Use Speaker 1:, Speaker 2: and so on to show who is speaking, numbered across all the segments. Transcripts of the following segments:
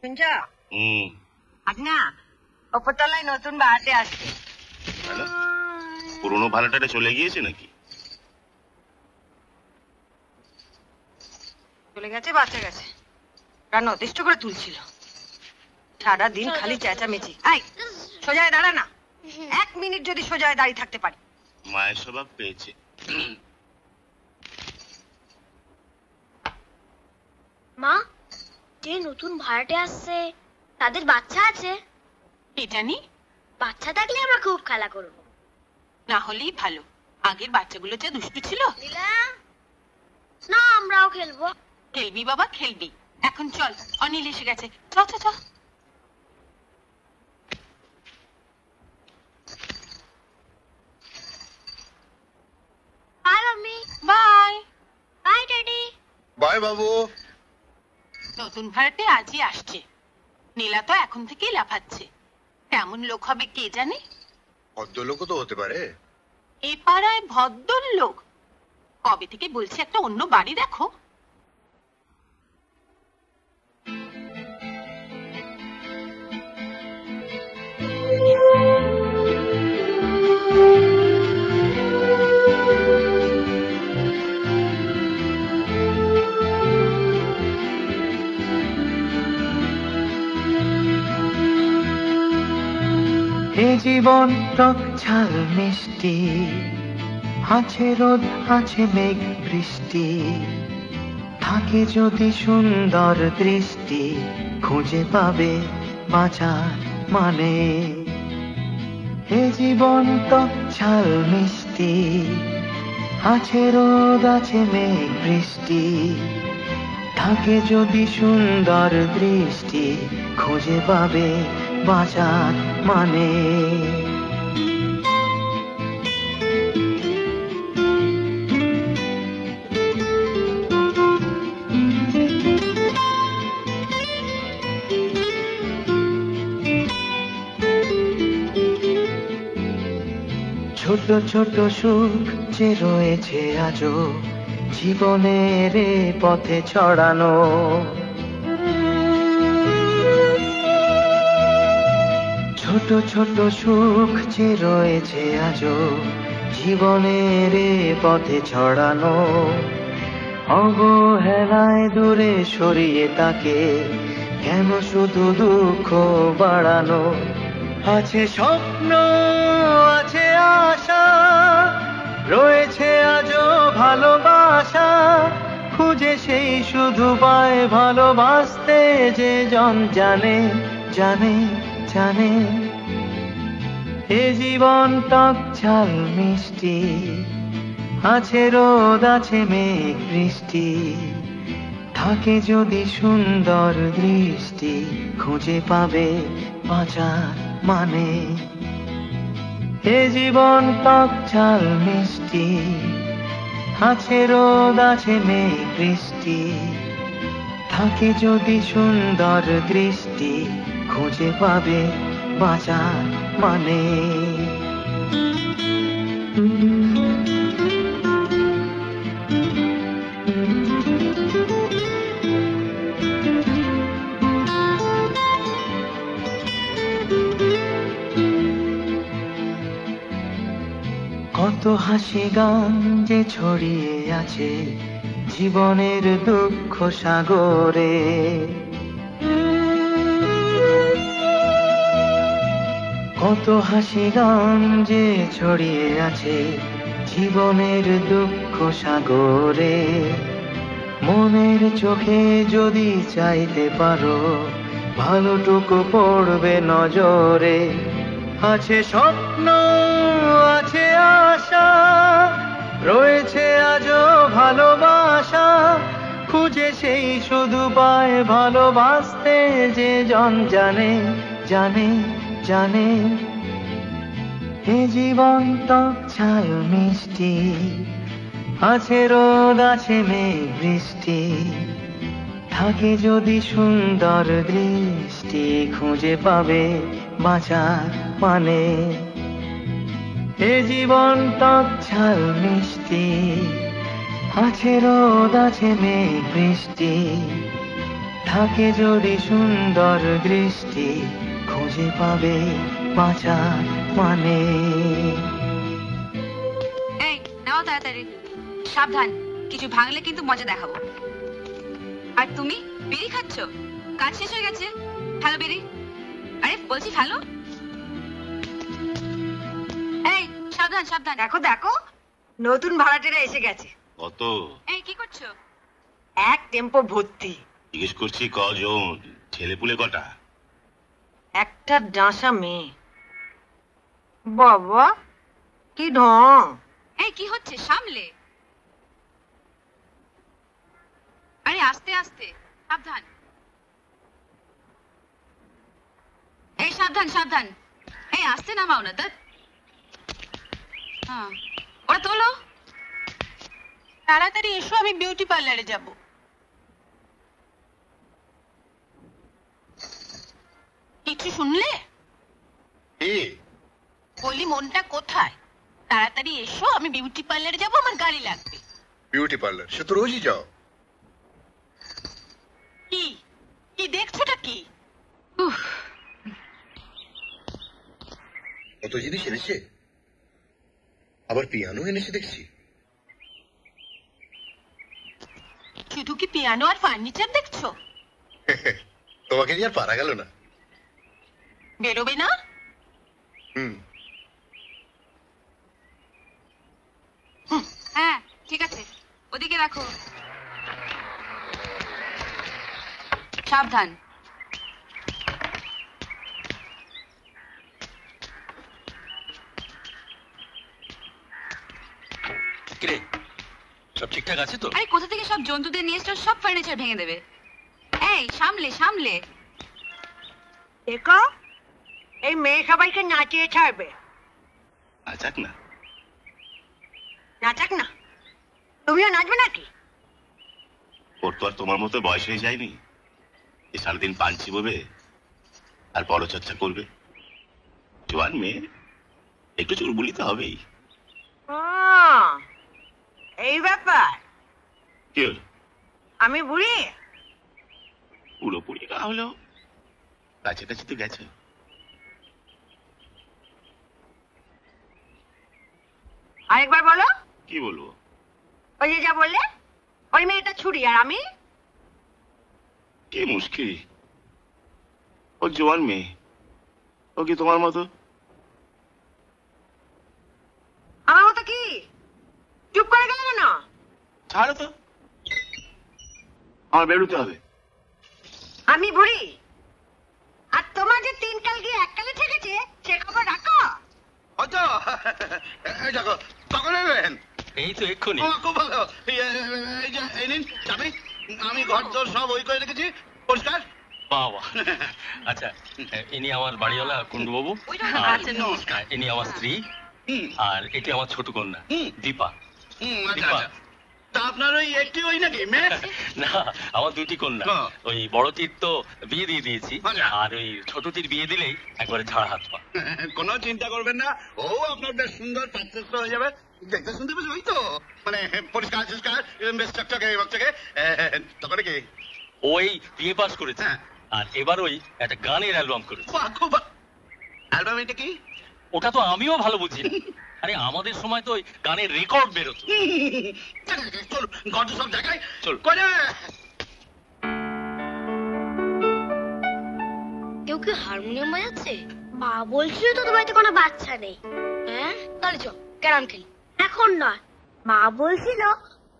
Speaker 1: শুনছ? আজ না ওপরতলায় নতুন বাড়াতে আসছে।
Speaker 2: পুরোনো চলে গিয়েছে নাকি?
Speaker 1: চলে গেছে বাচ্চা গেছে। রান অতিষ্ঠ করে তুলছিল। সারা দিন খালি চেঁচামেচি। আই সোজায় দাঁড়া না। এক মিনিট যদি সোজায় দাঁড়িয়ে থাকতে পারি।
Speaker 2: মায়ের স্বভাব পেয়েছে
Speaker 3: মা যে নতুন ভাড়াটে আসছে তাদের বাচ্চা আছে।
Speaker 4: কি জানি
Speaker 3: বাচ্চা থাকলে আমরা খুব খেলা করব।
Speaker 4: না হলেই ভালো। আগের বাচ্চাগুলো যে দুষ্টু ছিল।
Speaker 3: লীলা? না আমরাও খেলব।
Speaker 4: খেলবি বাবা খেলবি। এখন চল অনিল এসে গেছে। চ চ চ।
Speaker 3: বাই
Speaker 4: বাই
Speaker 3: ড্যাডি
Speaker 5: বাই বাবু
Speaker 4: নতুন ভাড়াটে আজই আসছে। নীলা তো এখন থেকেই লাফাচ্ছে। কেমন লোক হবে কে জানে?
Speaker 5: ভদ্রলোকও তো হতে পারে।
Speaker 4: এ পাড়ায় ভদ্র লোক কবে থেকে বলছে একটা অন্য বাড়ি দেখো।
Speaker 6: জীবন টক ঝাল মিষ্টি আছে রোদ আছে মেঘ, বৃষ্টি। থাকে যদি সুন্দর দৃষ্টি, খুঁজে পাবে বাঁচার মানে। হে জীবন টক ঝাল মিষ্টি আছে রোদ আছে মেঘ, বৃষ্টি। থাকে যদি সুন্দর দৃষ্টি, খুঁজে পাবে বাঁচার মানে। ছোট ছোট সুখ যে রয়েছে আজও জীবনের পথে ছড়ানো। ছোট ছোট সুখ যে রয়েছে আজও জীবনের পথে ছড়ানো। অবহেলায় দূরে সরিয়ে তাকে কেন শুধু দুঃখ বাড়ানো? আছে স্বপ্ন, আছে আশা, রয়েছে আজও ভালোবাসা। খুঁজে সেই শুধু পায় ভালোবাসতে যে জন জানে জানে। জানে এ জীবন টক মিষ্টি আছে রোদ আছে মেঘ বৃষ্টি, থাকে যদি সুন্দর দৃষ্টি, খুঁজে পাবে বাঁচার মানে। এ জীবন টক ঝাল মিষ্টি আছে রোদ আছে মেঘ বৃষ্টি, থাকে যদি সুন্দর দৃষ্টি খুঁজে পাবে বাঁচার মানে। কত হাসি গান যে ছড়িয়ে আছে জীবনের দুঃখ সাগরে। কত হাসি গান যে ছড়িয়ে আছে জীবনের দুঃখ সাগরে। মনের চোখে যদি চাইতে পারো, ভালোটুকু পড়বে নজরে। আছে স্বপ্ন, আছে আশা, রয়েছে আজও ভালোবাসা। খুঁজে সেই শুধু পায় ভালোবাসতে যে জন জানে জানে। জানে, এ জীবন টক ছাল মিষ্টি, আছে রোদ, আছে মেঘ, বৃষ্টি। থাকে যদি সুন্দর দৃষ্টি, খুঁজে পাবে বাঁচার মানে। এ জীবন টক ঝাল মিষ্টি, আছে রোদ, আছে মেঘ, বৃষ্টি। থাকে যদি সুন্দর দৃষ্টি খুঁজে পাবে বাঁচার মানে।
Speaker 1: এই নাও তাড়াতাড়ি। সাবধান কিছু ভাঙলে কিন্তু মজা দেখাবো। আর তুমি বিড়ি খাচ্ছ? কাজ শেষ হয়ে গেছে। ফেলো বিড়ি। আরে বলছি ফেলো। এই সাবধান সাবধান। দেখো দেখো নতুন ভাড়াটেরা এসে গেছে।
Speaker 2: কত?
Speaker 1: এই কি করছ? এক টেম্পো ভর্তি।
Speaker 2: জিজ্ঞেস করছি কজন? ছেলে পুলে কটা?
Speaker 1: একটা ডাঁসা মেয়ে। বাবা, কি ঢং। এই, কি হচ্ছে? সামলে। আরে, আস্তে আস্তে। সাবধান। এই, সাবধান সাবধান। এই, আস্তে নামাও না দাদ হ্যাঁ। ওরা তোলো।
Speaker 4: তাড়াতাড়ি এসো, আমি বিউটি পার্লারে যাব। কিছু শুনলে?
Speaker 5: কি?
Speaker 4: বলি মনটা কোথায়? তাড়াতাড়ি এসো আমি বিউটি পার্লারে যাব আমার গাড়ি লাগবে।
Speaker 5: বিউটি পার্লার সে তো রোজই যাও।
Speaker 4: কি? কি দেখছোটা কি?
Speaker 5: কত জিনিস এনেছে? আবার পিয়ানো এনেছে দেখছি।
Speaker 4: শুধু কি পিয়ানো আর ফার্নিচার দেখছ?
Speaker 5: তোমাকে নিয়ে আর পারা গেল না।
Speaker 4: বেরোবে না?
Speaker 5: হুম।
Speaker 1: হ্যাঁ ঠিক আছে। ওদিকে রাখো। সাবধান।
Speaker 7: কিরে সব ঠিকঠাক আছে তো?
Speaker 1: আরে কোথা থেকে সব জন্তুদের নিয়ে এসছো? সব ফার্নিচার ভেঙে দেবে। এই সামলে সামলে।
Speaker 8: দেখো এই মেয়ে সবাইকে নাচিয়ে ছাড়বে।
Speaker 2: আচাক না।
Speaker 8: নাচাক না? তুমিও নাচবে নাকি?
Speaker 2: ওর তো আর তোমার মতো বয়স হয়ে যায়নি। যে সারাদিন পান চিবোবে আর পরচর্চা করবে। জোয়ান মেয়ে একটু চুলবুলি তো হবেই।
Speaker 8: এই ব্যাপার।
Speaker 2: কি হলো?
Speaker 8: আমি বুড়ি?
Speaker 2: পুরোপুরি না হলেও কাছাকাছি তো গেছে।
Speaker 8: আরেকবার বলো।
Speaker 2: কি বলব?
Speaker 8: ওই যে যা বললে ওই মেয়েটা ছুরি আর আমি?
Speaker 2: কি মুশকিল? ও জোয়ান মেয়ে। ও কি তোমার মতো?
Speaker 8: আমার মতো কি? চুপ করে গেলে কেন?
Speaker 2: ছাড়ো তো। আমার বেরোতে হবে।
Speaker 8: আমি বুড়ি। আর তোমার যে তিন কাল গিয়ে এক কালে ঠেকেছে সে খবর রাখো।
Speaker 5: হয়তো দেখো কখন এলেন
Speaker 7: এই তো এক্ষুনি।
Speaker 5: ও, খুব ভালো। এই, নিন চাবি। আমি ঘর তোর সব ওই করে রেখেছি। পরিষ্কার?
Speaker 7: বাবা। আচ্ছা ইনি আমার বাড়িওয়ালা
Speaker 1: কুণ্ডুবাবু।
Speaker 7: বাবু
Speaker 1: আচ্ছা, নমস্কার।
Speaker 7: ইনি আমার স্ত্রী।
Speaker 5: হুম।
Speaker 7: আর এটি আমার ছোট কন্যা
Speaker 5: হুম।
Speaker 7: দীপা।
Speaker 5: হুম আচ্ছা
Speaker 7: দীপা।
Speaker 5: তা আপনার ওই একটি ওই নাকি মেয়ে?
Speaker 7: না আমার দুটি কন্যা। ওই বড়টির তো বিয়ে দিয়ে দিয়েছি।
Speaker 5: আচ্ছা।
Speaker 7: আর ওই ছোটটির বিয়ে দিলেই একবারে ঝাড় হাত পা।
Speaker 5: কোনো চিন্তা করবেন না ও আপনার বেশ সুন্দর পাত্রস্থ হয়ে যাবে। দেখতে শুনতে বেশ ওই তো। মানে পরিষ্কার বেশ চকচকে বকচকে। তখন কি?
Speaker 7: ওই বিয়ে পাস করেছে।
Speaker 5: হ্যাঁ।
Speaker 7: আর এবার ওই একটা গানের অ্যালবাম করেছে।
Speaker 5: অ্যালবাম এটা কি?
Speaker 7: ওটা তো আমিও ভালো বুঝি। আরে আমাদের সময় তো ওই গানের রেকর্ড বেরোতো।
Speaker 5: চল সব জায়গায়।
Speaker 7: চল।
Speaker 5: করে।
Speaker 3: কেউ কি হারমোনিয়াম বাজাচ্ছে? মা বলছিল তো তোমার বাড়িতে কোনো বাচ্চা নেই। হ্যাঁ? তাহলে চল ক্যারাম খেলি। এখন নয়। মা বলছিল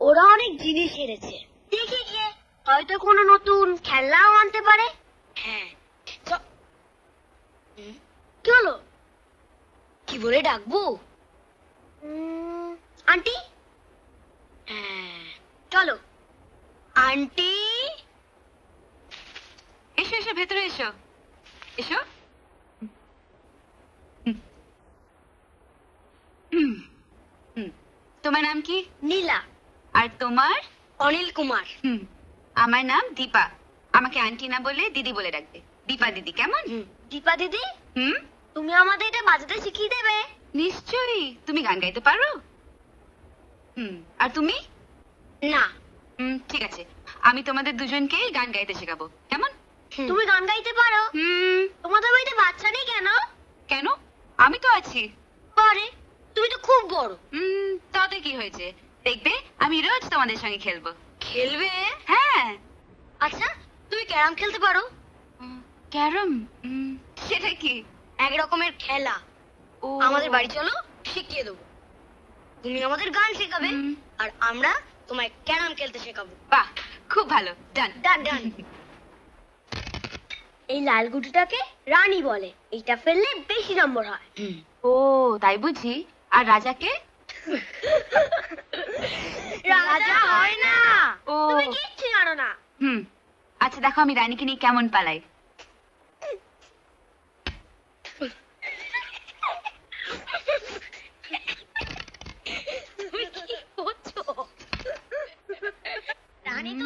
Speaker 3: ওরা অনেক জিনিস এনেছে দেখি গিয়ে হয়তো কোনো নতুন খেলনাও আনতে পারে। হ্যাঁ চ- হুম, কি হলো? কি বলে ডাকবো? আন্টি? হ্যাঁ। চলো। আন্টি?
Speaker 1: এসো এসো ভেতরে এসো। এসো। তোমার নাম কি?
Speaker 3: নীলা।
Speaker 1: আর তোমার?
Speaker 3: অনিল কুমার।
Speaker 1: আমার নাম দীপা। আমাকে আন্টি না বলে দিদি বলে রাখবে দীপা দিদি কেমন?
Speaker 3: দীপা দিদি?
Speaker 1: হুম।
Speaker 3: তুমি আমাদের এটা বাজাতে শিখিয়ে দেবে।
Speaker 1: নিশ্চয়ই। তুমি গান গাইতে পারো? হুম আর তুমি?
Speaker 3: না।
Speaker 1: হুম ঠিক আছে। আমি তোমাদের দুজনকেই গান গাইতে শেখাবো। কেমন?
Speaker 9: তুমি গান গাইতে পারো?
Speaker 1: হুম।
Speaker 9: তোমাদের বাড়িতে বাচ্চা নেই কেন?
Speaker 1: কেন? আমি তো আছি।
Speaker 9: পারে তুমি তো খুব বড়।
Speaker 1: হুম তাতে কি হয়েছে? দেখবে আমি রোজ তোমাদের সঙ্গে খেলব।
Speaker 9: খেলবে?
Speaker 1: হ্যাঁ।
Speaker 9: আচ্ছা তুমি ক্যারাম খেলতে পারো?
Speaker 1: ক্যারম? সেটা কি?
Speaker 9: এক রকমের খেলা। আমাদের বাড়ি চলো শিখিয়ে দেবো। তুমি আমাদের গান শেখাবে আর আমরা তোমায় ক্যারাম খেলতে শেখাবো।
Speaker 1: বাহ খুব ভালো ডান
Speaker 9: ডান ডান এই লাল গুটিটাকে রানী বলে এইটা ফেললে বেশি নম্বর হয়।
Speaker 1: ও তাই বুঝি। আর রাজাকে?
Speaker 9: রাজা হয় না।
Speaker 1: ও।
Speaker 9: তুমি কিচ্ছু জানো না।
Speaker 1: হুম। আচ্ছা দেখো আমি রানীকে নিয়ে কেমন পালাই।
Speaker 9: করছ রানী তো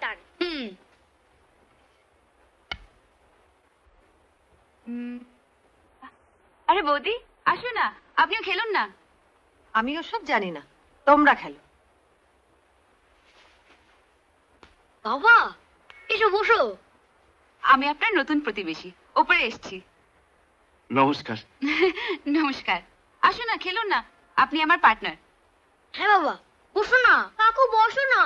Speaker 9: টান।
Speaker 1: আরে বৌদি, আসো না। আপনিও খেলুন না।
Speaker 8: জানি না। তোমরা খেলো।
Speaker 9: বাবা এসো বসো।
Speaker 1: আমি আপনার নতুন প্রতিবেশী ওপরে এসছি।
Speaker 2: নমস্কার।
Speaker 1: নমস্কার। আসো না খেলুন না আপনি আমার পার্টনার।
Speaker 9: হ্যাঁ বাবা বসো না কাকু বসো না।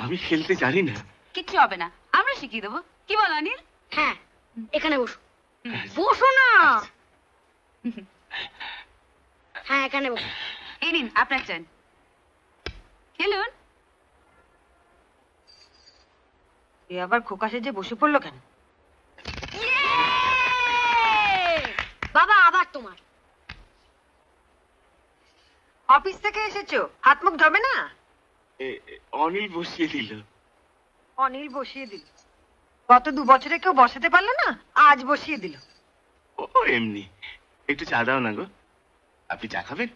Speaker 2: আমি খেলতে জানি না।
Speaker 1: কিচ্ছু হবে না আমরা শিখিয়ে দেবো। কি বল অনিল?
Speaker 9: হ্যাঁ এখানে বসো। বসো না। হ্যাঁ এখানে বসো।
Speaker 1: এই নিন আপনার চান খেলুন।
Speaker 8: এ আবার খোকা সেজে বসে পড়ল কেন?
Speaker 9: বাবা আবার তোমার।
Speaker 8: অফিস থেকে এসেছ? হাত মুখ না?
Speaker 2: অনিল বসিয়ে দিল।
Speaker 8: অনিল বসিয়ে দিল। গত দু বছরে কেউ বসাতে পারল না? আজ বসিয়ে দিল।
Speaker 2: ও এমনি। একটু চা দাও না গো। আপনি চা খাবেন?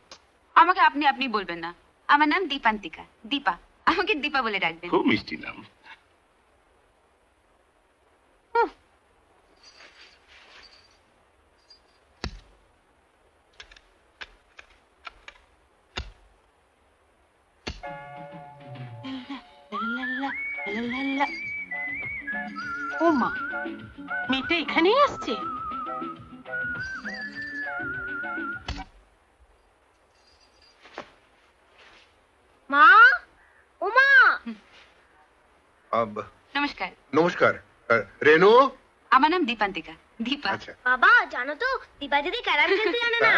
Speaker 1: আমাকে আপনি আপনি বলবেন না। আমার নাম দীপান্তিকা। দীপা। আমাকে দীপা বলে ডাকবেন।
Speaker 2: খুব মিষ্টি নাম।
Speaker 4: ও মা মেয়েটা এখানেই আসছে?
Speaker 9: মা ও মা।
Speaker 1: নমস্কার।
Speaker 10: নমস্কার। রেনু?
Speaker 1: আমার নাম দীপান্তিকা। দীপা।
Speaker 10: আচ্ছা।
Speaker 9: বাবা জানো তো দীপা দিদি ক্যারাম খেলতে জানে না।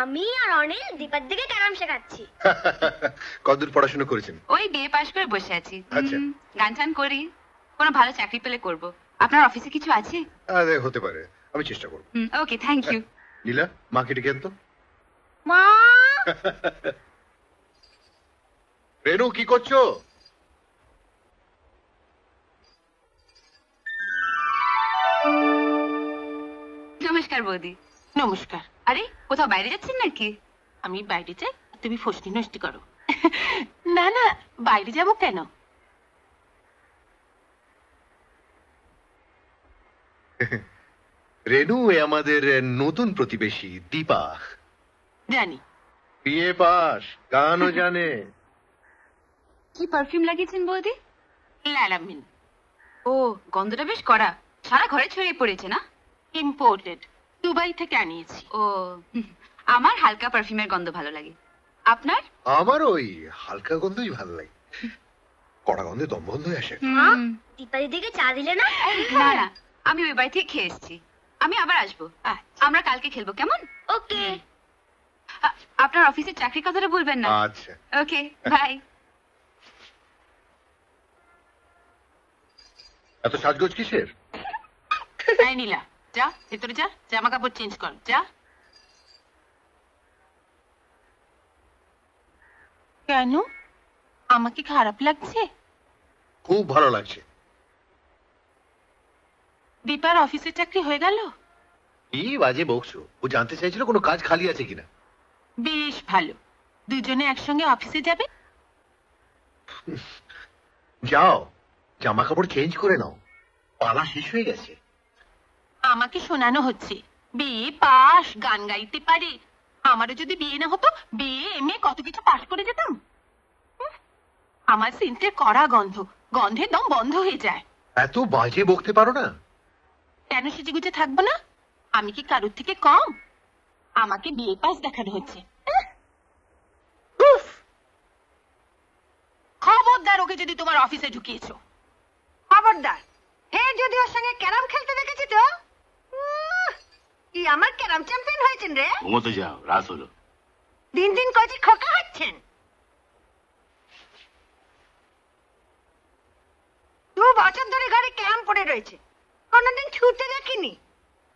Speaker 9: আমি আর অনিল দীপার দিকে ক্যারাম শেখাচ্ছি।
Speaker 10: কতদূর পড়াশোনা করেছেন?
Speaker 1: ওই বিয়ে পাশ করে বসে আছি।
Speaker 10: আচ্ছা।
Speaker 1: গান টান করি কোনো ভালো চাকরি পেলে করব। আপনার অফিসে কিছু আছে?
Speaker 10: আরে, হতে পারে। আমি চেষ্টা করব।
Speaker 1: ওকে থ্যাংক ইউ
Speaker 10: নীলা মাকে ডেকে আনতো
Speaker 9: মা!
Speaker 10: রেনু কি করছ?
Speaker 1: নমস্কার বৌদি।
Speaker 4: নমস্কার।
Speaker 1: আরে কোথাও বাইরে যাচ্ছেন নাকি?
Speaker 4: আমি বাইরে যাই তুমি ফষ্টি নষ্টি করো। না না বাইরে যাব কেন?
Speaker 10: রেনু এ আমাদের নতুন প্রতিবেশী দীপা।
Speaker 4: জানি।
Speaker 10: বিয়ে পাস গানও জানে।
Speaker 1: কি পারফিউম লাগিয়েছেন বৌদি?
Speaker 4: ল্যালামিন
Speaker 1: ও গন্ধটা বেশ কড়া। সারা ঘরে ছড়িয়ে পড়েছে না?
Speaker 4: ইম্পোর্টেড দুবাই থেকে আনিয়েছি।
Speaker 1: ও আমার হালকা পারফিউমের গন্ধ ভালো লাগে। আপনার?
Speaker 10: আমার ওই হালকা গন্ধই ভালো লাগে। কড়া গন্ধে দম বন্ধ হয়ে আসে।
Speaker 9: মা দীপা দিদিকে চা দিলে না?
Speaker 1: না না আমি ওই বাড়ি থেকে খেয়ে এসেছি। আমি আবার আসব।
Speaker 4: আচ্ছা।
Speaker 1: আমরা কালকে খেলব কেমন?
Speaker 9: ওকে।
Speaker 1: আপনার অফিসের চাকরির কথাটা বলবেন না।
Speaker 10: আচ্ছা।
Speaker 1: Okay bye.
Speaker 10: এত সাজগোজ কিসের?
Speaker 4: নীলা। যা ভেতরে যা জামা কাপড় চেঞ্জ কর যা। কেন? আমাকে খারাপ লাগছে?
Speaker 10: খুব ভালো লাগছে।
Speaker 4: দীপার অফিসের চাকরি হয়ে গেল?
Speaker 10: কি বাজে বকছো? ও জানতে চাইছিল কোনো কাজ খালি আছে কিনা।
Speaker 4: বেশ ভালো। দুজনে একসঙ্গে অফিসে যাবে?
Speaker 10: যাও জামা কাপড় চেঞ্জ করে নাও। পালা শেষ হয়ে গেছে।
Speaker 4: আমাকে শোনানো হচ্ছে। বিয়ে পাস গান গাইতে পারে। আমারও যদি বিয়ে না হতো বিয়ে এমএ কত কিছু পাশ করে যেতাম। আমার সিনটের কড়া গন্ধ। গন্ধের দম বন্ধ হয়ে যায়।
Speaker 10: এত বাজে বকতে পারো না।
Speaker 4: কেন সেজে গুজে থাকব না? আমি কি কারোর থেকে কম? আমাকে বিয়ে পাস দেখানো হচ্ছে! খবরদার ওকে যদি তোমার অফিসে ঢুকিয়েছো।
Speaker 8: খবরদার? হে যদি ওর সঙ্গে ক্যারাম খেলতে দেখেছি তো? কি আমার ক্যারাম চ্যাম্পিয়ন হয়েছেন রে?
Speaker 2: ঘুমোতে যাও রাত হলো।
Speaker 8: দিন দিন কচি খোকা হচ্ছেন। দু বছর ধরে ঘরে ক্যারাম পড়ে রয়েছে। কোনোদিন ছুটে দেখিনি।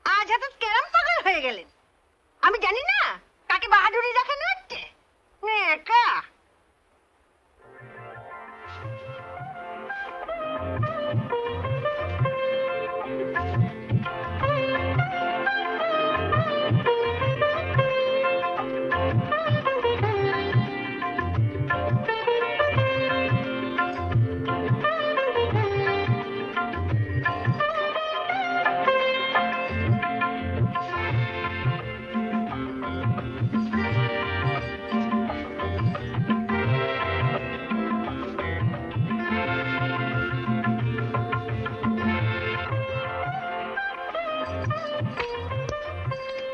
Speaker 8: আজ হঠাৎ ক্যারাম পাগল হয়ে গেলেন। আমি জানি না কাকে বাহাদুরি দেখানো হচ্ছে। একা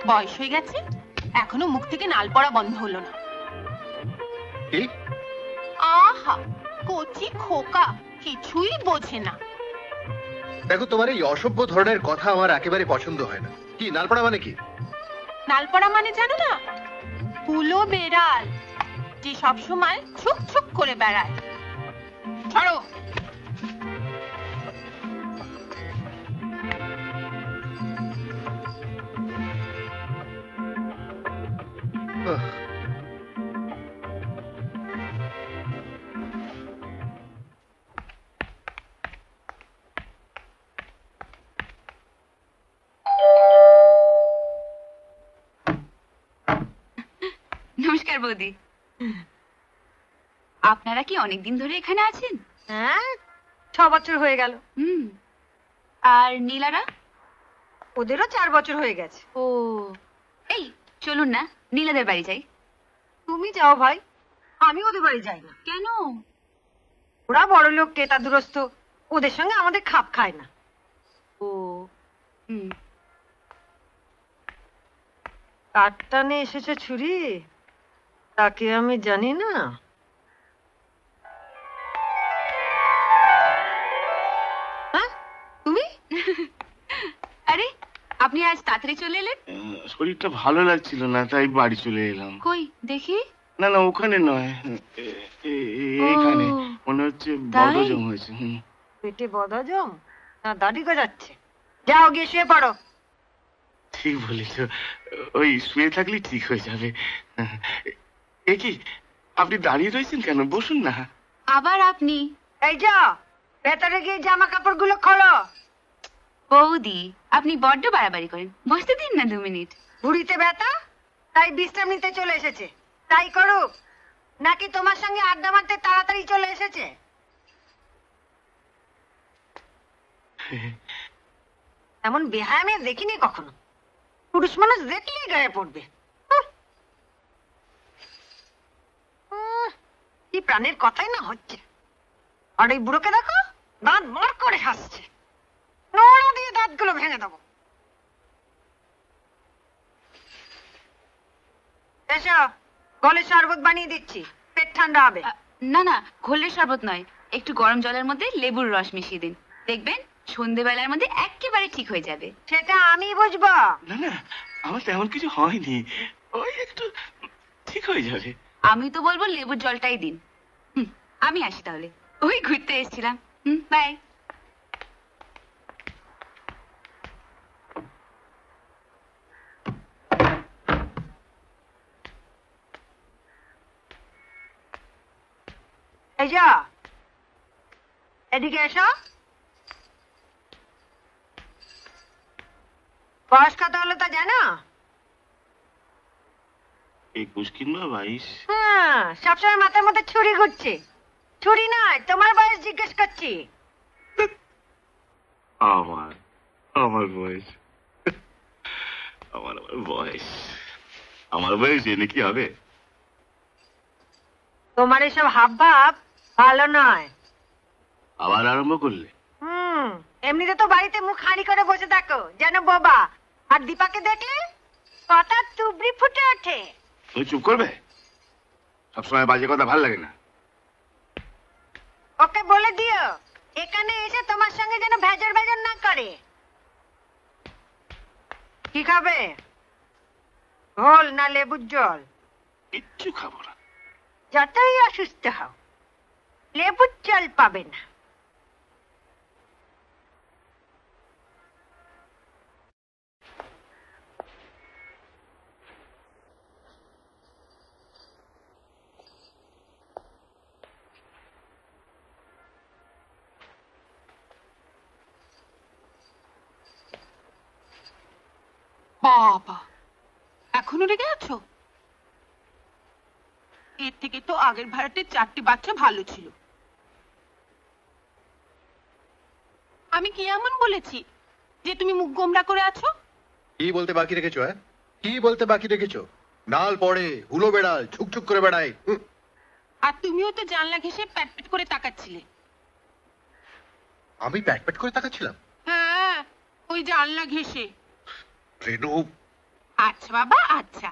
Speaker 4: বয়স হয়ে গেছে এখনও মুখ থেকে নাল পড়া বন্ধ হলো না।
Speaker 10: কি?
Speaker 4: আহা কচি খোকা কিছুই বোঝে না।
Speaker 10: দেখো তোমার এই অসভ্য ধরনের কথা আমার একেবারে পছন্দ হয় না। কি নালপাড়া মানে কি?
Speaker 4: নালপড়া মানে জানো না? কুলো বেড়াল যে সব সময় ছুক ছুক করে বেড়ায়। ছাড়ো
Speaker 10: আহ,
Speaker 1: নমস্কার বৌদি। আপনারা কি অনেকদিন ধরে এখানে আছেন?
Speaker 8: হ্যাঁ ছ বছর হয়ে গেল।
Speaker 1: হুম। আর নীলারা?
Speaker 8: ওদেরও চার বছর হয়ে গেছে।
Speaker 1: ও এই চলুন না। নীলাদের বাড়ি যাই।
Speaker 8: তুমি যাও ভাই আমি ওদের বাড়ি যাই না।
Speaker 1: কেন?
Speaker 8: ওরা বড় লোক কেতা দুরস্ত, ওদের সঙ্গে আমাদের খাপ খায় না।
Speaker 1: ও, হুম।
Speaker 8: কাঠটানে এসেছে ছুরি? তাকে আমি জানি না। হ্যাঁ তুমি?
Speaker 1: আরে আপনি আজ তাড়াতাড়ি চলে এলেন?
Speaker 2: শরীরটা ভালো লাগছিল না তাই বাড়ি চলে এলাম।
Speaker 1: কই দেখি।
Speaker 2: না না ওখানে নয়। এ- এ- এ- এখানে। মনে হচ্ছে
Speaker 1: তাই?
Speaker 2: বদজম হয়েছে
Speaker 8: পেটে বদহজম? না দাড়ি গজাচ্ছে। যাও গিয়ে শুয়ে পড়ো।
Speaker 2: ঠিক বলেছ। ওই শুয়ে থাকলে ঠিক হয়ে যাবে। এ কি আপনি দাঁড়িয়ে রয়েছেন কেন? বসুন না।
Speaker 1: আবার আপনি?
Speaker 8: এই যা ভেতরে গিয়ে জামা কাপড়গুলো খোলো।
Speaker 1: বৌদি, আপনি বড্ড বাড়াবাড়ি করেন। বসতে দিন না দু মিনিট।
Speaker 8: ভুড়িতে ব্যথা? তাই বিশ্রাম নিতে চলে এসেছে। তাই করুক নাকি তোমার সঙ্গে আড্ডা মারতে তাড়াতাড়ি চলে এসেছে? এমন বেহায় আমি দেখিনি কখনো। পুরুষ মানুষ দেখলেই গায়ে পড়বে। কি প্রাণের কথাই না হচ্ছে। আর এই বুড়োকে দেখো দাঁত মার করে হাসছে। দাঁতগুলো ভেঙে দেবো। এসো গলে শরবত বানিয়ে দিচ্ছি পেট ঠান্ডা হবে।
Speaker 1: না না ঘোলের শরবত নয় একটু গরম জলের মধ্যে লেবুর রস মিশিয়ে দিন। দেখবেন সন্ধেবেলার মধ্যে একেবারে ঠিক হয়ে যাবে।
Speaker 8: সেটা আমি বুঝব।
Speaker 2: না না আমার তেমন কিছু হয়নি। ওই একটু ঠিক হয়ে যাবে।
Speaker 1: আমি তো বলব লেবুর জলটাই দিন। হুম, আমি আসি তাহলে। ওই ঘুরতে এসেছিলাম। হুম বাই
Speaker 8: এই যা। এদিকে এসো। বয়স কত হলো তা জানো।
Speaker 2: একুশ কিংবা বাইশ
Speaker 8: হ্যাঁ সবসময় মাথার মধ্যে ছুরি ঘুরছে। ছুরি নয় তোমার বয়স জিজ্ঞেস করছি।
Speaker 2: আমার আমার বয়স। আমার আবার বয়স। আমার বয়স এনে কি হবে?
Speaker 8: তোমার এসব হাব ভাব ভালো নয়।
Speaker 2: আবার আরম্ভ করলে?
Speaker 8: হুম এমনিতে তো বাড়িতে মুখ হাঁড়ি করে বসে থাকো যেন বোবা। আর দীপাকে দেখলে? কথা তুবড়ি ফুটে ওঠে।
Speaker 2: তুমি চুপ করবে? সবসময় বাজে কথা ভালো লাগে না।
Speaker 8: ওকে বলে দিও এখানে এসে তোমার সঙ্গে যেন ভেজর ভেজর না করে। কি খাবে? ঘোল না লেবুর জল?
Speaker 2: কিচ্ছু খাব না।
Speaker 8: যতই অসুস্থ হও। লেবুর জল পাবে না
Speaker 4: বাবা, এখনও রেগে আছো? এর থেকে তো আগের ভাড়াটের চারটি বাচ্চা ভালো ছিল। আমি কি এমন বলেছি যে তুমি মুখ গোমরা করে আছো?
Speaker 10: কি বলতে বাকি রেখেছো হ্যাঁ? কি বলতে বাকি রেখেছো? নাল পড়ে হুলো বেড়াল ছুকছুক করে বেড়ায়
Speaker 4: আর তুমিও তো জানলা ঘেসে প্যাট প্যাট করে তাকাচ্ছিলে।
Speaker 10: আমি প্যাট প্যাট করে তাকাচ্ছিলাম?
Speaker 4: হ্যাঁ ওই জানলা ঘেসে
Speaker 10: রেনু।
Speaker 4: আচ্ছা বাবা আচ্ছা।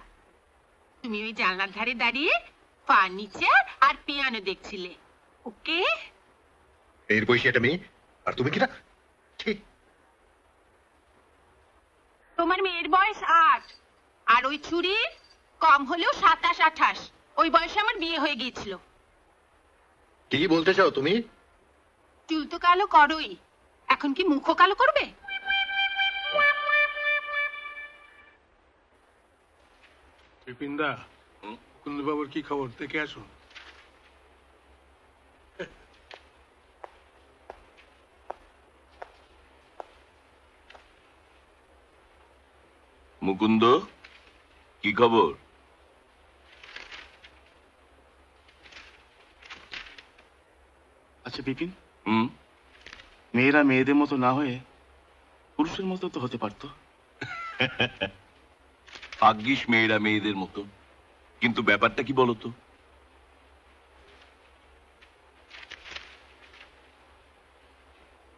Speaker 4: তুমি ওই জানলার ধারে দাঁড়িয়ে ফার্নিচার আর পিয়ানো দেখছিলে ওকে?
Speaker 10: এর বয়সী একটা মেয়ে? আর তুমি কিনা ঠিক
Speaker 4: তোমার মেয়ের বয়স আট। আর ওই ছুরির কম হলেও সাতাশ আঠাশ। ওই বয়সে আমার বিয়ে হয়ে গিয়েছিল।
Speaker 10: কি বলতে চাও তুমি?
Speaker 4: চুল তো কালো করোই। এখন কি মুখও কালো করবে?
Speaker 11: বিপিনদা কুন্দবাবুর কি খবর? দেখে আসুন।
Speaker 2: মুকুন্দ কি খবর? আচ্ছা বিপিন। হুম? মেয়েরা মেয়েদের মতো না হয়ে পুরুষের মতো তো হতে পারতো।
Speaker 12: ভাগ্যিস মেয়েরা মেয়েদের মতো। কিন্তু ব্যাপারটা কি বলতো?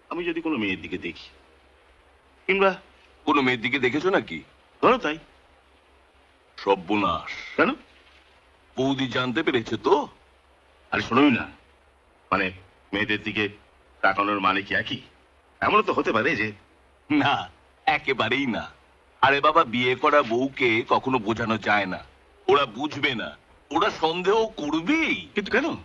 Speaker 2: আমি যদি কোনো মেয়ের দিকে দেখি। কিংবা
Speaker 12: কোনো মেয়ের দিকে দেখেছ নাকি?
Speaker 2: ধরো তাই।
Speaker 12: সর্বনাশ
Speaker 2: কেন?
Speaker 12: বৌদি জানতে পেরেছে তো?
Speaker 2: আরে শোনোই না। মানে মেয়েদের দিকে তাকানোর মানে কি একই? এমনও তো হতে পারে যে
Speaker 12: না একেবারেই না। আরে বাবা বিয়ে করা বউকে কখনো বোঝানো যায় না। ওরা বুঝবে না। ওরা সন্দেহ করবেই।
Speaker 2: কিন্তু কেন?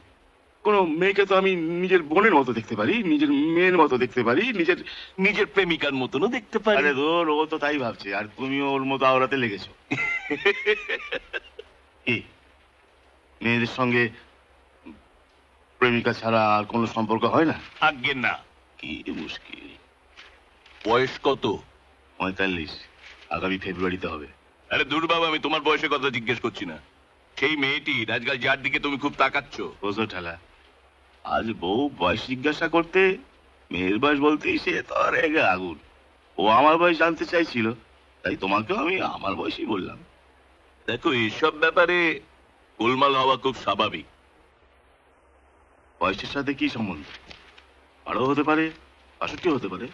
Speaker 2: কোনো মেয়েকে তো আমি নিজের বোনের মতো দেখতে পারি নিজের মেয়ের মতো দেখতে পারি নিজের
Speaker 12: নিজের প্রেমিকার মতনও দেখতে পারে।
Speaker 2: আরে ধর ও তো তাই ভাবছে আর তুমিও ওর মতো আওড়াতে লেগেছো। মেয়েদের সঙ্গে প্রেমিকা ছাড়া আর কোনো সম্পর্ক হয় না?
Speaker 12: আজ্ঞে না।
Speaker 2: কি মুশকিল।
Speaker 12: বয়স কত?
Speaker 2: পঁয়তাল্লিশ। আগামী ফেব্রুয়ারিতে হবে।
Speaker 12: আরে দূর বাবা আমি তোমার বয়সের কথা জিজ্ঞেস করছি না। সেই মেয়েটি আজকাল যার দিকে তুমি খুব তাকাচ্ছ।
Speaker 2: বোঝো ঠেলা আজ বউ বয়স জিজ্ঞাসা করতে মেয়ের বয়স বলতেই সে তো রেগে আগুন। ও আমার বয়স জানতে চাইছিল তাই তোমাকেও আমি আমার বয়সই বললাম।
Speaker 12: দেখো এসব ব্যাপারে গোলমাল হওয়া খুব স্বাভাবিক।
Speaker 2: বয়সের সাথে কি সম্বন্ধ? বারো হতে পারে বাষট্টি হতে পারে।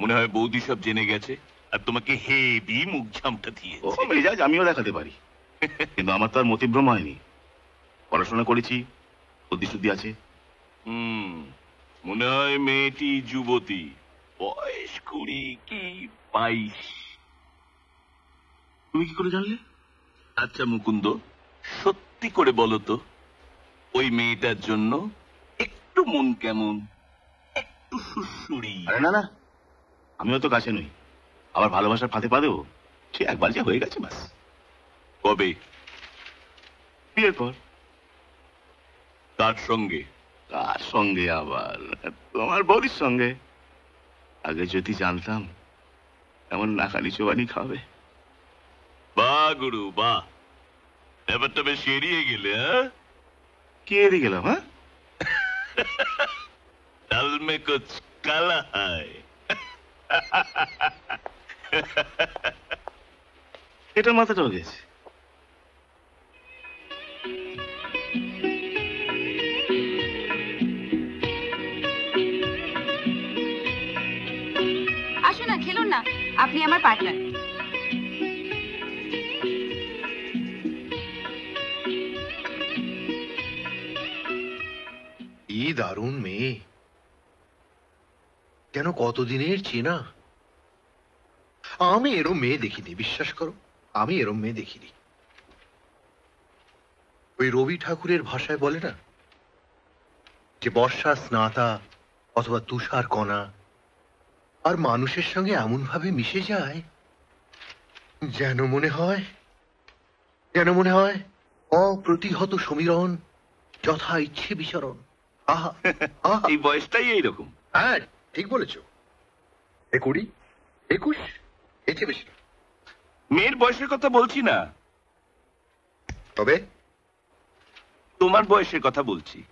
Speaker 12: মনে হয় বৌদি সব জেনে গেছে আর তোমাকে হেবি মুখ ঝামটা
Speaker 2: ও মেজাজ আমিও দেখাতে পারি। কিন্তু আমার তো আর মতিভ্রম হয়নি। পড়াশোনা করেছি বুদ্ধি শুদ্ধি আছে?
Speaker 12: হুম মনে হয় মেয়েটি যুবতী। বয়স কুড়ি কি বাইশ।
Speaker 2: তুমি কি করে জানলে?
Speaker 12: আচ্ছা মুকুন্দ সত্যি করে বলো তো ওই মেয়েটার জন্য একটু মন কেমন একটু সুসুরি
Speaker 2: আরে না না আমিও তো কাছে নই। আবার ভালোবাসার ফাঁদে পা দেবো সে একবার যে হয়ে গেছে ব্যাস
Speaker 12: কবে?
Speaker 2: বিয়ের পর।
Speaker 12: তার সঙ্গে।
Speaker 2: কার সঙ্গে আবার? তোমার বৌদির সঙ্গে? আগে যদি জানতাম এমন নাকানি চোবানি খাবে।
Speaker 12: বাহ গুরু বাহ ব্যাপারটা বেশ এড়িয়ে গেলে হ্যাঁ?
Speaker 2: কে এদিকে গেলাম হ্যাঁ?
Speaker 12: ডাল মে কুছ কালা হায়।
Speaker 2: এটার মাথাটাও গেছে।
Speaker 1: আপনি আমার পার্টনার।
Speaker 10: কি দারুণ মেয়ে। যেন কতদিনের চেনা? আমি এরম মেয়ে দেখিনি, বিশ্বাস করো, আমি এরম মেয়ে দেখিনি। ওই রবি ঠাকুরের ভাষায় বলে না? যে বর্ষা স্নাতা অথবা তুষার কণা আর মানুষের সঙ্গে এমন ভাবে মিশে যায় যেন মনে হয় যেন মনে হয় অপ্রতিহত সমীরণ যথা ইচ্ছে বিচরণ। আহা
Speaker 12: এই বয়সটাই এইরকম।
Speaker 10: হ্যাঁ ঠিক বলেছ। এ কুড়ি একুশ চেয়ে বেশি।
Speaker 12: মেয়ের বয়সের কথা বলছি না।
Speaker 10: তবে?
Speaker 12: তোমার বয়সের কথা বলছি।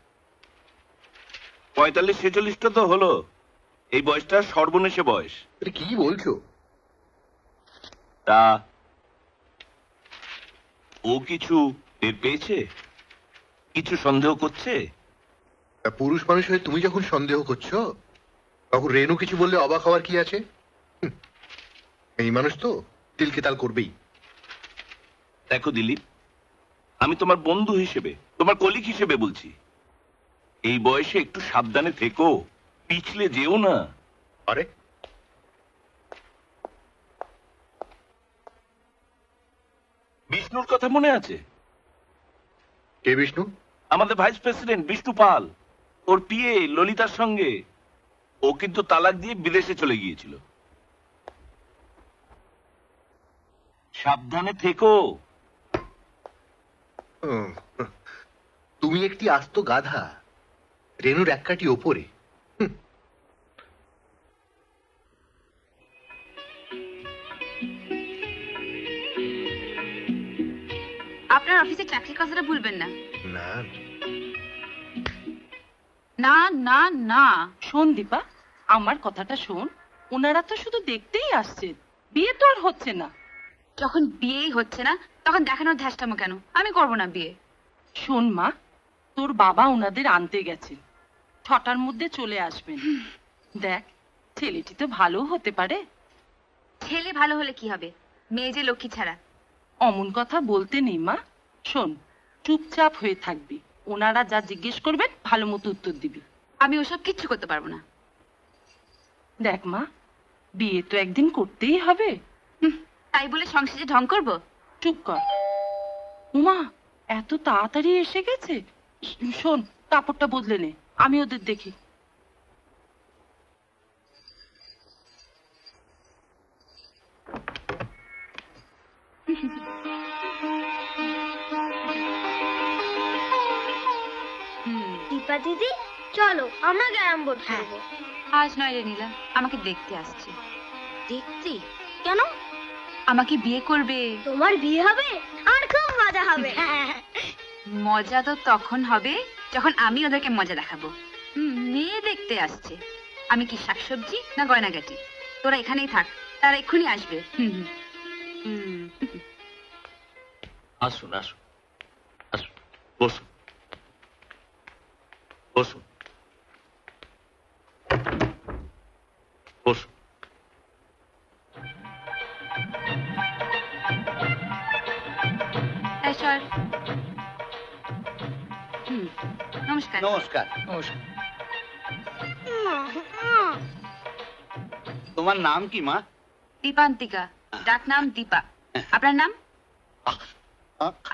Speaker 12: পঁয়তাল্লিশ ছেচল্লিশটা তো হলো। এই বয়সটা সর্বনেশে বয়স।
Speaker 10: এটা কি বলছো?
Speaker 12: তা ও কিছু টের পেয়েছে? কিছু সন্দেহ করছে?
Speaker 10: তা পুরুষ মানুষ হয়ে তুমি যখন সন্দেহ করছ তখন রেনু কিছু বললে অবাক হওয়ার কি আছে? হুম, এই মানুষ তো তিলকে তাল করবেই।
Speaker 12: দেখো দিলীপ আমি তোমার বন্ধু হিসেবে তোমার কলিগ হিসেবে বলছি। এই বয়সে একটু সাবধানে থেকো। পিছলে যেও না।
Speaker 10: আরে।
Speaker 12: বিষ্ণুর কথা মনে আছে?
Speaker 10: কে বিষ্ণু?
Speaker 12: আমাদের ভাইস প্রেসিডেন্ট বিষ্ণু পাল ওর পিএ ললিতার সঙ্গে। ও কিন্তু তালাক দিয়ে বিদেশে চলে গিয়েছিল। সাবধানে থেকো।
Speaker 10: তুমি একটি আস্ত গাধা রেনুর এক কাটি ওপরে।
Speaker 1: আপনার অফিসে চাকরির কথাটা ভুলবেন না।
Speaker 10: না।
Speaker 1: না না না।
Speaker 13: শোন দীপা আমার কথাটা শোন। ওনারা তো শুধু দেখতেই আসছে। বিয়ে তো আর হচ্ছে না।
Speaker 1: যখন বিয়েই হচ্ছে না তখন দেখানোর ধ্যাসটামো কেন? আমি করব না বিয়ে।
Speaker 13: শোন মা তোর বাবা ওনাদের আনতে গেছেন ছটার মধ্যে চলে আসবেন। দেখ ছেলেটি তো ভালো হতে পারে।
Speaker 1: ছেলে ভালো হলে কি হবে? মেয়ে যে লক্ষ্মী ছাড়া।
Speaker 13: অমন কথা বলতে নেই মা। শোন চুপচাপ হয়ে থাকবি। ওনারা যা জিজ্ঞেস করবেন ভালো মতো উত্তর দিবি।
Speaker 1: আমি ওসব কিচ্ছু করতে পারব না।
Speaker 13: দেখ মা বিয়ে তো একদিন করতেই হবে।
Speaker 1: তাই বলে সংসারে ঢং করব?
Speaker 13: চুপ কর। উমা এত তাড়াতাড়ি এসে গেছে। শোন কাপড়টা বদলে নে আমি ওদের দেখি।
Speaker 9: দীপা দিদি চলো আমরা গ্যারাম বোর্ড খেলব
Speaker 1: আজ নয় রে নীলা আমাকে দেখতে আসছে।
Speaker 9: দেখতে? কেন?
Speaker 1: আমাকে বিয়ে করবে।
Speaker 9: তোমার বিয়ে হবে? আর খুব মজা হবে।
Speaker 1: মজা তো তখন হবে যখন আমি ওদেরকে মজা দেখাবো। মেয়ে দেখতে আসছে। আমি কি শাকসবজি না গয়নাগাটি? তোরা এখানেই থাক তারা এক্ষুনি আসবে। হুম, হুম। হুম।
Speaker 7: আসুন আসুন। আসুন
Speaker 12: বসুন। বসুন বসুন
Speaker 1: এই চল। হুম, নমস্কার
Speaker 5: নমস্কার তোমার নাম কি মা
Speaker 1: দীপান্তিকা ডাক নাম দীপা আপনার নাম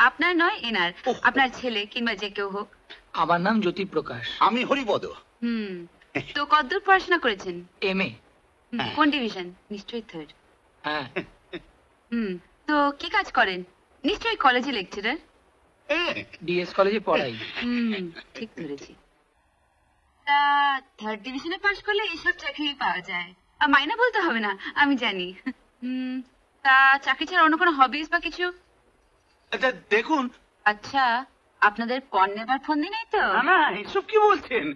Speaker 1: আপনার নয় এনার আপনার ছেলে কিংবা যে কেউ হোক
Speaker 14: আমার নাম জ্যোতি প্রকাশ
Speaker 5: আমি হরিপদ।
Speaker 1: হুম। তো কতদূর পড়াশোনা করেছেন?
Speaker 14: M A.
Speaker 1: কোন ডিভিশন? নিশ্চয়ই থার্ড
Speaker 14: হ্যাঁ।
Speaker 1: হুম তো কি কাজ করেন? নিশ্চয়ই কলেজে লেকচারার
Speaker 14: ডিএস কলেজে পড়াই।
Speaker 1: হুম ঠিক ধরেছি। তা থার্ড ডিভিশনে পাশ করলে এইসব চাকরি পাওয়া যায়। আর মাইনা বলতে হবে না আমি জানি। হুম তা চাকরি ছাড়া অন্য কোনো হবিস বা কিছু?
Speaker 5: আচ্ছা দেখুন।
Speaker 1: আচ্ছা। আপনাদের পণ নেবার ফোন নেই তো?
Speaker 5: না না এসব কি বলছেন?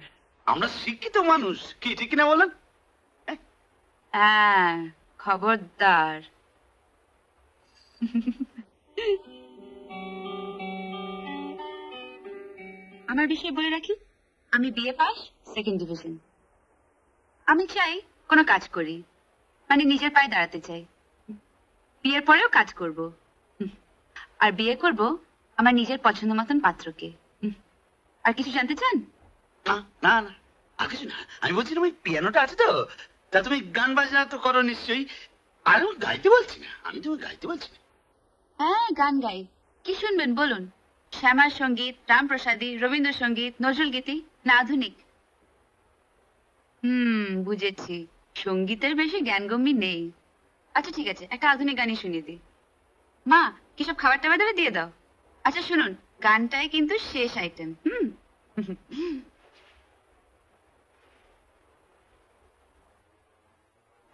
Speaker 5: আমরা শিক্ষিত মানুষ কি ঠিক কিনা বলেন?
Speaker 1: হ্যাঁ খবরদার। আমার বিষয়ে বলে রাখি আমি বিএ পাস সেকেন্ড ডিভিশন। আমি চাই কোনো কাজ করি মানে নিজের পায়ে দাঁড়াতে চাই। বিয়ের পরেও কাজ করব। আর বিয়ে করব আমার নিজের পছন্দ মতন পাত্রকে। আর কিছু জানতে চান?
Speaker 5: না না আর কিছু না। আমি বলছিলাম ওই পিয়ানোটা আছে তো? তা তুমি গান বাজনা তো করো নিশ্চয়ই। আর আমি গাইতে বলছি না আমি তুমি গাইতে বলছি না।
Speaker 1: হ্যাঁ গান গাই। কি শুনবেন বলুন? শ্যামার সংগীত রামপ্রসাদী রবীন্দ্রসঙ্গীত নজরুল গীতি না আধুনিক? হুম বুঝেছি। সঙ্গীতের বেশি জ্ঞানগম্যি নেই। আচ্ছা ঠিক আছে একটা আধুনিক গানই শুনিয়ে দিই। মা কি সব খাবার টাবার দিয়ে দাও? আচ্ছা শুনুন গানটাই কিন্তু শেষ আইটেম হুম?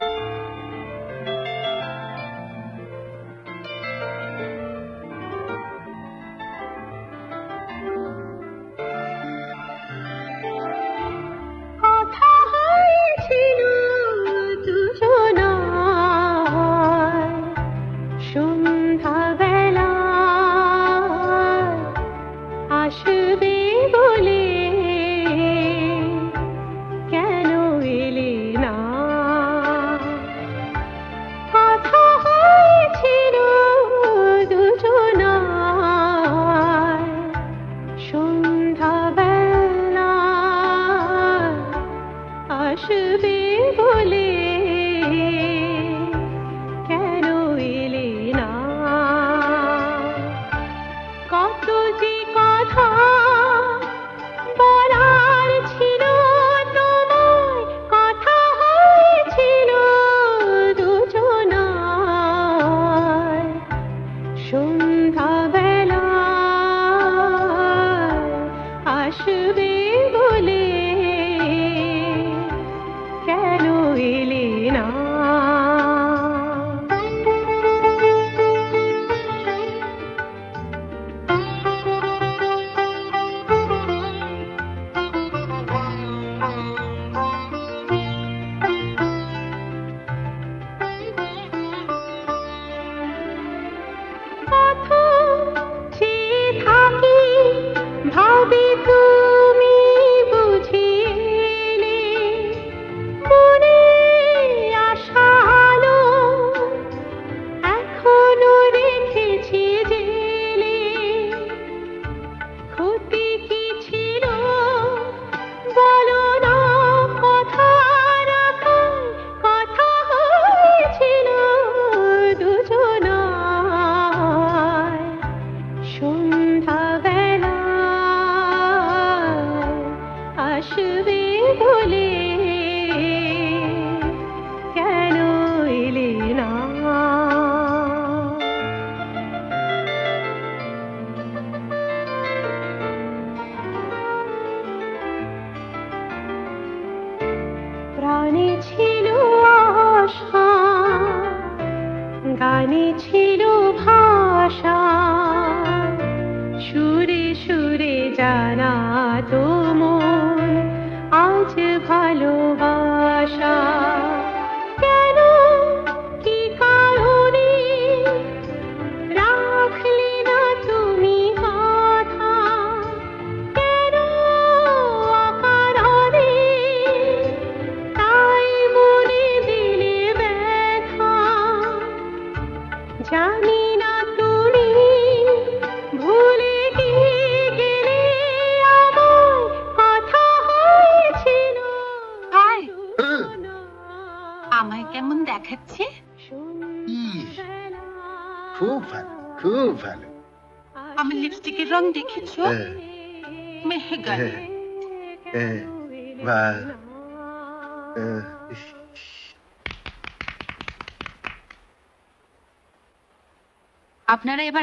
Speaker 3: কথা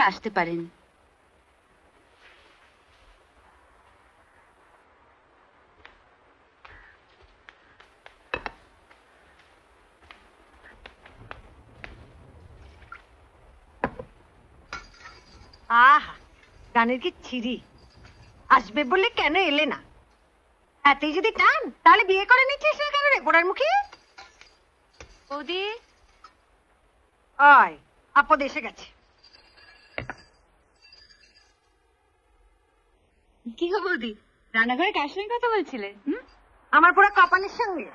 Speaker 1: আসতে পারেন।
Speaker 8: আহা গানের কি ছিরি? আসবে বলে কেন এলে না? এতই যদি টান তাহলে বিয়ে করে নিচ্ছিস না কেন রে পোড়ার মুখে
Speaker 1: বৌদি।
Speaker 8: অয় আপদ এসে গেছে।
Speaker 1: কি গো বৌদি? রান্নাঘরে কার সঙ্গে কথা বলছিলে? হুম?
Speaker 8: আমার পুরো কপালের সঙ্গে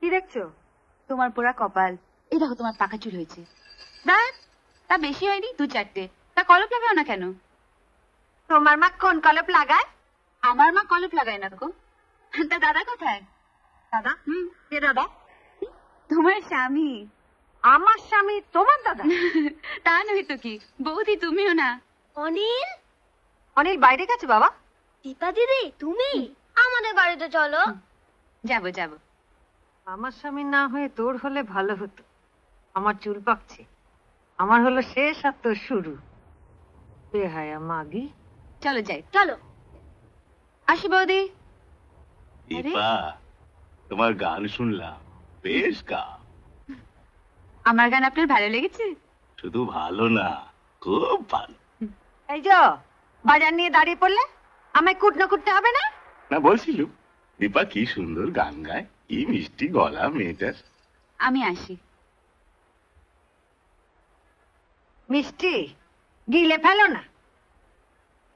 Speaker 8: কি দেখছ?
Speaker 1: তোমার পোড়া কপাল। এই দেখো তোমার পাকা চুল হয়েছে। তা বেশি হয়নি দু চারটে। তা কলপ লাগাও না কেন?
Speaker 8: তোমার মা কোন কলপ লাগায়?
Speaker 1: আমার মা কলপ লাগায় না গো। তা দাদা কোথায়?
Speaker 8: দাদা?
Speaker 1: হুম।
Speaker 8: কে দাদা?
Speaker 1: তোমার স্বামী।
Speaker 8: আমার স্বামী তোমার দাদা?
Speaker 1: তা নয় তো কি বৌদি তুমিও না।
Speaker 3: অনিল?
Speaker 8: অনিল বাইরে গেছে বাবা?
Speaker 3: দীপা দিদি তুমি? আমাদের বাড়িতে চলো।
Speaker 1: যাব যাব।
Speaker 8: আমার স্বামী না হয়ে তোর হলে ভালো হতো। আমার চুল পাকছে। আমার হলো শেষ আর তোর শুরু। বেহায়া মাগি
Speaker 1: চলো যাই।
Speaker 3: চলো।
Speaker 1: আসি বৌদি।
Speaker 2: দীপা তোমার গান শুনলাম। বেশ গা
Speaker 1: আমার গান আপনার ভালো লেগেছে?
Speaker 2: শুধু ভালো না খুব ভালো।
Speaker 8: এই যো বাজার নিয়ে দাঁড়িয়ে পড়লে আমায় কুটনো কুটতে হবে না?
Speaker 2: না বলছিল দীপা কি সুন্দর গান গায় কি মিষ্টি গলা মেয়েটার।
Speaker 1: আমি আসি।
Speaker 8: মিষ্টি গিলে ফেলো না।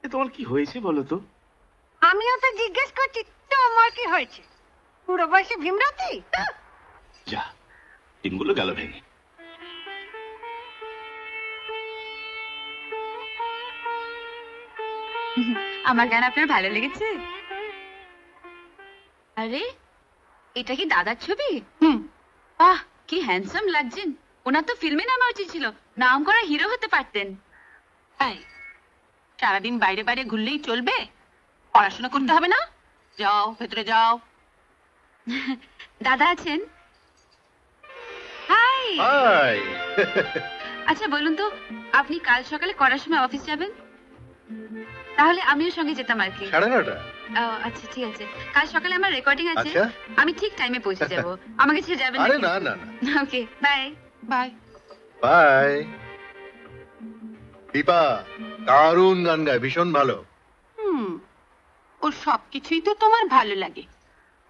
Speaker 2: এ, তোমার কি হয়েছে বলো তো?
Speaker 8: আমিও তো জিজ্ঞেস করছি তোমার কি হয়েছে? পুরো বয়সে ভীমরাতি?
Speaker 2: যা দিনগুলো গেল ভেঙে।
Speaker 1: আমার গান আপনার ভালো লেগেছে? আরে এটা কি দাদার ছবি?
Speaker 4: হুম।
Speaker 1: আহ কি হ্যান্ডসাম লাগছেন। ওনার তো ফিল্মে নামা উচিত ছিল। নাম করা হিরো হতে পারতেন।
Speaker 4: তাই? সারাদিন বাইরে বাইরে ঘুরলেই চলবে? পড়াশোনা করতে হবে না? যাও ভেতরে যাও।
Speaker 1: দাদা আছেন? হাই!
Speaker 10: হাই!
Speaker 1: আচ্ছা বলুন তো আপনি কাল সকালে করার সময় অফিস যাবেন? তাহলে আমিও সঙ্গে যেতাম আর কি।
Speaker 10: সাড়ে নটা
Speaker 1: আচ্ছা ঠিক আছে। কাল সকালে আমার রেকর্ডিং আছে।
Speaker 10: আচ্ছা।
Speaker 1: আমি ঠিক টাইমে পৌঁছে যাব। আমাকে ছেড়ে যাবেন
Speaker 10: আরে না না না।
Speaker 1: Okay bye
Speaker 4: bye
Speaker 10: bye Dipa দারুণ গান গায় ভীষণ ভালো।
Speaker 4: হুম ওর সবকিছুই তো তোমার ভালো লাগে।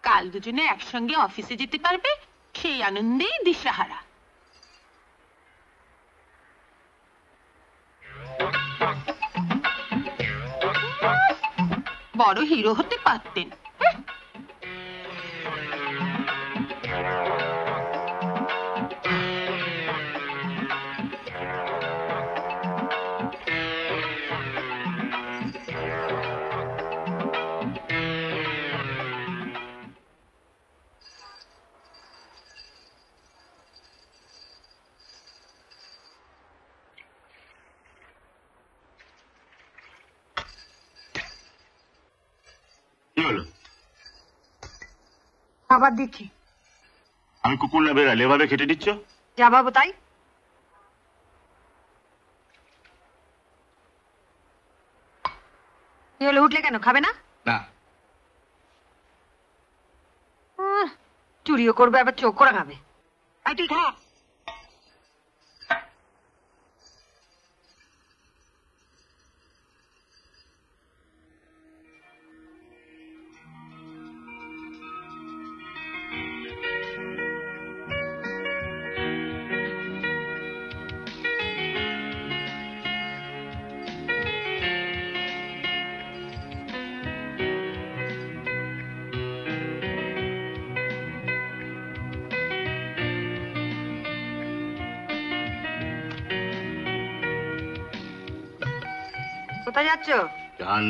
Speaker 4: কাল দুজনে একসঙ্গে অফিসে যেতে পারবে সেই আনন্দেই দিশাহারা। বড় হিরো হতে পারতেন।
Speaker 2: কি হলো?
Speaker 8: খাবার দিচ্ছি।
Speaker 2: আমি কুকুর না বেড়ালে এভাবে খেটে দিচ্ছ?
Speaker 8: যা বাবু তাই। কি হলো উঠলে কেন? খাবে না?
Speaker 2: না।
Speaker 8: চুরিও করবে আবার চোখ করে খাবে। আই তুই খা কোথায় যাচ্ছ
Speaker 2: জাহান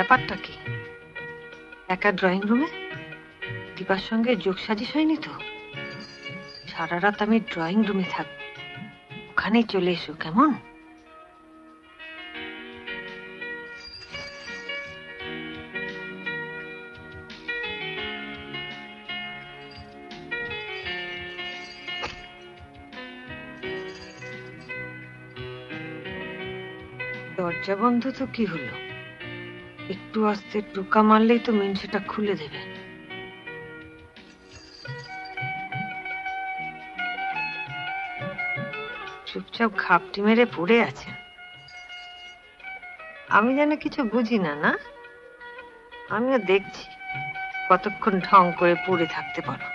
Speaker 8: ব্যাপারটা কি? একা ড্রয়িং রুমে দীপার সঙ্গে যোগ সাজিস হয়নি তো? সারা রাত আমি ড্রয়িং রুমে থাকব ওখানেই চলে এসো, কেমন? দরজা বন্ধ তো কি হলো? একটু আস্তে টোকা মারলেই তো মেনসেটা খুলে দেবে। চুপচাপ ঘাপটি মেরে পড়ে আছে। আমি যেন কিছু বুঝি না না? আমিও দেখছি কতক্ষণ ঢং করে পড়ে থাকতে পারো।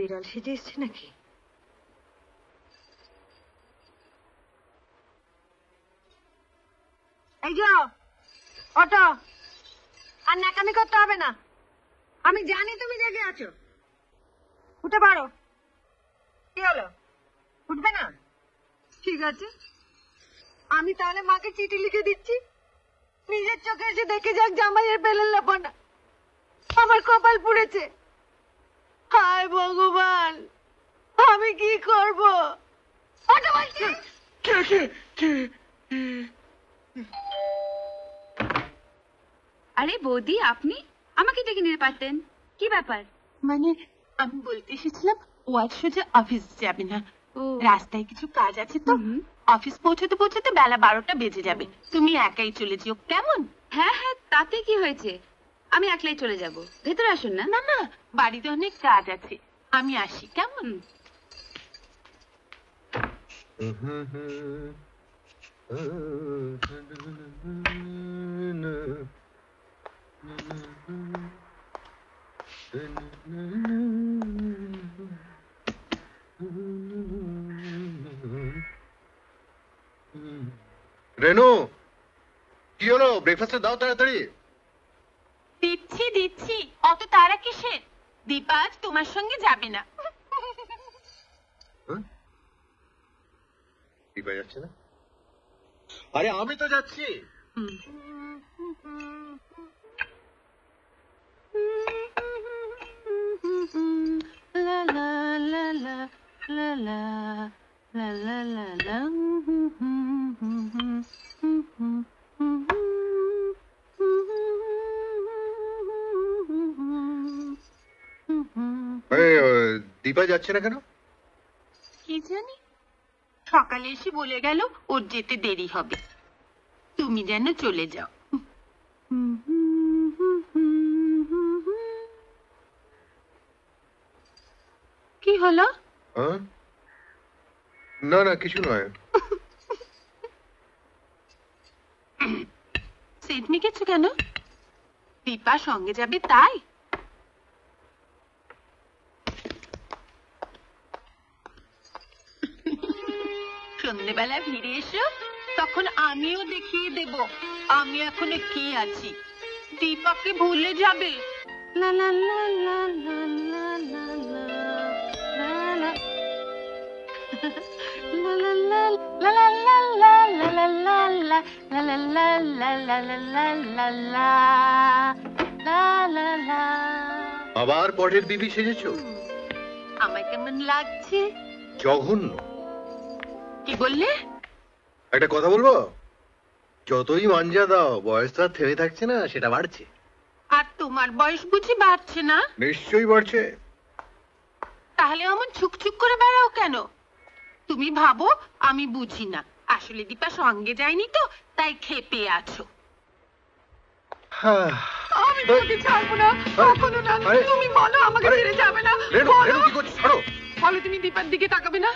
Speaker 8: বিড়াল সেজে এসছে নাকি? আর নাকামি করতে হবে না। আমি জানি তুমি জেগে আছো। উঠে পারো কি হলো? উঠবে না? ঠিক আছে। আমি তাহলে মাকে চিঠি লিখে দিচ্ছি। নিজের চোখে এসে দেখে যাক জামাইয়ের পেলেন লাপানা আমার কপাল পুড়েছে। হায় ভগবান আমি কি করব? বলছি।
Speaker 1: আরে বৌদি আপনি? আমাকে ডেকে নিতে পারতেন। কি ব্যাপার?
Speaker 4: মানে আমি বলতে এসেছিলাম ও আজ সোজা অফিস যাবে না।
Speaker 1: ও।
Speaker 4: রাস্তায় কিছু কাজ আছে তো? অফিস পৌঁছতে পৌঁছতে বেলা বারোটা বেজে যাবে। তুমি একাই চলে যেও কেমন?
Speaker 1: হ্যাঁ হ্যাঁ তাতে কি হয়েছে? আমি একলাই চলে যাব। ভেতরে আসুন না।
Speaker 4: না না বাড়িতে অনেক কাজ আছে। আমি আসি কেমন?
Speaker 10: রেনু কি হলো? ব্রেকফাস্টে দাও তাড়াতাড়ি।
Speaker 4: দিচ্ছি দিচ্ছি। অত তারা কিসের? দীপা আজ তোমার সঙ্গে যাবে না।
Speaker 10: দীপা যাচ্ছে না? আরে আমি তো যাচ্ছি।
Speaker 4: লা লা লা লা লা লা লা লা লা লা
Speaker 10: দীপা যাচ্ছে না কেন?
Speaker 4: কি জানি? সকালে এসে বলে গেল ওর যেতে দেরি হবে। তুমি যেন চলে যাও। কি হলো?
Speaker 10: না না কিছু নয়।
Speaker 4: সেট মেখেছো কেন? দীপা সঙ্গে যাবে তাই? সন্ধ্যেবেলা ফিরে এসো তখন আমিও দেখিয়ে দেব আমি এখনও কে আছি দীপাকে ভুলে যাবে লা লা লা লা লা লা লা
Speaker 10: আবার পটের বিবি সেজেছো
Speaker 4: আমায় কেমন লাগছে
Speaker 10: জঘন্য
Speaker 4: কি বললে?
Speaker 10: একটা কথা বলব? যতই মাঞ্জা দাও বয়স তো আর থেমে থাকছে না সেটা বাড়ছে।
Speaker 4: আর তোমার বয়স বুঝি বাড়ছে না?
Speaker 10: নিশ্চয়ই বাড়ছে।
Speaker 4: তাহলে অমন ছুকছুক করে বেড়াও কেন? তুমি ভাবো আমি বুঝি না। আসলে দীপা সঙ্গে যায়নি তো তাই খেপে আছো।
Speaker 10: হ্যাঁ।
Speaker 4: আমি তোমাকে ছাড়বো না কখনো না। তুমি বলো আমাকে ছেড়ে যাবে না। বলো তুমি দীপার দিকে তাকাবে না?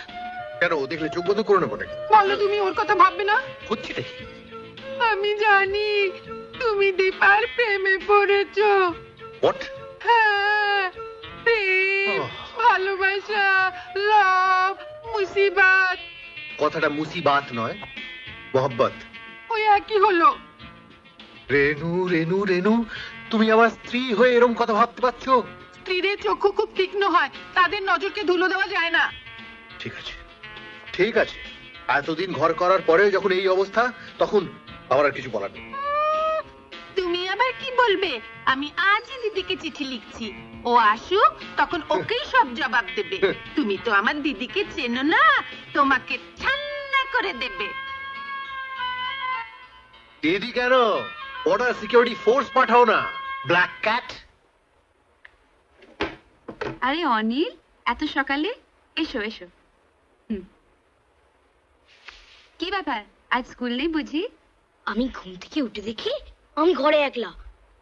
Speaker 10: কেন? ও দেখলে চোখ বন্ধ করে নেব নাকি?
Speaker 4: বলো তুমি ওর কথা ভাববে না?
Speaker 10: হচ্ছেটা কি
Speaker 4: আমি জানি তুমি দীপার প্রেমে পড়েছো।
Speaker 10: হোয়াট
Speaker 4: হ্যাঁ প্রেম ভালোবাসা লাভ মুসিবত।
Speaker 10: কথাটা মুসিবাত নয়
Speaker 4: ওই একই হলো।
Speaker 10: রেনু রেনু রেনু তুমি আমার স্ত্রী হয়ে এরম কথা ভাবতে পারছ?
Speaker 4: স্ত্রীদের চক্ষু খুব তীক্ষ্ণ হয় তাদের নজরকে ধুলো দেওয়া যায় না।
Speaker 10: ঠিক আছে। ঠিক আছে। এতদিন ঘর করার পরে যখন এই অবস্থা তখন আমার আর কিছু বলার নেই।
Speaker 4: তুমি আবার কি বলবে? আমি আজই দিদিকে চিঠি লিখছি। ও আসুক তখন ওকেই সব জবাব দেবে। তুমি তো আমার দিদিকে চেনো না তোমাকে ঠান্ডা করে দেবে।
Speaker 10: দিদি কেন? বর্ডার সিকিউরিটি ফোর্স পাঠাও না। ব্ল্যাক ক্যাট
Speaker 1: আরে অনিল এত সকালে? এসো এসো হুম। কি ব্যাপার? আজ স্কুল নেই বুঝি?
Speaker 3: আমি ঘুম থেকে উঠে দেখি আমি ঘরে একলা।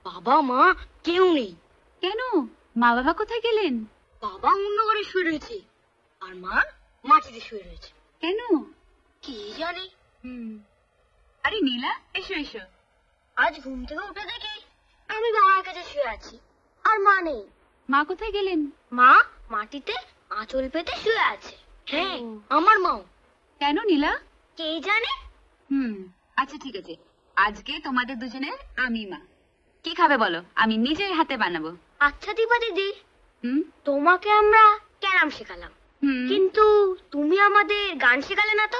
Speaker 3: বাবা মা কেউ নেই।
Speaker 1: কেন? মা বাবা কোথায় গেলেন?
Speaker 3: বাবা অন্য ঘরে শুয়ে রয়েছে। আর মা মাটিতে শুয়ে রয়েছে।
Speaker 1: কেন?
Speaker 3: কি জানি।
Speaker 1: হুম। আরে নীলা এসো এসো।
Speaker 3: আজ ঘুম থেকে উঠে দেখি আমি বাবার কাছে শুয়ে আছি। আর মা নেই।
Speaker 1: মা কোথায় গেলেন?
Speaker 3: মা মাটিতে আঁচল পেতে শুয়ে আছে। হ্যাঁ আমার মাও।
Speaker 1: কেন নীলা?
Speaker 3: কে জানে?
Speaker 1: হুম আচ্ছা ঠিক আছে। আজকে তোমাদের দুজনের আমি মা। কি খাবে বলো? আমি নিজের হাতে বানাবো।
Speaker 3: আচ্ছা দীপা দিদি।
Speaker 1: হুম?
Speaker 3: তোমাকে আমরা ক্যারাম শেখালাম। কিন্তু তুমি আমাদের গান শেখালে না তো?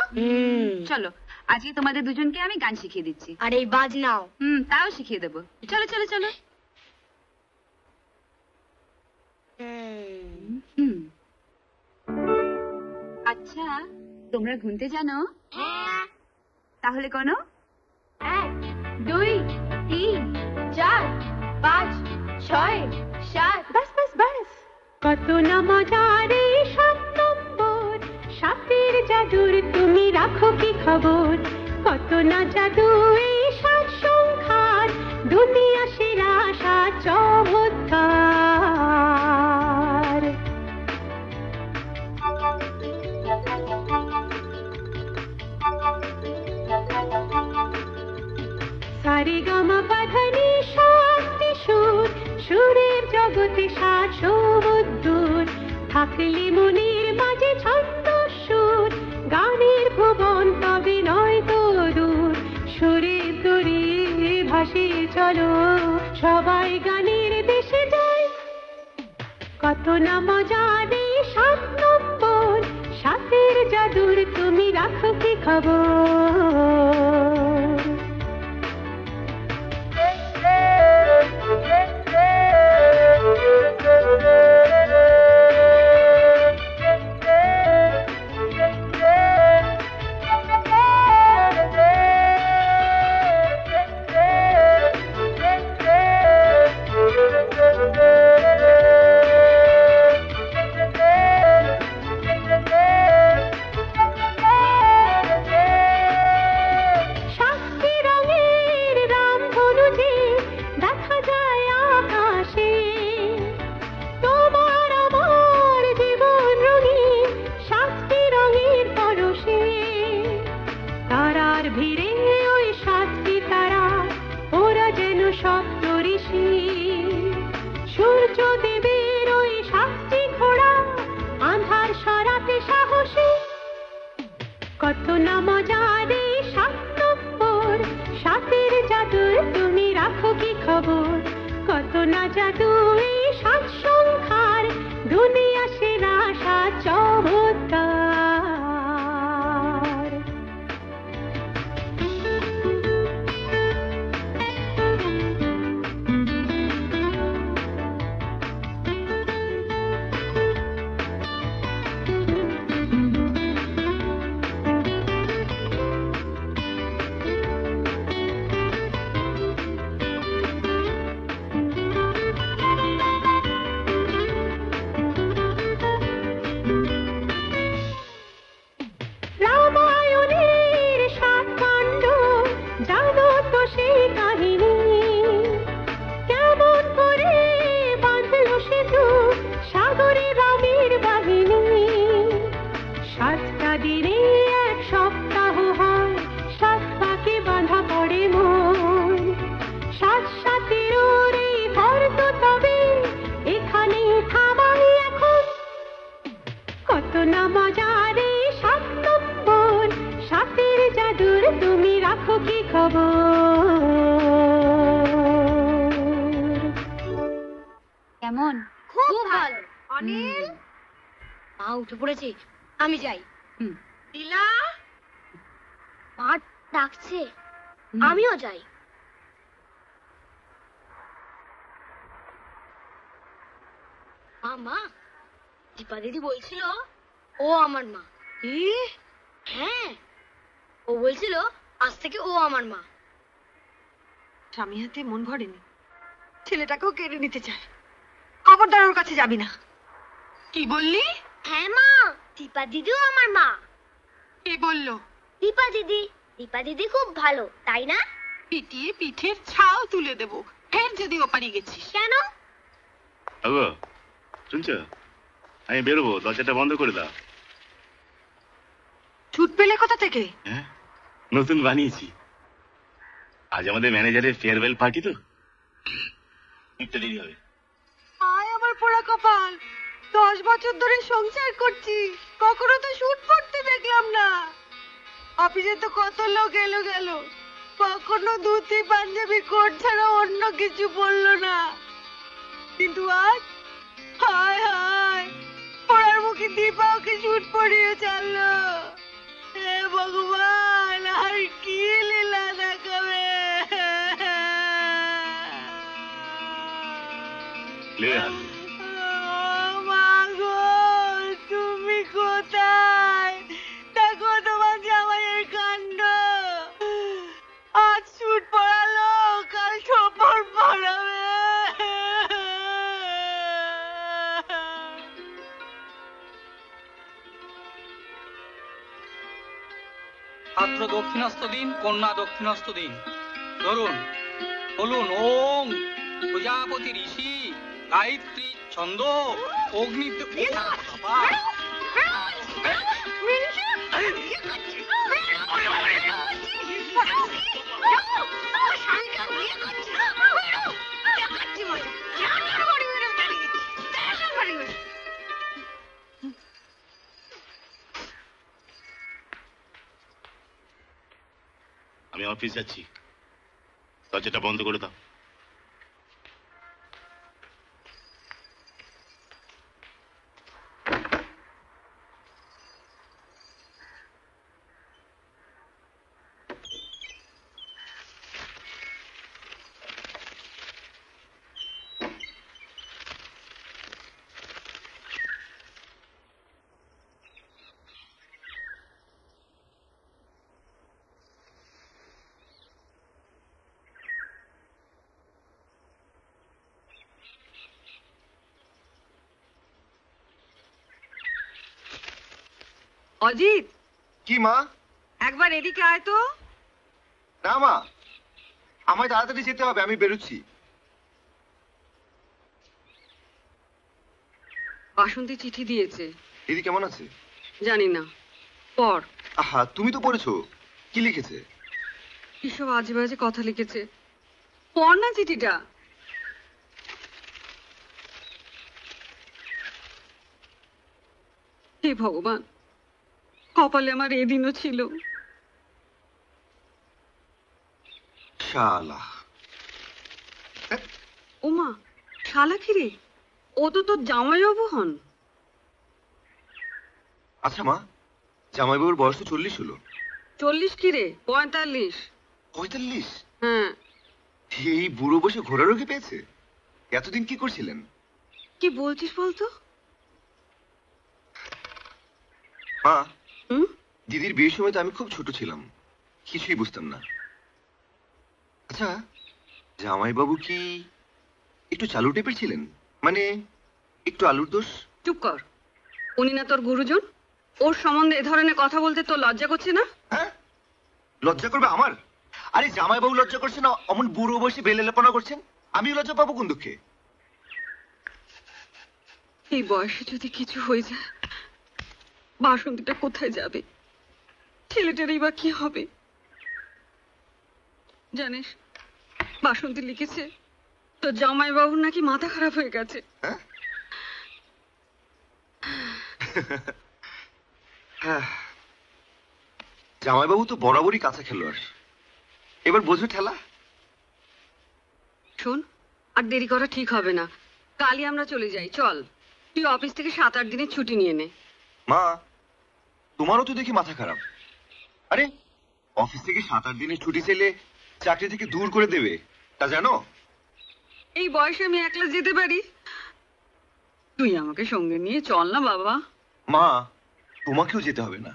Speaker 1: চলো আজকে তোমাদের দুজনকে আমি গান শিখিয়ে দিচ্ছি।
Speaker 3: আর এই বাজনাও।
Speaker 1: হুম তাও শিখিয়ে দেবো। চলো চলো চলো। হুম। আচ্ছা। তোমরা গুনতে জানো?
Speaker 3: হ্যাঁ।
Speaker 1: তাহলে কোনো?
Speaker 3: এক দুই তিন চার পাঁচ ছয় সাত।
Speaker 4: বাস বাস বাস। কত না মজার এই সাত নম্বর। সাতের জাদুর তুমি রাখো কি খবর? কত না জাদু এই সাত সংখ্যার? দুনিয়া সেরা সাত চমৎকার। সারে সুর মনের মাঝে ছন্দ সুর, গানের ভুবন তবে নয় তো দূর। সুরের দূরে ভাসে চলো, সবাই গানের দেশে যায় কত না মজারে সাত নম্বর, সাতের জাদুর তুমি রাখো কি খবর?
Speaker 3: দিদি বলছিল ও আমার মা। হ্যাঁ ও বলছিল আজ থেকে ও আমার মা।
Speaker 8: স্বামী হাতে মন ভরেনি। ছেলেটাকেও কেড়ে নিতে চায়। খবরদার ওর কাছে যাবি না।
Speaker 4: কি বললি?
Speaker 3: হ্যাঁ মা দীপা দিদিও আমার মা।
Speaker 4: কে বলল?
Speaker 3: দীপা দিদি। দীপা দিদি খুব ভালো তাই না?
Speaker 4: পিটিয়ে পিঠের ছাও তুলে দেব। ফের যদি ওপারে গেছিস।
Speaker 3: কেন?
Speaker 2: আগো শুনছ আমি বেরোবো দরজাটা বন্ধ করে দাও।
Speaker 8: ছুট পেলে কোথা থেকে?
Speaker 2: হ্যাঁ? নতুন বানিয়েছি। আজ আমাদের ম্যানেজারের ফেয়ারওয়েল পার্টি তো। দেরি হবে।
Speaker 8: আয় আমার পোড়া কপাল দশ বছর ধরে সংসার করছি কখনো তো শুট পড়তে দেখলাম না। অফিসে তো কত লোক এলো গেল কখনো ধুতি পাঞ্জাবি কোট ছাড়া অন্য কিছু বলল না। কিন্তু আজ হায় হায়। মুখে দীপা ওকে শুট পড়িয়ে চাললো হে ভগবান আর কি লীলা দেখাবে?
Speaker 2: লে
Speaker 14: পাত্র দক্ষিণাস্ত দিন কন্যা দক্ষিণাস্ত দিন ধরুন বলুন ওং প্রজাপতি ঋষি গায়ত্রী ছন্দ অগ্নি
Speaker 2: আমি অফিস যাচ্ছি। দরজাটা বন্ধ করে দাও।
Speaker 8: অজিত।
Speaker 10: কি মা?
Speaker 8: একবার এদিকে আয় তো।
Speaker 10: না মা আমায় তাড়াতাড়ি যেতে হবে আমি বেরোচ্ছি।
Speaker 8: বাসন্তী চিঠি দিয়েছে।
Speaker 10: দিদি কেমন আছে?
Speaker 8: জানি না। পর
Speaker 10: আহা তুমি তো পড়েছো। কি লিখেছে?
Speaker 8: কিসব আজে বাজে কথা লিখেছে? পড় না চিঠিটা? হে ভগবান। কপালে আমার এদিনও ছিল।
Speaker 15: শালা।
Speaker 16: শালা ও তো তোর জামাইবাবু হন।
Speaker 15: আচ্ছা মা জামাইবাবুর বয়স তো চল্লিশ হলো।
Speaker 16: চল্লিশ কিরে পঁয়তাল্লিশ।
Speaker 15: পঁয়তাল্লিশ?
Speaker 16: হ্যাঁ।
Speaker 15: এই বুড়ো বসে ঘোড়া রোগী পেয়েছে? এতদিন কি করছিলেন?
Speaker 16: কি বলছিস বলতো?
Speaker 15: মা দিদির বিয়ের সময় তো আমি খুব ছোট ছিলাম। কিছুই বুঝতাম না। আচ্ছা জামাইবাবু কি একটু চালু টাইপের ছিলেন? মানে একটু আলুর দোষ?
Speaker 16: চুপ কর। উনি না তোর গুরুজন? ওর সম্বন্ধে এ ধরনের কথা বলতে তোর লজ্জা করছে না?
Speaker 15: লজ্জা করবে আমার? আরে জামাইবাবু লজ্জা করছে না অমন বুড়ো বসে বেলেলেপনা করছেন? আমি লজ্জা পাবো কোন দুঃখে?
Speaker 16: এই বয়সে যদি কিছু হয়ে যায় বাসন্তীটা কোথায় যাবে? ছেলেটারই বা কি হবে? জানিস বাসন্তী লিখেছে তো জামাইবাবুর নাকি মাথা খারাপ হয়ে গেছে।
Speaker 15: হ্যাঁ। জামাইবাবু তো বরাবরই কাছে খেলোয়াড়। এবার বোঝো ঠেলা।
Speaker 16: শোন আর দেরি করা ঠিক হবে না। কালই আমরা চলে যাই চল। তুই অফিস থেকে সাত আট দিনের ছুটি নিয়ে নে।
Speaker 15: মা তোমারও তো দেখি মাথা খারাপ। আরে অফিস থেকে সাত আট দিনের ছুটি চাইলে চাকরি থেকে দূর করে দেবে তা জানো?
Speaker 16: এই বয়সে আমি একলা যেতে পারি? তুই আমাকে সঙ্গে নিয়ে চল না বাবা।
Speaker 15: মা তোমাকেও যেতে হবে না।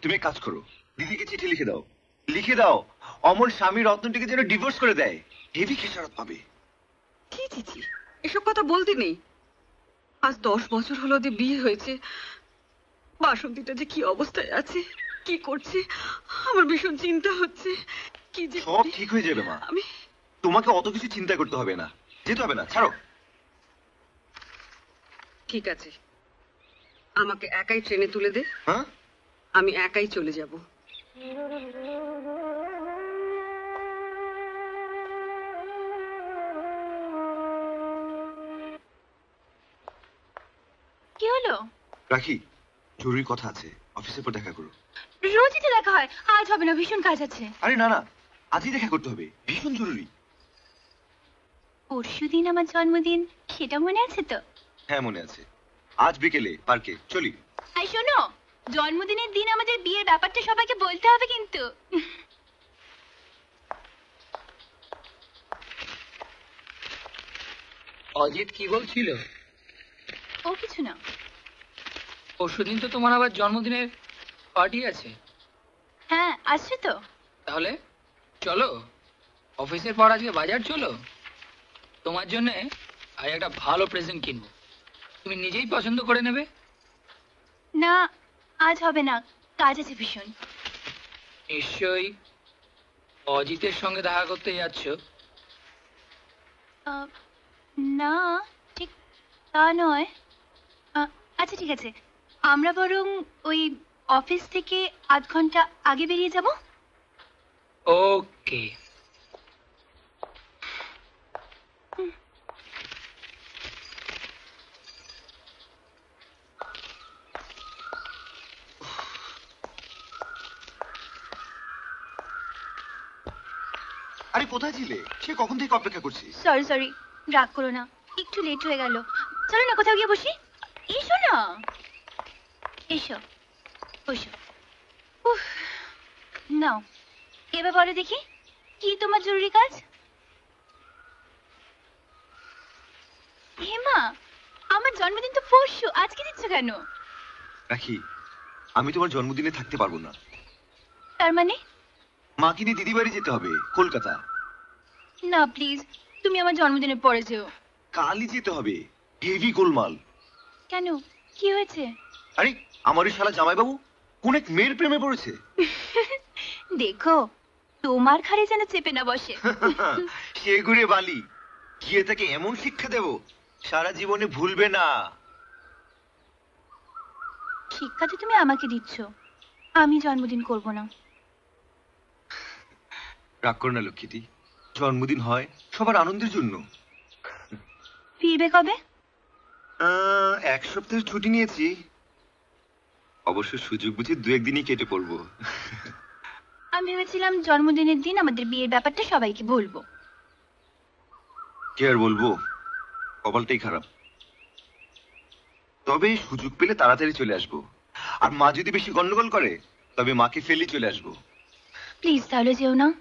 Speaker 15: তুমি এক কাজ করো দিদিকে চিঠি লিখে দাও। লিখে দাও অমর স্বামী রত্নটিকে যেন ডিভোর্স করে দেয়। হেভি খেসারত পাবে।
Speaker 16: কি ছি এসব কথা বলতে নেই। আজ দশ বছর হলো ওদের বিয়ে হয়েছে। বাসন্তীটা যে কি অবস্থায় আছে কি করছে আমার ভীষণ চিন্তা হচ্ছে। কি যে
Speaker 15: সব ঠিক হয়ে যাবে মা।
Speaker 16: আমি
Speaker 15: তোমাকে অত কিছু চিন্তা করতে হবে না। যেতে হবে না ছাড়ো।
Speaker 16: ঠিক আছে। আমাকে একাই ট্রেনে তুলে দে।
Speaker 15: হ্যাঁ?
Speaker 16: আমি একাই চলে যাব।
Speaker 17: কি হলো?
Speaker 15: রাখি জরুরি কথা আছে। অফিসের পর দেখা করো।
Speaker 17: রোজই তো দেখা হয়। আজ হবে না ভীষণ কাজ আছে।
Speaker 15: আরে না না আজই দেখা করতে হবে। ভীষণ জরুরি।
Speaker 17: পরশু দিন আমার জন্মদিন সেটা মনে আছে তো?
Speaker 15: হ্যাঁ মনে আছে। আজ বিকেলে পার্কে চলি।
Speaker 17: আই শোনো জন্মদিনের দিন আমাদের বিয়ের ব্যাপারটা সবাইকে বলতে হবে কিন্তু।
Speaker 14: অজিত কি বলছিল?
Speaker 17: ও কিছু না।
Speaker 14: পরশুদিন তো তোমার আবার জন্মদিনের পার্টি আছে।
Speaker 17: হ্যাঁ আসছে তো।
Speaker 14: তাহলে চলো অফিসের পর আজকে বাজার চলো। তোমার জন্য আজ একটা ভালো প্রেজেন্ট কিনবো। তুমি নিজেই পছন্দ করে নেবে।
Speaker 17: না আজ হবে না কাজ আছে ভীষণ।
Speaker 14: নিশ্চয়ই অজিতের সঙ্গে দেখা করতে যাচ্ছ?
Speaker 17: না ঠিক তা নয়। আচ্ছা ঠিক আছে। আমরা বরং ওই অফিস থেকে আধ ঘণ্টা আগে বেরিয়ে যাব?
Speaker 14: ওকে।
Speaker 15: আরে কোথায় ছিলে? সে কখন থেকে অপেক্ষা করছি
Speaker 17: সরি সরি রাগ করো না। একটু লেট হয়ে গেল। চলো না কোথাও গিয়ে বসি? এসো বসো। উফ, নাও এবার বলো দেখি কি তোমার জরুরি কাজ? হেমা আমার জন্মদিন তো পরশু আজকে দিচ্ছ কেন?
Speaker 15: রাখি আমি তোমার জন্মদিনে থাকতে পারব না।
Speaker 17: তার মানে?
Speaker 15: মাকে নিয়ে দিদি বাড়ি যেতে হবে কলকাতা।
Speaker 17: না প্লিজ তুমি আমার জন্মদিনের পরে যেও।
Speaker 15: কালই যেতে হবে হেভি গোলমাল।
Speaker 17: কেন? কি হয়েছে?
Speaker 15: আরে আমার ওই শালা জামাইবাবু কোন এক মেয়ের প্রেমে পড়েছে।
Speaker 17: দেখো তোমার ঘাড়ে যেন চেপে না বসে।
Speaker 15: সে ঘুরে বালি গিয়ে তাকে এমন শিক্ষা দেব সারা জীবনে ভুলবে না।
Speaker 17: শিক্ষা তো তুমি আমাকে দিচ্ছ আমি জন্মদিন করব না।
Speaker 15: রাগ করো না লক্ষ্মীটি জন্মদিন হয় সবার আনন্দের জন্য।
Speaker 17: ফিরবে কবে?
Speaker 15: এক সপ্তাহের ছুটি নিয়েছি। অবশ্য সুযোগ বুঝে দু একদিনই কেটে পড়ব।
Speaker 17: আমি ভেবেছিলাম জন্মদিনের দিন আমাদের বিয়ের ব্যাপারটা সবাইকে বলব।
Speaker 15: কি আর বলব? কপালটাই খারাপ। তবে সুযোগ পেলে তাড়াতাড়ি চলে আসব। আর মা যদি বেশি গন্ডগোল করে তবে মাকে ফেলে চলে আসব।
Speaker 17: প্লিজ তাহলে যেও না।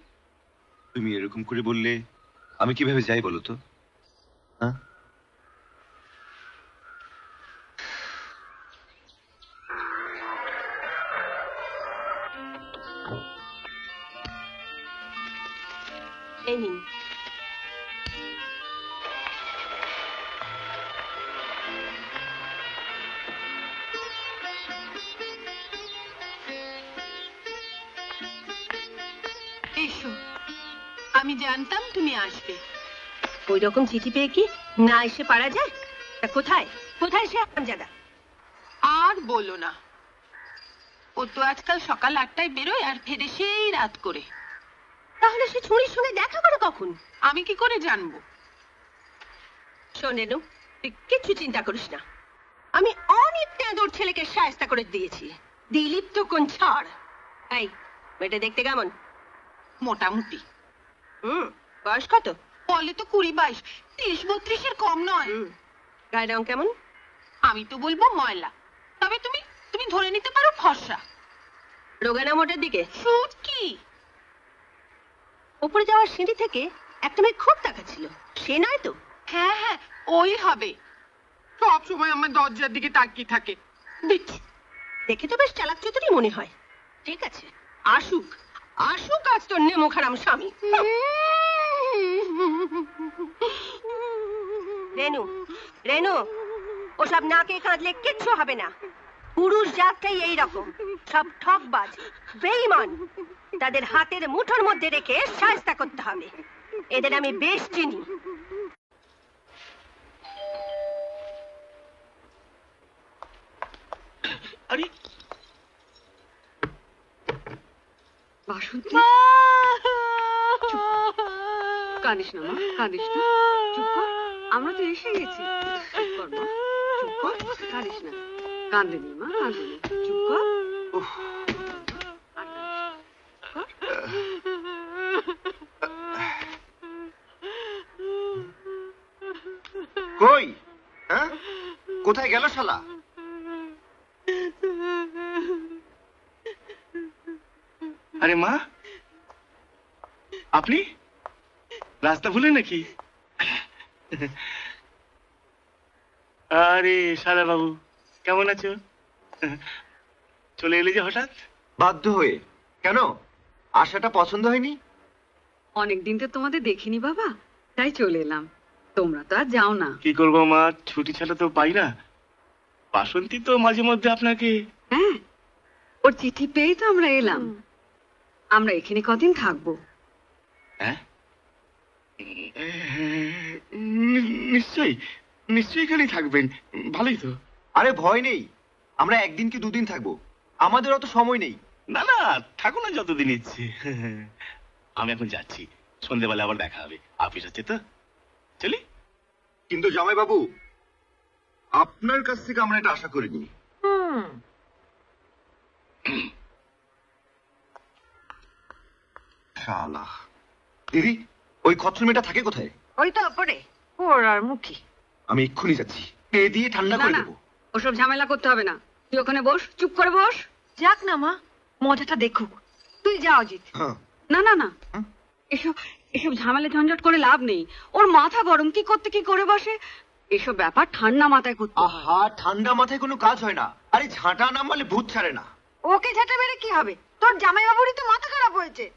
Speaker 15: তুমি এরকম করে বললে আমি কীভাবে যাই বলো তো? হ্যাঁ?
Speaker 18: ওই রকম চিঠি পেয়ে কি না এসে পারা যায়? তা কোথায়? কোথায় সে জাদা
Speaker 4: আর বলো না। ও তো আজকাল সকাল আটটায় বেরোয় আর ফেরে সেই রাত করে।
Speaker 18: তাহলে সে ছুরির সঙ্গে দেখা করে কখন?
Speaker 4: আমি কি করে জানব?
Speaker 18: শোন রেনু তুই কিচ্ছু চিন্তা করিস না। আমি অনেক তেঁদুর ছেলেকে সায়স্তা করে দিয়েছি। দিলীপ তো কোন ছাড়। এই মেয়েটা দেখতে কেমন?
Speaker 4: মোটামুটি।
Speaker 18: হুম বয়স কত?
Speaker 4: বলে তো কুড়ি বাইশ। তিরিশ বত্রিশের কম নয়।
Speaker 18: গায়ের রং কেমন?
Speaker 4: আমি তো বলব ময়লা। তবে তুমি তুমি ধরে নিতে পারো ফর্সা।
Speaker 18: রোগানা মোটের দিকে?
Speaker 4: শুট কি
Speaker 18: উপরে যাওয়ার সিঁড়ি থেকে একটা মেয়ে খুব তাকাচ্ছিল। সে নয় তো?
Speaker 4: হ্যাঁ হ্যাঁ ওই হবে। সব সময় আমার দরজার দিকে তাকিয়ে থাকে।
Speaker 18: দেখে তো বেশ চালাক চতুরই মনে হয়। ঠিক আছে। আসুক আসুক আজ তোর নেমো খারাম স্বামী রেনু রেনু ওসব নাকে কাঁদলে কিচ্ছু হবে না। পুরুষ জাতটাই এই রকম সব ঠকবাজ বেঈমান। তাদের হাতের মুঠোর মধ্যে রেখে সাজতা করতে হবে। এদের আমি বেশ চিনি।
Speaker 19: আরে।
Speaker 16: বাসন্তী। কাঁদিস না, মা, কাঁদিস না। চুপ কর, আমরা তো এসে গেছি। চুপ কর কাঁদিস না। মা চুপ কর।
Speaker 15: কই? হ্যাঁ? কোথায় গেল শালা?
Speaker 2: আরে মা, আপনি? রাস্তা ভুলে নাকি? আরে সাদা বাবু কেমন আছো? চলে এলে যে হঠাৎ?
Speaker 15: বাধ্য হয়ে। কেন? আশাটা পছন্দ হয়নি?
Speaker 16: অনেকদিন তো তোমাদের দেখিনি বাবা তাই চলে এলাম। তোমরা তো আর যাও না।
Speaker 2: কি করব মা ছুটি ছাড়া তো পাই না। বাসন্তী তো মাঝে মধ্যে আপনাকে।
Speaker 16: হ্যাঁ ওর চিঠি পেয়েই তো আমরা এলাম। আমরা এখানে কদিন থাকব?
Speaker 2: হ্যাঁ? নিশ্চয়ই নিশ্চয়ই এখানেই থাকবেন। ভালোই তো।
Speaker 15: আরে ভয় নেই আমরা একদিন কি দুদিন থাকব? আমাদের অত সময় নেই।
Speaker 2: না না থাকুন না যতদিন ইচ্ছে। আমি এখন যাচ্ছি সন্ধেবেলা আবার দেখা হবে। অফিস আছে তো? চলি।
Speaker 15: কিন্তু জামাই বাবু আপনার কাছ থেকে আমরা এটা আশা করিনি। শালা। দিদি ওই খচ্চর মেয়েটা থাকে কোথায়?
Speaker 18: ওই তো ওপরে। ওর আর মুখী।
Speaker 15: আমি এক্ষুনি যাচ্ছি। পেয়ে দিয়ে ঠান্ডা করে
Speaker 16: না
Speaker 15: দেবো?
Speaker 16: ওসব ঝামেলা করতে হবে না। তুই ওখানে বস চুপ করে বস।
Speaker 18: যাক না মা মজাটা দেখুক। তুই যা অজিত।
Speaker 15: হ্যাঁ।
Speaker 16: না না না। এসব এসব ঝামেলা ঝঞ্ঝট করে লাভ নেই। ওর মাথা গরম কি করতে কি করে বসে? এসব ব্যাপার ঠান্ডা মাথায় করতে হয়।
Speaker 15: আহা ঠান্ডা মাথায় কোনো কাজ হয় না। আরে ঝাঁটা না মারলে ভূত ছাড়ে না।
Speaker 18: ওকে ঝাঁটা মেরে কি হবে? তোর জামাই বাবুরই তো মাথা খারাপ হয়েছে।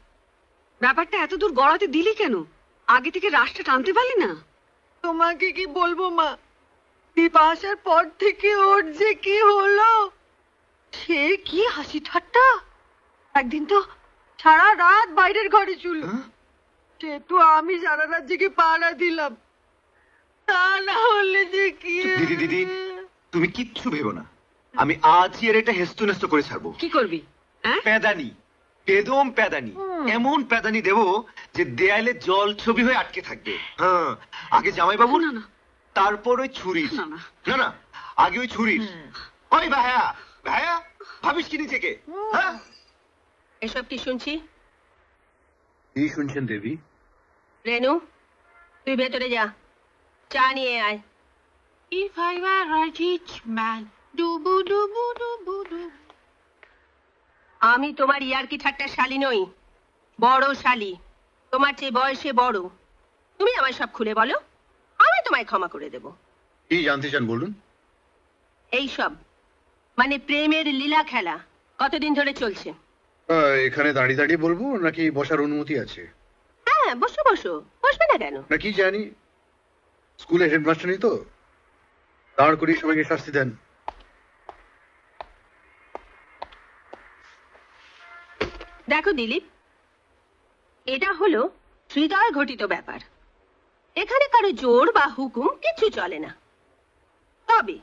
Speaker 16: ব্যাপারটা এত দূর গড়াতে দিলি কেন? আগে থেকে রাশটা টানতে পারলি না?
Speaker 18: তোমাকে কি বলব মা? দীপা আসার পর থেকে ওর যে কি হলো? সে কি হাসি ঠাট্টা? একদিন তো সারা রাত বাইরের ঘরে ছিল সে তো আমি সারা রাত জেগে পাড়া দিলাম। তা না হলে যে কি
Speaker 15: দিদি দিদি তুমি কিচ্ছু ভেবো না। আমি আজই এর এটা হেস্ত নেস্ত করে ছাড়বো।
Speaker 16: কি করবি? হ্যাঁ?
Speaker 15: প্যাদানি বেদম প্যাদানি। এমন প্যাদানি দেবো যে দেয়ালে জল ছবি হয়ে আটকে থাকবে। হ্যাঁ আগে জামাই বাবু
Speaker 16: না না।
Speaker 15: তারপর ওই ছুরির।
Speaker 16: না, না।
Speaker 15: না না আগে ওই ছুরির। ওই ভাইয়া ভাইয়া ভাবিস কি নিজেকে? হ্যাঁ?
Speaker 18: এসব কি শুনছি?
Speaker 10: কি শুনছেন দেবী?
Speaker 18: রেনু তুই ভেতরে যা। চা নিয়ে আয়।
Speaker 13: If I were a rich man, dubu dubu dubu dubu.
Speaker 18: আমি তোমার ইয়ারকি ঠাট্টা শালি নই বড় শালি। তোমার চেয়ে বয়সে বড়। তুমি আমায় সব খুলে বলো আমি তোমায় ক্ষমা করে দেব।
Speaker 10: কি জানতে চান বলুন?
Speaker 18: এই সব মানে প্রেমের লীলা খেলা কতদিন ধরে চলছে?
Speaker 10: এখানে দাঁড়িয়ে দাঁড়িয়ে বলব নাকি বসার অনুমতি আছে?
Speaker 18: হ্যাঁ বসো বসো। বসবে না কেন?
Speaker 10: না কি জানি। স্কুলে হেডমাস্টার নেই তো। দাঁড় করিয়ে সবাইকে শাস্তি দেন।
Speaker 18: দেখো দিলীপ, এটা হলো হৃদয় ঘটিত ব্যাপার। এখানে কারও জোর বা হুকুম কিছু চলে না। তবে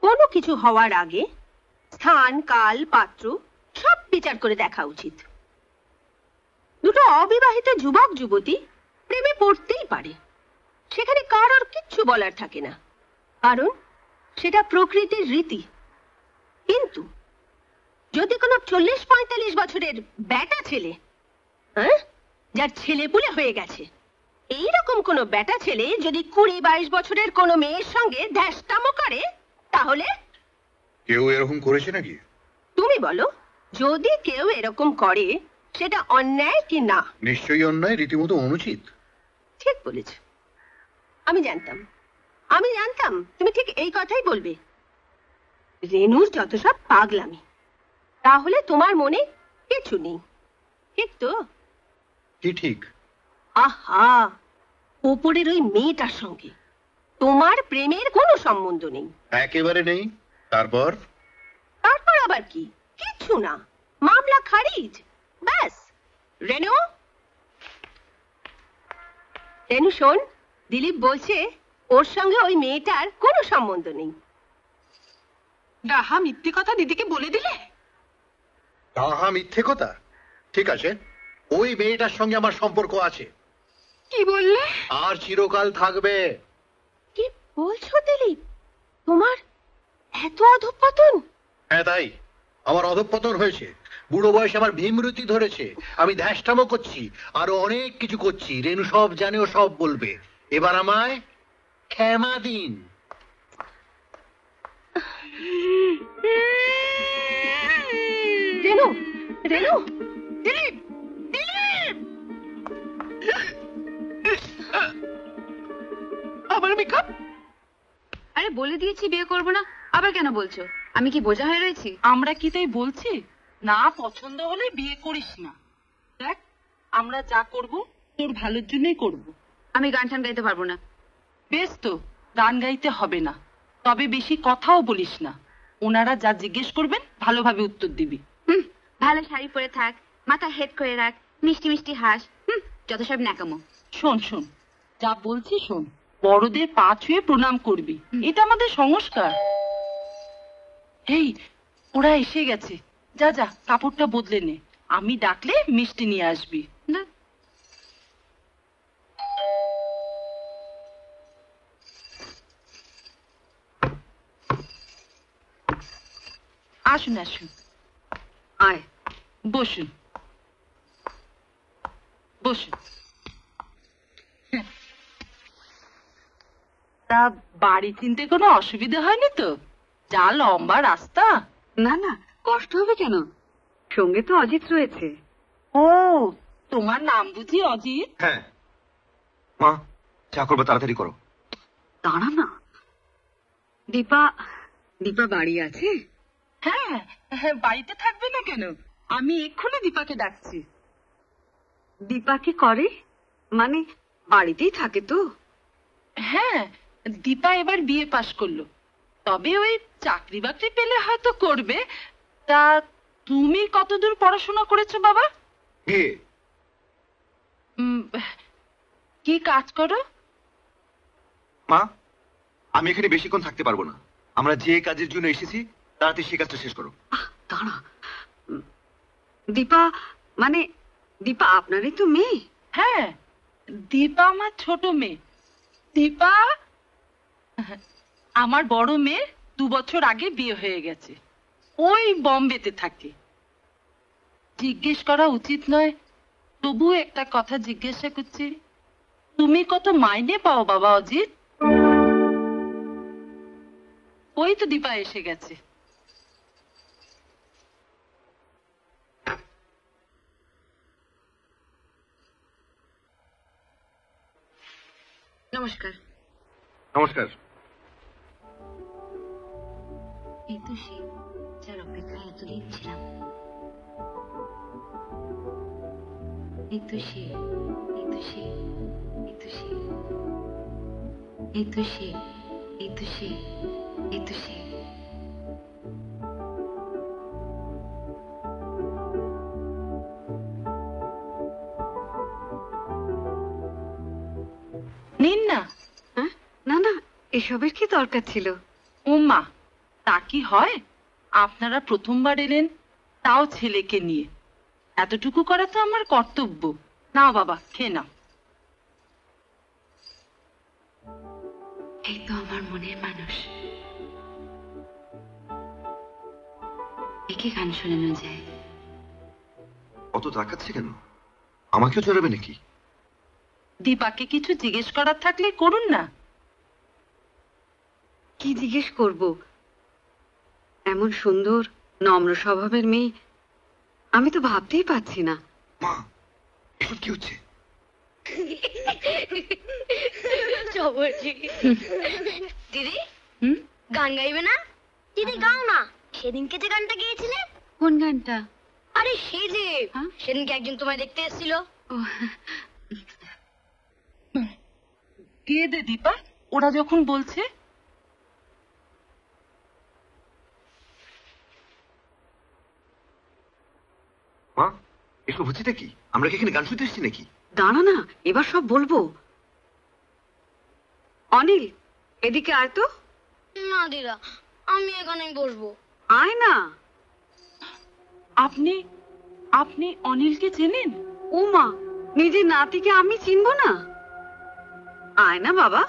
Speaker 18: কোনো কিছু হওয়ার আগে স্থান, কাল, পাত্র সব বিচার করে দেখা উচিত। দুটো অবিবাহিত যুবক, যুবতী প্রেমে পড়তেই পারে। সেখানে কারোর কিচ্ছু বলার থাকে না। কারণ সেটা প্রকৃতির রীতি। কিন্তু যদি কোনো চল্লিশ পঁয়তাল্লিশ বছরের ব্যাটা ছেলে হ্যাঁ যার ছেলে পুলে হয়ে গেছে এইরকম কোনো ব্যাটা ছেলে যদি কুড়ি বাইশ বছরের কোনো মেয়ের সঙ্গে ধ্যাসটামো করে তাহলে?
Speaker 10: কেউ এরকম করেছে নাকি?
Speaker 18: তুমি বলো যদি কেউ এরকম করে সেটা অন্যায় কি না?
Speaker 10: নিশ্চয়ই অন্যায় রীতিমতো অনুচিত।
Speaker 18: ঠিক বলেছ। আমি জানতাম। আমি জানতাম তুমি ঠিক এই কথাই বলবে। রেনুর যত সব পাগলামি। তাহলে তোমার মনে কিছু নেই ঠিক তো?
Speaker 10: কি ঠিক?
Speaker 18: আহা ওপরের ওই মেয়েটার সঙ্গে তোমার প্রেমের কোনো সম্বন্ধ নেই।
Speaker 10: একেবারে নেই। তারপর?
Speaker 18: তারপর আবার কি? কিচ্ছু না। মামলা খারিজ। ব্যাস। রেনু? রেনু শোন দিলীপ বলছে ওর সঙ্গে ওই মেয়েটার কোনো সম্বন্ধ নেই।
Speaker 13: ডাহা মিথ্যে কথা দিদিকে বলে দিলে?
Speaker 10: তাহা মিথ্যে কথা। ঠিক আছে ওই মেয়েটার সঙ্গে আমার সম্পর্ক আছে।
Speaker 13: কি বললে?
Speaker 10: আর চিরকাল থাকবে।
Speaker 18: কি বলছো দিলীপ? তোমার এত অধঃপতন
Speaker 10: হ্যাঁ তাই। আমার অধঃপতন হয়েছে। বুড়ো বয়সে আমার ভীমরুতি ধরেছে। আমি ধ্যাসটামো করছি আরও অনেক কিছু করছি। রেনু সব জানে ও সব বলবে। এবার আমায় ক্ষমা দিন।
Speaker 18: রেনু রেনু। দিলীপ দিলীপ
Speaker 13: আবার মেকআপ
Speaker 1: আরে বলে দিয়েছি বিয়ে করব না আবার কেন বলছো? আমি কি বোঝা হয়ে রয়েছি?
Speaker 13: আমরা কি তাই বলছি? না পছন্দ হলে বিয়ে করিস না। দেখ আমরা যা করব তোর ভালোর জন্যই করব।
Speaker 1: আমি গান টান গাইতে পারব না।
Speaker 13: বেশ তো গান গাইতে হবে না। তবে বেশি কথাও বলিস না। ওনারা যা জিজ্ঞেস করবেন ভালোভাবে উত্তর দিবি।
Speaker 1: হুম ভালো শাড়ি পরে থাক মাথা হেড করে রাখ মিষ্টি মিষ্টি হাস হুম যত সব ন্যাকামো।
Speaker 13: শোন শোন যা বলছি শোন বড়দের পা ছুঁয়ে প্রণাম করবি এটা আমাদের সংস্কার। এই ওরা এসে গেছে যা যা কাপড়টা বদলে নে আমি ডাকলে মিষ্টি নিয়ে আসবি।
Speaker 1: না।
Speaker 13: আসুন আসুন।
Speaker 18: আয়
Speaker 13: বসুন বসুন তা বাড়ি চিনতে কোনো অসুবিধা হয়নি তো? যা লম্বা রাস্তা।
Speaker 16: না না কষ্ট হবে কেন? সঙ্গে তো অজিত রয়েছে।
Speaker 13: ও তোমার নাম বুঝি অজিত?
Speaker 15: হ্যাঁ। মা চা করব তাড়াতাড়ি করো।
Speaker 16: দাঁড়া না। দীপা দীপা বাড়ি আছে?
Speaker 13: হ্যাঁ হ্যাঁ বাড়িতে থাকবে না কেন? আমি এক্ষুনি দীপাকে ডাকছি।
Speaker 16: দীপা কি করে? মানে বাড়িতেই থাকে তো?
Speaker 13: হ্যাঁ দীপা এবার বিয়ে পাশ করল। তবে ওই চাকরি বাকরি পেলে হয়তো করবে। তা তুমি কতদূর পড়াশোনা করেছ বাবা?
Speaker 15: বিয়ে।
Speaker 13: কি কাজ করো?
Speaker 15: মা আমি এখানে বেশিক্ষণ থাকতে পারব না। আমরা যে কাজের জন্য এসেছি তাড়াতাড়ি সে কাজটা শেষ করো।
Speaker 16: দাঁড়া। দীপা মানে দীপা আপনারই তো মেয়ে।
Speaker 13: হ্যাঁ দীপা আমার ছোট মেয়ে। দীপা আমার বড় মেয়ে দু বছর আগে বিয়ে হয়ে গেছে। ওই বম্বেতে থাকে। জিজ্ঞেস করা উচিত নয়। তবু একটা কথা জিজ্ঞাসা করছি। তুমি কত মাইনে পাও বাবা অজিত? ওই তো দীপা এসে গেছে।
Speaker 3: নমস্কার।
Speaker 15: নমস্কার।
Speaker 3: এই তো সে যার অপেক্ষায় এতদিন ছিলাম। এই তো সে এই তো সে এই তো সে এই তো সে এই তো সে এই তো সে
Speaker 16: এসবের কি দরকার ছিল?
Speaker 13: ও মা তা কি হয়? আপনারা প্রথমবার এলেন তাও ছেলেকে নিয়ে। এতটুকু করা তো আমার কর্তব্য। নাও বাবা খেয়ে নাও।
Speaker 3: এই তো আমার মনের মানুষ। একে গান শোনানো যায়।
Speaker 15: অত তাকাচ্ছে কেন? আমাকেও চড়াবে নাকি?
Speaker 13: দীপাকে কিছু জিজ্ঞেস করার থাকলে করুন না।
Speaker 16: কি জিজ্ঞেস করব? এমন সুন্দর নম্র স্বভাবের মেয়ে আমি তো ভাবতেই পারছি না।
Speaker 15: কি হচ্ছে?
Speaker 20: দিদি গান গাইবে না? দিদি গাও না। সেদিনকে যে গানটা গেয়েছিলে?
Speaker 3: কোন গানটা?
Speaker 20: আরে সে যে সেদিনকে একজন তোমায় দেখতে এসেছিল।
Speaker 13: কে দে দীপা? ওরা যখন বলছে
Speaker 15: মা এসব হচ্ছেটা কি? আমরা কি এখানে গান শুনতে এসেছি নাকি?
Speaker 16: দাঁড়া না এবার সব বলব। অনিল এদিকে আয় তো।
Speaker 20: না দিদা আমি এখানেই বসবো।
Speaker 16: আয় না।
Speaker 13: আপনি আপনি অনিলকে চেনেন?
Speaker 16: ও মা নিজের নাতিকে আমি চিনবো না? আয় না বাবা।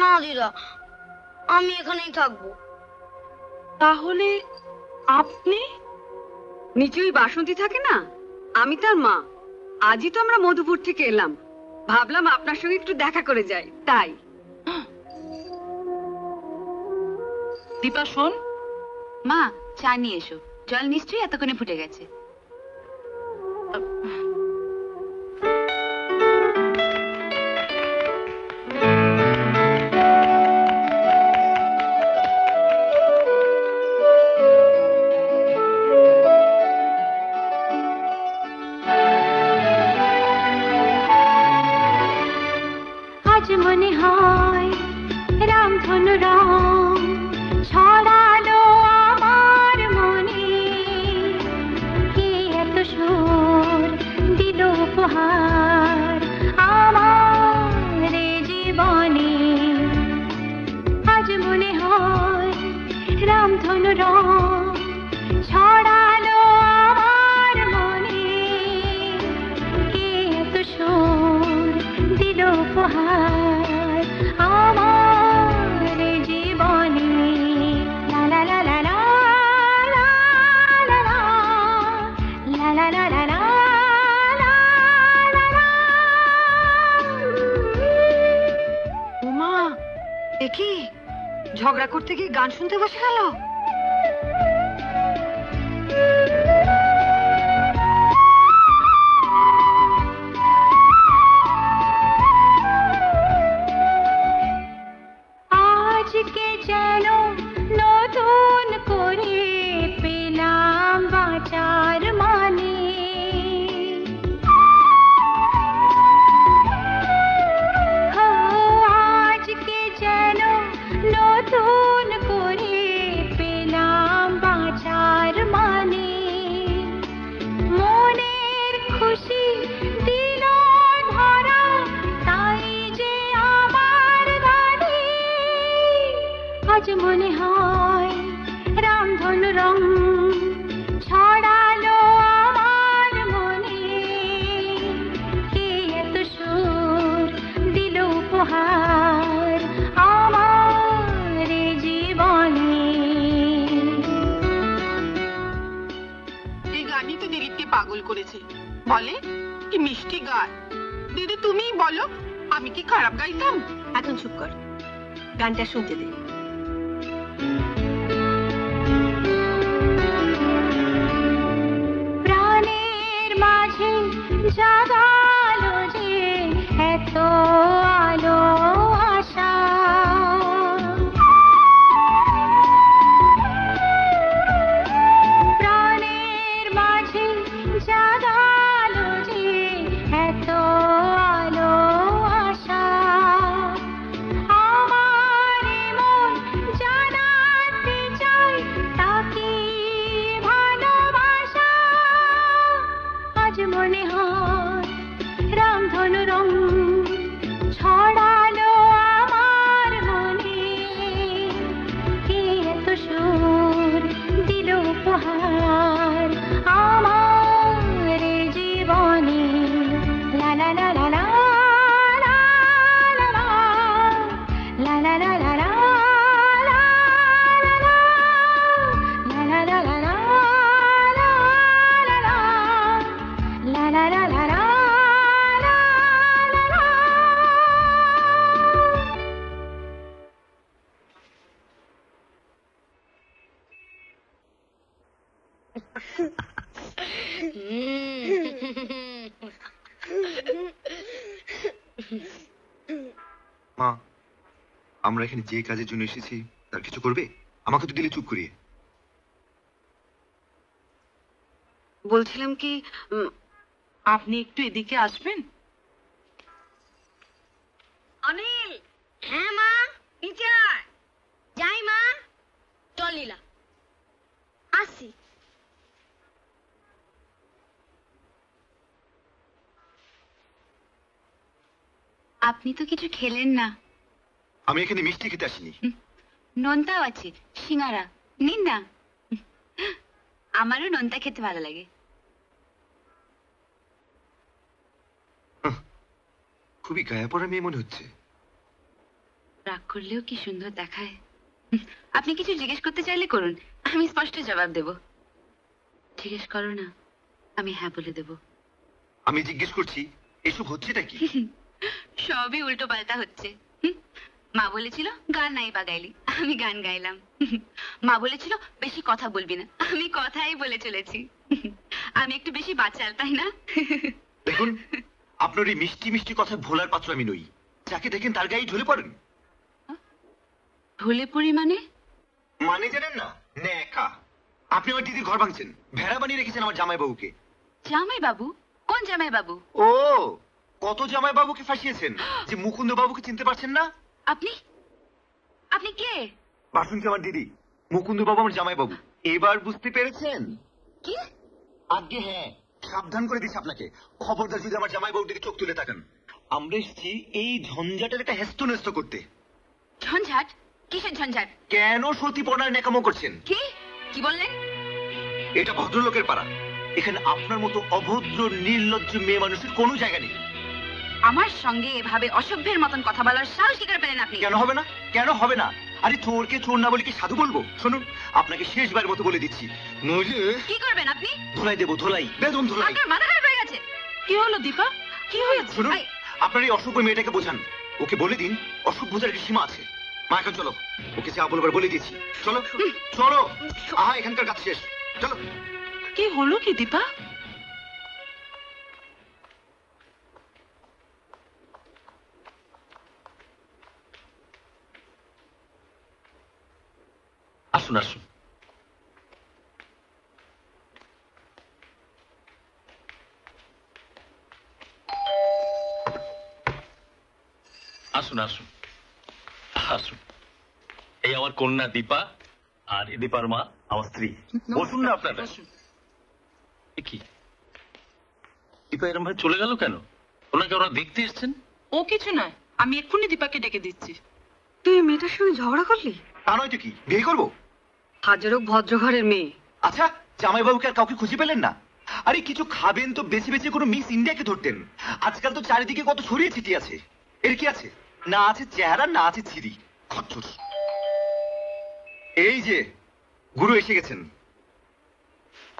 Speaker 20: না দিদা আমি এখানেই থাকব।
Speaker 13: তাহলে আপনি
Speaker 16: নিচেই বাসন্তী থাকে না? আমি তার মা। আজই তো আমরা মধুপুর থেকে এলাম। ভাবলাম আপনার সঙ্গে একটু দেখা করে যাই। তাই।
Speaker 13: দীপা শোন।
Speaker 3: মা চা নিয়ে এসো। জল নিশ্চয়ই এতক্ষণে ফুটে গেছে।
Speaker 21: আমরা
Speaker 16: এখানে
Speaker 18: যে
Speaker 15: কাজের জন্য এসেছি তার কিছু করবে? আমাকে তো দিলে চুপ করিয়ে।
Speaker 16: বলছিলাম কি
Speaker 4: আপনি একটু এদিকে আসবেন?
Speaker 3: অনিল! হ্যাঁ মা নিচে যাই মা। চল লীলা। আসি।
Speaker 1: আপনি তো কিছু খেলেন না।
Speaker 15: আমি এখানে মিষ্টি খেতে আসিনি।
Speaker 1: নোনতাও আছে সিঙ্গারা। নিন না। আমারও নোনতা খেতে ভালো লাগে।
Speaker 15: খুবই গায়ে পড়া মেয়ে মনে হচ্ছে।
Speaker 1: রাগ করলেও কি সুন্দর দেখায়। আপনি কিছু জিজ্ঞেস করতে চাইলে করুন আমি স্পষ্ট জবাব দেব। জিজ্ঞেস করো না আমি হ্যাঁ বলে দেব।
Speaker 15: আমি জিজ্ঞেস করছি এসব হচ্ছেটা কি?
Speaker 1: সবই উল্টো পাল্টা হচ্ছে মা বলেছিল গান নাই বা গাইলি আমি গান গাইলাম। মা বলেছিল বেশি কথা বলবি না। আমি কথাই বলে চলেছি। আমি একটু বেশি বাচাল তাই না?
Speaker 15: দেখুন আপনার এই মিষ্টি মিষ্টি কথা ভোলার পাত্র আমি নই। যাকে দেখেন তার গায়ে ঝুলে পড়েন।
Speaker 1: ঢলে পড়ি মানে?
Speaker 15: মানে জানেন না ন্যাকা। আপনি আমার দিদির ঘর ভাঙছেন ভেড়া বানিয়ে রেখেছেন আমার জামাই বাবুকে
Speaker 1: জামাই বাবু কোন জামাই বাবু
Speaker 15: ও কত জামাই বাবুকে ফাঁসিয়েছেন যে মুকুন্দ বাবুকে চিনতে পারছেন না?
Speaker 1: আপনি? আপনি কে?
Speaker 15: বাসন্তী আমার দিদি মুকুন্দ বাবু আমার জামাই বাবু এবার বুঝতে পেরেছেন?
Speaker 1: কি?
Speaker 15: আগে হ্যাঁ সাবধান করে দিচ্ছি আপনাকে। খবরদার যদি আমার জামাই বাবুর দিকে চোখ তুলে তাকান। আমরা এসেছি এই ঝঞ্ঝাটের একটা হেস্ত নেস্ত করতে।
Speaker 1: ঝঞ্ঝাট? কিসের ঝঞ্ঝাট?
Speaker 15: কেন সতীপনার নেকামো করছেন?
Speaker 1: কি? কি বললেন?
Speaker 15: এটা ভদ্রলোকের পাড়া। এখানে আপনার মতো অভদ্র নির্লজ্জ মেয়ে মানুষের কোনো জায়গা নেই।
Speaker 1: আমার সঙ্গে এভাবে অসভ্যের মতন কথা বলার সাহস কি করে পেলেন আপনি।
Speaker 15: কেন হবে না? কেন হবে না? আরে চোরকে চোর না বলে কি সাধু বলব? শুনুন আপনাকে শেষবার মতো বলে দিচ্ছি। নইলে
Speaker 1: কি করবেন আপনি?
Speaker 15: ধোলাই দেবো ধোলাই বেদম ধোলাই।
Speaker 1: আপনার মাথা খারাপ হয়ে গেছে। কি হলো দীপা? কি হয়েছে?
Speaker 15: শুনুন আপনার এই অসভ্য মেয়েটাকে বোঝান। ওকে বলে দিন অসভ্যতার একটা সীমা আছে। মা এখন চলো। ওকে যা বলবার বলে দিয়েছি। চলো চলো। আহা এখানকার কাজ শেষ। চলো।
Speaker 4: কি হলো কি দীপা?
Speaker 7: আসুন আসুন। আসুন আসুন। আসুন। এই আমার কন্যা দীপা আর এ দীপার মা আমার স্ত্রী। বসুন না আপনারা। কি? দীপা এরম ভাবে চলে গেল কেন? ওনাকে ওরা দেখতে এসছেন?
Speaker 4: ও কিছু নয় আমি এক্ষুনি দীপাকে ডেকে দিচ্ছি।
Speaker 16: তুই মেয়েটার সঙ্গে ঝগড়া করলি?
Speaker 15: তা নয় তো কি? বিয়ে করব?
Speaker 16: হাজারো ভদ্র ঘরের মেয়ে।
Speaker 15: আচ্ছা জামাইবাবুকে আর কাউকে খুঁজে পেলেন না? আরে কিছু খাবেন তো বেছে বেছে কোনো মিস ইন্ডিয়াকে ধরতেন। আজকাল তো চারিদিকে কত ছড়িয়ে ছিটিয়ে আছে। এর কি আছে? না আছে চেহারা না আছে ছিরি। খচ্চর। এই যে গুরু এসে গেছেন।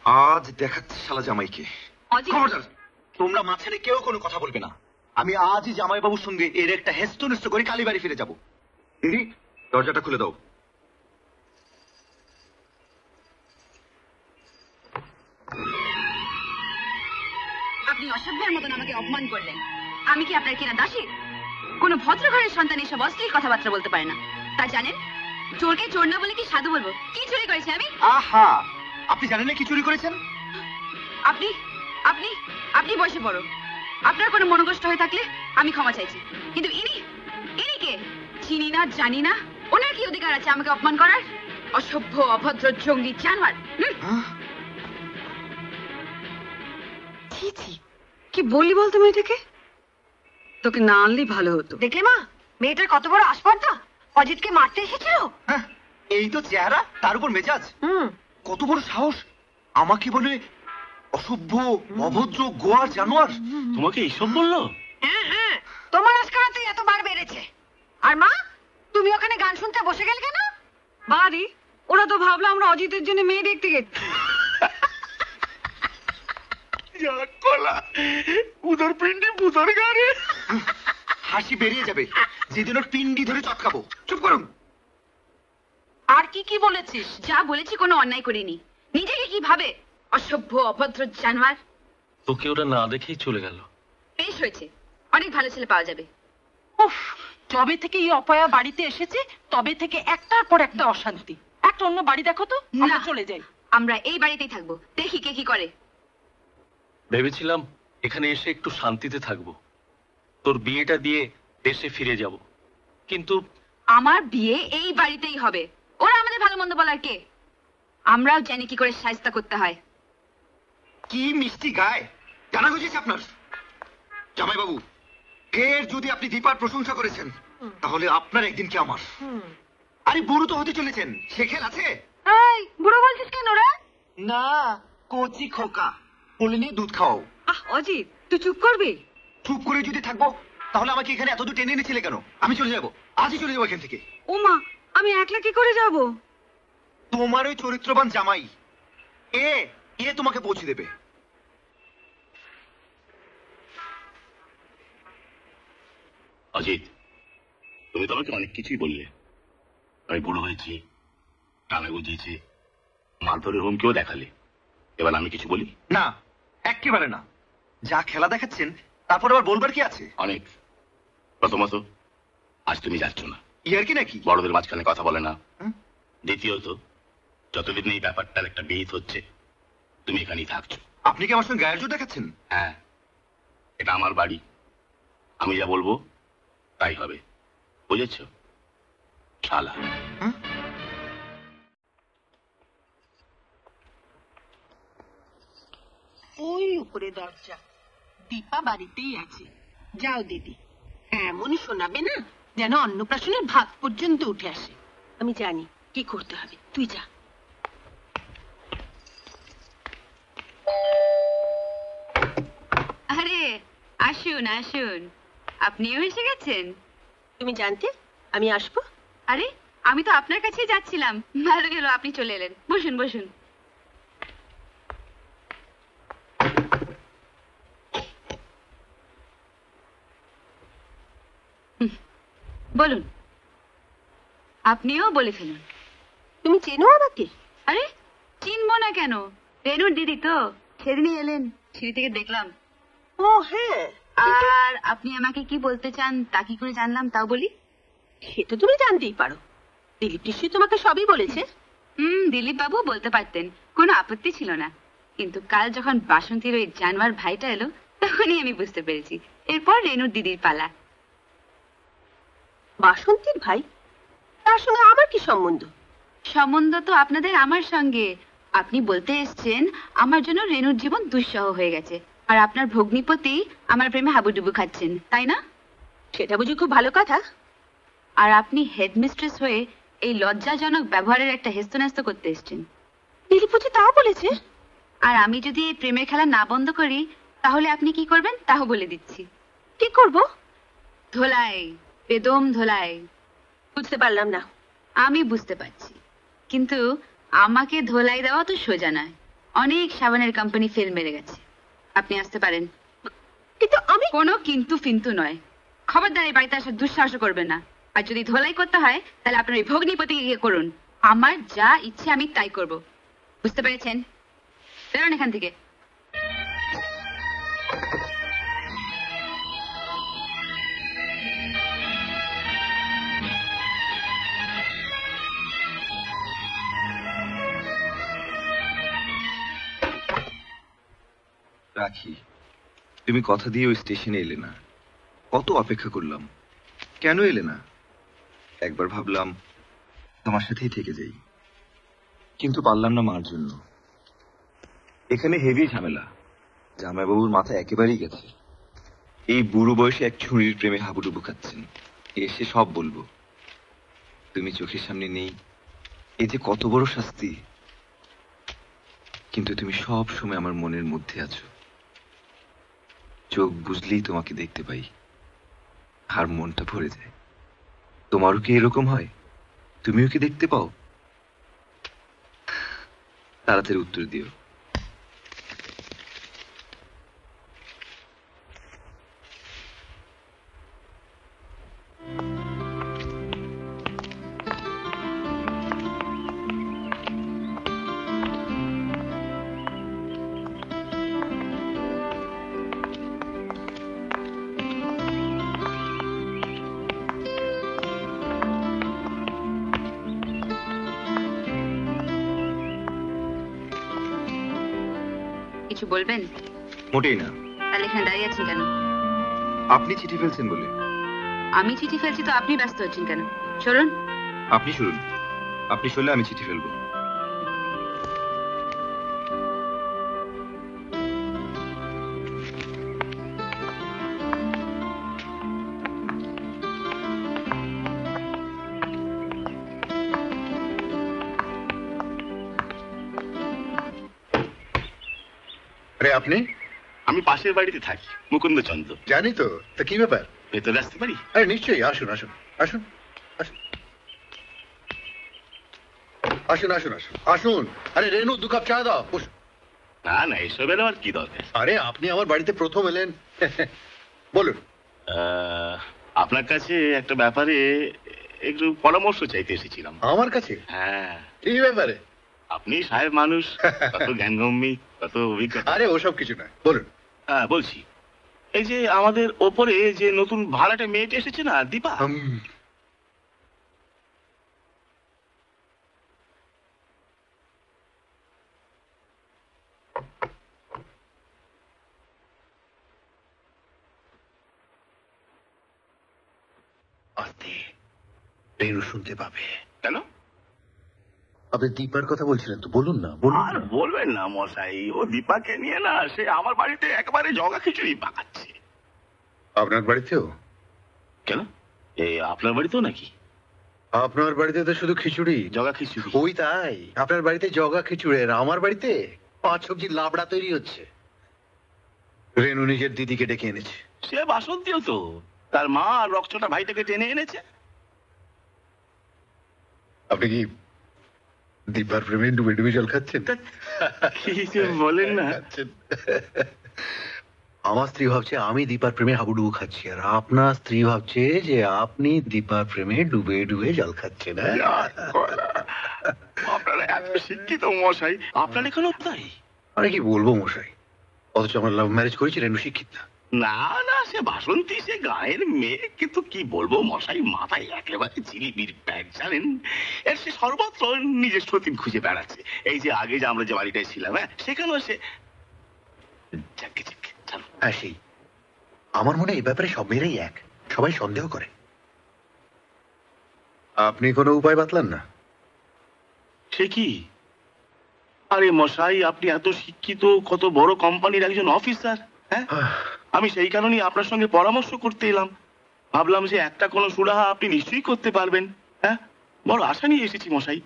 Speaker 15: আজ দেখাচ্ছে শালা জামাইকে। খবরদার তোমরা মাঝখানে কেউ কোনো কথা বলবে না। আমি আজই জামাইবাবুর সঙ্গে এর একটা হেস্ত নেস্ত করে কালীবাড়ি ফিরে যাব। দিদি দরজাটা খুলে দাও।
Speaker 1: আপনি অসভ্যের মতন আমাকে অপমান করলেন। আমি কি আপনার কিনা দাসী? কোন ভদ্র ঘরের সন্তান এসব অশ্লীল কথাবার্তা বলতে পারে না। তা জানেন? চোরকে চোর না বলে কি সাধু বলব? কি চুরি করেছি আমি?
Speaker 15: আহা! আপনি জানেন না কি চুরি করেছেন?
Speaker 1: আপনি আপনি আপনি বসে পড়ো। আপনার কোনো মনোকষ্ট হয়ে থাকলে আমি ক্ষমা চাইছি। কিন্তু ইনি ইনি কে? চিনি না জানি না? ওনার কি অধিকার আছে আমাকে অপমান করার? অসভ্য অভদ্র জঙ্গি জানোয়ার হুম?
Speaker 16: ছি ছি। কি বললি বলতো মেয়েটাকে? তোকে না আনলেই ভালো হতো।
Speaker 8: দেখলে মা মেয়েটার কত বড় আসপর্দা অজিতকে মারতে এসেছিল?
Speaker 15: এই তো চেহারা তার উপর মেজাজ। কত বড় সাহস। আমাকে বলে অসভ্য অভদ্র গোয়ার জানোয়ার।
Speaker 2: তোমাকে এইসব বলল?
Speaker 8: হ্যাঁ হ্যাঁ তোমার আজকারাতে এতবার বেড়েছে। আর মা তুমি ওখানে গান শুনতে বসে গেলে কেন?
Speaker 16: বাড়ি ওরা তো ভাবলো আমরা অজিতের জন্য মেয়ে দেখতে গেছি।
Speaker 15: কলা উদর পিন্ডি গারে হাসি বেরিয়ে যাবে। যেদিন ওর পিন্ডি ধরে চটকাবো। চুপ করুন।
Speaker 1: আর কি কি বলেছিস? যা বলেছি কোনো অন্যায় করিনি। নিজেকে কি ভাবে অসভ্য অভদ্র জানোয়ার?
Speaker 7: তোকে ওরা না দেখেই চলে গেল।
Speaker 1: বেশ হয়েছে। অনেক ভালো ছেলে পাওয়া যাবে।
Speaker 4: উফ যবে থেকে এই অপয়া বাড়িতে এসেছে তবে থেকে একটার পর একটা অশান্তি। একটা অন্য বাড়ি দেখো তো আমরা চলে যাই।
Speaker 1: আমরা এই বাড়িতেই থাকব। দেখি কে কি করে।
Speaker 7: ভেবেছিলাম এখানে এসে একটু শান্তিতে থাকব। তোর বিয়েটা দিয়ে দেশে ফিরে যাব। কিন্তু
Speaker 1: আমার বিয়ে এই বাড়িতেই হবে। ওরা আমাদের ভালো মন্দ বলার কে? আমরাও জানি কি করে সাজতা করতে হয়।
Speaker 15: কি মিষ্টি গায়? জানা হয়েছে আপনার? জামাইবাবু ফের যদি আপনি দীপার প্রশংসা করেছেন তাহলে আপনার একদিন কি আমার? আরে বুড়ো তো হতে চলেছেন। সে খেল আছে?
Speaker 8: এই বুড়ো বলছিস কেন রে?
Speaker 15: না কচি খোকা। কোলে নিয়ে দুধ খাওয়াও।
Speaker 16: আহ অজিত তুই চুপ করবি?
Speaker 15: চুপ করে যদি থাকব তাহলে আমাকে এখানে এত দূর টেনে এনেছিলে কেন? আমি চলে যাব। আজই চলে যাব এখান থেকে।
Speaker 16: ও মা আমি একলা কি করে যাব?
Speaker 15: তোমার ওই চরিত্রবান জামাই এ এ তোমাকে পৌঁছে দেবে।
Speaker 2: অজিত তুমি তো আমাকে অনেক কিছুই বললে। আমি বুড়ো হয়েছি টানা গুজিয়েছি মারধরের হুমকেও দেখালে। এবার আমি কিছু বলি?
Speaker 15: না একেবারে না। যা খেলা দেখাচ্ছেন তারপর আবার বলবার কি আছে?
Speaker 2: অনেক প্রথমত আজ তুমি যাচ্ছ না।
Speaker 15: ইয়ার কি নাকি?
Speaker 2: বড়দের মাঝখানে কথা বলে না। দ্বিতীয়ত যতদিন এই ব্যাপারটার একটা বিহিত হচ্ছে তুমি এখানেই থাকছো।
Speaker 15: আপনি কি আমার সঙ্গে গায়ের জোর দেখাচ্ছেন?
Speaker 2: হ্যাঁ এটা আমার বাড়ি। আমি যা বলব তাই হবে। বুঝেছ? শালা।
Speaker 4: ওই উপরে দরজা। দীপা বাড়িতেই আছে। যাও দিদি এমনই শোনাবে না যেন অন্নপ্রাশনের ভাত পর্যন্ত উঠে আসে।
Speaker 16: আমি জানি কি করতে হবে। তুই যা।
Speaker 1: আরে আসুন আসুন। আপনিও এসে গেছেন?
Speaker 16: তুমি জানতে? আমি আসব?
Speaker 1: আরে আমি তো আপনার কাছেই যাচ্ছিলাম। ভালো গেল আপনি চলে এলেন। বসুন বসুন। বলুন। আপনিও বলে ফেলুন।
Speaker 16: তুমি চেনো আমাকে?
Speaker 1: আরে চিনবো না কেন? রেনুর দিদি তো। সেদিনই এলেন সিঁড়ি থেকে দেখলাম।
Speaker 16: ও হ্যাঁ।
Speaker 1: আর আপনি আমাকে কি বলতে চান তা কি করে জানলাম তাও বলি?
Speaker 16: সে তো তুমি জানতেই পারো। দিলীপ নিশ্চয়ই তোমাকে সবই বলেছে।
Speaker 1: হুম দিলীপ বাবু বলতে পারতেন কোনো আপত্তি ছিল না। কিন্তু কাল যখন বাসন্তীর ওই জানোয়ার ভাইটা এলো তখনই আমি বুঝতে পেরেছি। এরপর রেনুর দিদির পালা।
Speaker 16: বাসন্তীর ভাই তার সঙ্গে আমার কি সম্বন্ধ?
Speaker 1: সম্বন্ধ তো আপনাদের আমার সঙ্গে। আপনি বলতে এসছেন আমার জন্য রেনুর জীবন দুঃসহ হয়ে গেছে। আর আপনার ভগ্নিপতি আমার প্রেমে হাবুডুবু খাচ্ছেন তাই না?
Speaker 16: সেটা বুঝি খুব ভালো কথা।
Speaker 1: আর আপনি হেডমিস্ট্রেস হয়ে এই লজ্জাজনক ব্যবহারের একটা হেস্তন্যস্ত করতে এসছেন।
Speaker 16: দিলীপ বুঝি তাও বলেছে?
Speaker 1: আর আমি যদি এই প্রেমের খেলা না বন্ধ করি তাহলে আপনি কি করবেন তাও বলে দিচ্ছি।
Speaker 16: কি করব?
Speaker 1: ধোলাই। বেদম ধোলাই।
Speaker 16: বুঝতে পারলাম না।
Speaker 1: আমি বুঝতে পারছি। কিন্তু আমাকে ধোলাই দেওয়া তো সোজা নয়। অনেক সাবানের কোম্পানি ফেল মেরে গেছে। আপনি আসতে পারেন।
Speaker 8: কিন্তু আমি
Speaker 1: কোনো কিন্তু ফিন্তু নয়। খবরদার এই বাড়িতে আসার দুঃসাহস করবেন না। আর যদি ধোলাই করতে হয় তাহলে আপনার ওই ভগ্নিপতি গিয়ে করুন। আমার যা ইচ্ছে আমি তাই করব। বুঝতে পেরেছেন? বেরোন এখান থেকে।
Speaker 15: রাখি। তুমি কথা দিয়ে ওই স্টেশনে এলে না। কত অপেক্ষা করলাম। কেন এলে না? একবার ভাবলাম, তোমার সাথেই থেকে যাই। কিন্তু পারলাম না মার জন্য। এখানে হেভি ঝামেলা। জামাইবাবুর মাথা একেবারেই গেছে। এই বুড়ো বয়সে এক ছুরির প্রেমে হাবুডুবু খাচ্ছেন। এসে সব বলব। তুমি চোখের সামনে নেই। এ যে কত বড় শাস্তি। কিন্তু তুমি সব সময় আমার মনের মধ্যে আছো। চোখ বুঝলেই তোমাকে দেখতে পাই, আর মনটা ভরে যায়। তোমারও কি এরকম হয়? তুমিও কি দেখতে পাও? তাড়াতাড়ি উত্তর দিও। মোটেই না।
Speaker 1: তাহলে এখানে দাঁড়িয়ে আছেন কেন?
Speaker 15: আপনি চিঠি ফেলছেন বলে।
Speaker 1: আমি চিঠি ফেলছি তো আপনি ব্যস্ত হচ্ছেন কেন? চলুন।
Speaker 15: আপনি শুনুন। আপনি শুনলে আমি চিঠি ফেলব।
Speaker 10: আপনি?
Speaker 2: পাশের বাড়িতে থাকি মুকুন্দচন্দ্র।
Speaker 10: জানি তো তা কি ব্যাপার?
Speaker 2: ভেতরে আসতে পারি
Speaker 10: আরে নিশ্চয়ই আসুন আসুন আসুন আসুন। আসুন আসুন আসুন আরে রেনু দু কাপ চা দাও বসুন।
Speaker 2: না না কি দরকার?
Speaker 10: আরে আপনি আমার বাড়িতে প্রথম এলেন। বলুন।
Speaker 2: আপনার কাছে একটা ব্যাপারে একটু পরামর্শ চাইতে এসেছিলাম।
Speaker 10: আমার কাছে?
Speaker 2: হ্যাঁ।
Speaker 10: এই ব্যাপারে?
Speaker 2: আপনি সাহেব মানুষ কত জ্ঞানগম্যী কত অভিজ্ঞতা।
Speaker 10: আরে ওসব কিছু না বলুন।
Speaker 2: হ্যাঁ বলছি। এই যে আমাদের ওপরে যে নতুন ভাড়াটা মেয়েটা এসেছে না দীপা?
Speaker 10: রেনু শুনতে পাবে।
Speaker 2: কেন?
Speaker 10: আপনি দীপার কথা বলছিলেন তো বলুন না বলুন
Speaker 2: আর বলবেন না মশাই ও দীপাকে নিয়ে না সে আমার বাড়িতে একেবারে জগা খিচুড়ি পাকাচ্ছে
Speaker 10: আপনার বাড়িতেও?
Speaker 2: কেন? এই আপনার বাড়িতেও নাকি?
Speaker 10: আপনার বাড়িতে তো শুধু খিচুড়ি।
Speaker 2: জগা খিচুড়ি।
Speaker 10: ওই তাই আপনার বাড়িতে জগা খিচুড়ি আর আমার বাড়িতে পাঁচ সবজি লাবড়া তৈরি হচ্ছে। রেনু নিজের দিদিকে ডেকে এনেছে।
Speaker 2: সে বাসন্তীও তো তার মা আর রক্তটা ভাইটাকে টেনে এনেছে।
Speaker 10: আপনি কি দীপার প্রেমে ডুবে ডুবে জল খাচ্ছেন?
Speaker 2: বলেন না।
Speaker 10: আমার স্ত্রী ভাবছে আমি দীপার প্রেমে হাবুডুবু খাচ্ছি আর আপনার স্ত্রী ভাবছে যে আপনি দীপার প্রেমে ডুবে ডুবে জল খাচ্ছেন হ্যাঁ?
Speaker 2: আপনারা এত শিক্ষিত মশাই আপনার এখানেও তাই
Speaker 10: আরে কি বলব মশাই? অথচ আমরা লাভ ম্যারেজ করেছি রেনু শিক্ষিত না।
Speaker 2: না না সে বাসন্তী সে গায়ের মেয়ে কিন্তু কি বলব মশাই মাথায় একেবারে জিলিপির ব্যাগ জানেন? এর সে সর্বত্র নিজের সতীন খুঁজে বেড়াচ্ছে। এই যে আগে যে আমরা যে বাড়িটায় ছিলাম হ্যাঁ সেখানেও সে যাকে
Speaker 10: হ্যাঁ সেই। আমার মনে এই ব্যাপারে সব মেয়েরাই এক। সবাই সন্দেহ করে। আপনি কোনো উপায় বাতলান না?
Speaker 2: সে কি? আরে মশাই আপনি এত শিক্ষিত কত বড় কোম্পানির একজন অফিসার হ্যাঁ? আমি সেই কারণেই আপনার সঙ্গে পরামর্শ করতে এলাম। ভাবলাম যে একটা কোনো সুরাহা আপনি নিশ্চয়ই করতে পারবেন হ্যাঁ? বড় আশা নিয়ে এসেছি মশাই।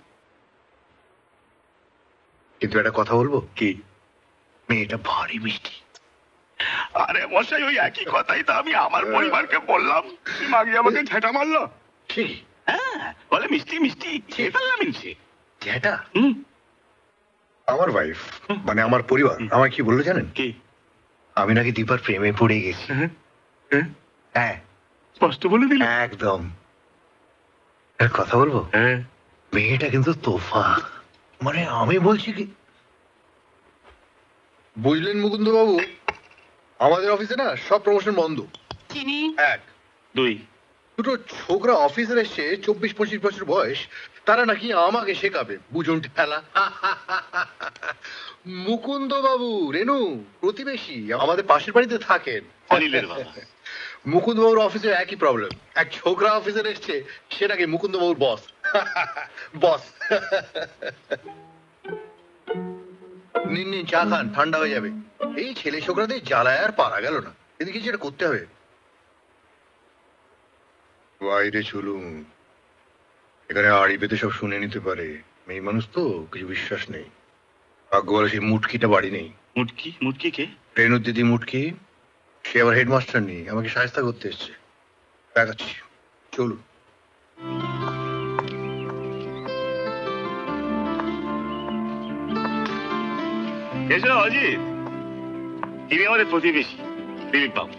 Speaker 10: কিন্তু একটা কথা বলব?
Speaker 2: কি?
Speaker 10: মেয়েটা ভারী মিষ্টি।
Speaker 2: আরে মশাই ওই একই কথাই তো আমি আমার পরিবারকে বললাম। মাগি আমাকে ঝেঁটা মারলো।
Speaker 10: ঠিক
Speaker 2: হ্যাঁ বলে মিষ্টি মিষ্টি খেয়ে ফেললাম
Speaker 10: যেটা
Speaker 2: হুম।
Speaker 10: আমার ওয়াইফ মানে আমার পরিবার আমায় কি বলল জানেন?
Speaker 2: কি?
Speaker 10: আমি নাকি দীপার প্রেমে পড়ে গেছি। হ্যাঁ?
Speaker 2: স্পষ্ট বলে দিল।
Speaker 10: একদম। কথা বলব?
Speaker 2: হ্যাঁ।
Speaker 10: মেয়েটা কিন্তু তোফা। মানে আমি বলছি কি বুঝলেন মুকুন্দ বাবু আমাদের অফিসে না সব প্রমোশন বন্ধ।
Speaker 4: চিনি
Speaker 10: এক।
Speaker 2: দুই।
Speaker 10: দুটো ছোকরা অফিসার এসছে চব্বিশ পঁচিশ বছর বয়স তারা নাকি আমাকে শেখাবে বুঝুন ঠেলা। মুকুন্দ বাবু রেনু প্রতিবেশী আমাদের পাশের বাড়িতে থাকেন।
Speaker 2: অনিলের বাবা।
Speaker 10: মুকুন্দ বাবুর অফিসে একই প্রবলেম এক ছোকরা অফিসার এসছে সে নাকি মুকুন্দ বাবুর বস বস নিন নিন চা খান ঠান্ডা হয়ে যাবে। এই ছেলে ছোকরাদের জ্বালায় আর পারা গেল না। এদিকে কিছু একটা করতে হবে? বাইরে চলুন। এখানে আড়ি পেতে সব শুনে নিতে পারে। মেয়ে মানুষ তো কিছু বিশ্বাস নেই। ভাগ্য বলে সেই মুটকিটা বাড়ি নেই।
Speaker 2: মুটকি? মুটকি কে?
Speaker 10: রেণুর দিদি মুটকি। সে আবার হেডমাস্টার নেই আমাকে সাহায্য করতে এসছে। দেখাচ্ছি। চলুন।
Speaker 2: এসো অজিত। তিনি আমাদের প্রতিবেশী দিলীপ বাবু।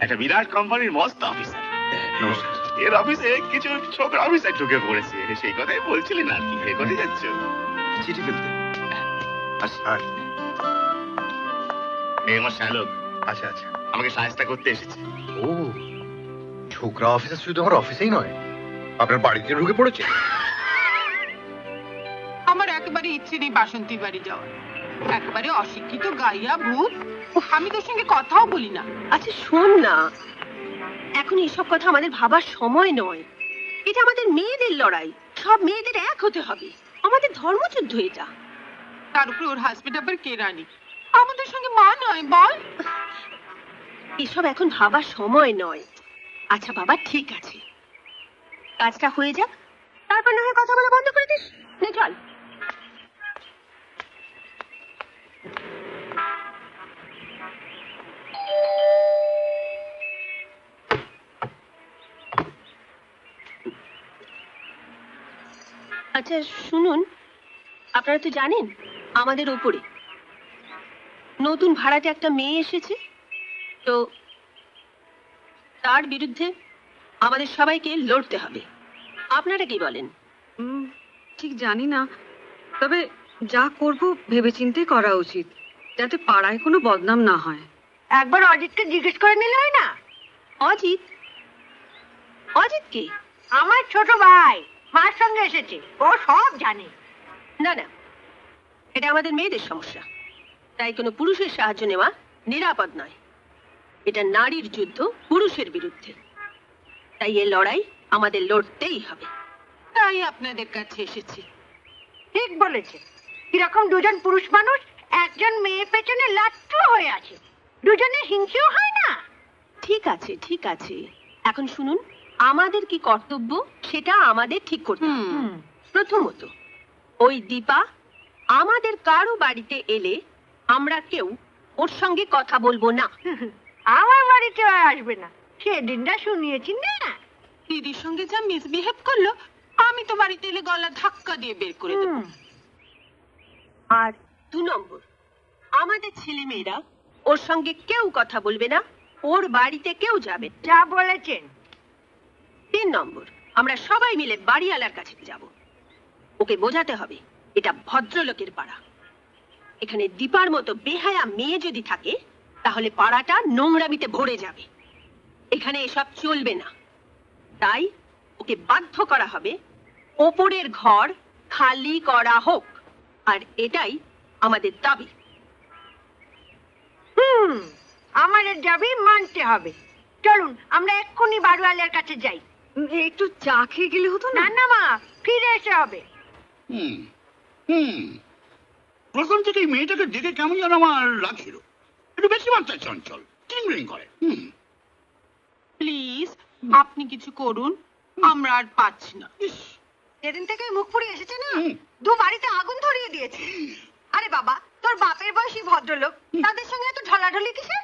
Speaker 2: একটা বিরাট কোম্পানির মস্ত অফিসার এর অফিসে কিছু ছোকরা অফিসার ঢুকে পড়েছে। সেই কথাই বলছিলেন আর কি। এই কথাই যাচ্ছ।
Speaker 15: চিঠি ফেলতে।
Speaker 2: এই আমার শ্যালক
Speaker 10: আচ্ছা আচ্ছা।
Speaker 2: আমাকে সাহায্য করতে এসেছে।
Speaker 10: ও ছোকরা অফিসার শুধু আমার অফিসেই নয় আপনার বাড়িতে ঢুকে পড়েছে?
Speaker 4: আমার একেবারে ইচ্ছে নেই বাসন্তীর বাড়ি যাওয়ার। একেবারে অশিক্ষিত গাইয়া ভূত। আমি তোর সঙ্গে কথাও বলি না।
Speaker 18: আচ্ছা শোন না। এখন এসব কথা আমাদের ভাবার সময় নয়। এটা আমাদের মেয়েদের লড়াই। সব মেয়েদের এক হতে হবে। আমাদের ধর্মযুদ্ধ এটা।
Speaker 4: তার উপরে ওর হাজবেন্ড আবার কেরানি আমাদের সঙ্গে মা নয় বল।
Speaker 18: এসব এখন ভাবার সময় নয়। আচ্ছা বাবা ঠিক আছে। কাজটা হয়ে যাক। তারপর না হয় কথা বলা বন্ধ করে দিস। নে চল। আচ্ছা শুনুন। আপনারা তো জানেন আমাদের ওপরে নতুন ভাড়াটে একটা মেয়ে এসেছে। তো তার বিরুদ্ধে আমাদের সবাইকে লড়তে হবে। আপনারা কি বলেন?
Speaker 16: ঠিক জানি না। তবে যা করব ভেবেচিন্তে করা উচিত যাতে পাড়ায় কোনো বদনাম না হয়।
Speaker 18: একবার অজিতকে জিজ্ঞেস করে নিলে হয় না? অজিত? অজিত কি? আমার ছোট ভাই। মার সঙ্গে এসেছে। ও সব জানে। না না এটা আমাদের মেয়েদের সমস্যা। তাই কোনো পুরুষের সাহায্য নেওয়া নিরাপদ নয়। এটা নারীর যুদ্ধ পুরুষের বিরুদ্ধে। তাই এ লড়াই আমাদের লড়তেই হবে।
Speaker 4: তাই আপনাদের কাছে এসেছি।
Speaker 18: ঠিক বলেছে। কীরকম দুজন পুরুষ মানুষ একজন মেয়ে পেছনে লাট্টু হয়ে আছে। দুজনে হিংসেও হয় না। ঠিক আছে ঠিক আছে। এখন শুনুন। আমাদের কি কর্তব্য? সেটা আমাদের ঠিক করতে হবে। প্রথমত ওই দীপা আমাদের কারও বাড়িতে এলে আমরা কেউ ওর সঙ্গে কথা বলব না। আমার বাড়িতে আর আসবে না। সেদিনটা শুনিয়েছি না।
Speaker 4: দিদির সঙ্গে যা মিসবিহেভ করল আমি তো বাড়িতে এলে গলা ধাক্কা দিয়ে বের করে দেবো।
Speaker 18: আর দু নম্বর আমাদের ছেলে মেয়েরা ওর সঙ্গে কেউ কথা বলবে না ওর বাড়িতে কেউ যাবে যা বলেছেন। তিন নম্বর, আমরা সবাই মিলে বাড়িওয়ালার কাছে যাব। ওকে বোঝাতে হবে, এটা ভদ্রলোকের পাড়া। এখানে দীপার মতো বেহায়া মেয়ে যদি থাকে, তাহলে পাড়াটা নোংরামিতে ভরে যাবে। এখানে এসব চলবে না। তাই ওকে বাধ্য করা হবে, ওপরের ঘর খালি করা হোক, আর এটাই আমাদের দাবি। হুম, আমাদের দাবি মানতে হবে। চলুন, আমরা এক্ষুনি বাড়ুয়ালের কাছে যাই। একটু চা খেয়ে গেলে হতো না? না মা ফিরে এসে হবে।
Speaker 5: হুম হুম। প্রথম থেকে এই মেয়েটাকে দেখে কেমন যেন আমার লাগছিল একটু বেশি মাত্রায় চঞ্চল টিংরিং করে। হুম।
Speaker 4: প্লিজ আপনি কিছু করুন আমরা আর পাচ্ছি না।
Speaker 18: যেদিন থেকে মুখ পুড়ে এসেছে না? দু বাড়িতে আগুন ধরিয়ে দিয়েছে। আরে বাবা তোর বাপের বয়সী ভদ্রলোক তাদের সঙ্গে এত ঢলাঢলি কিসের?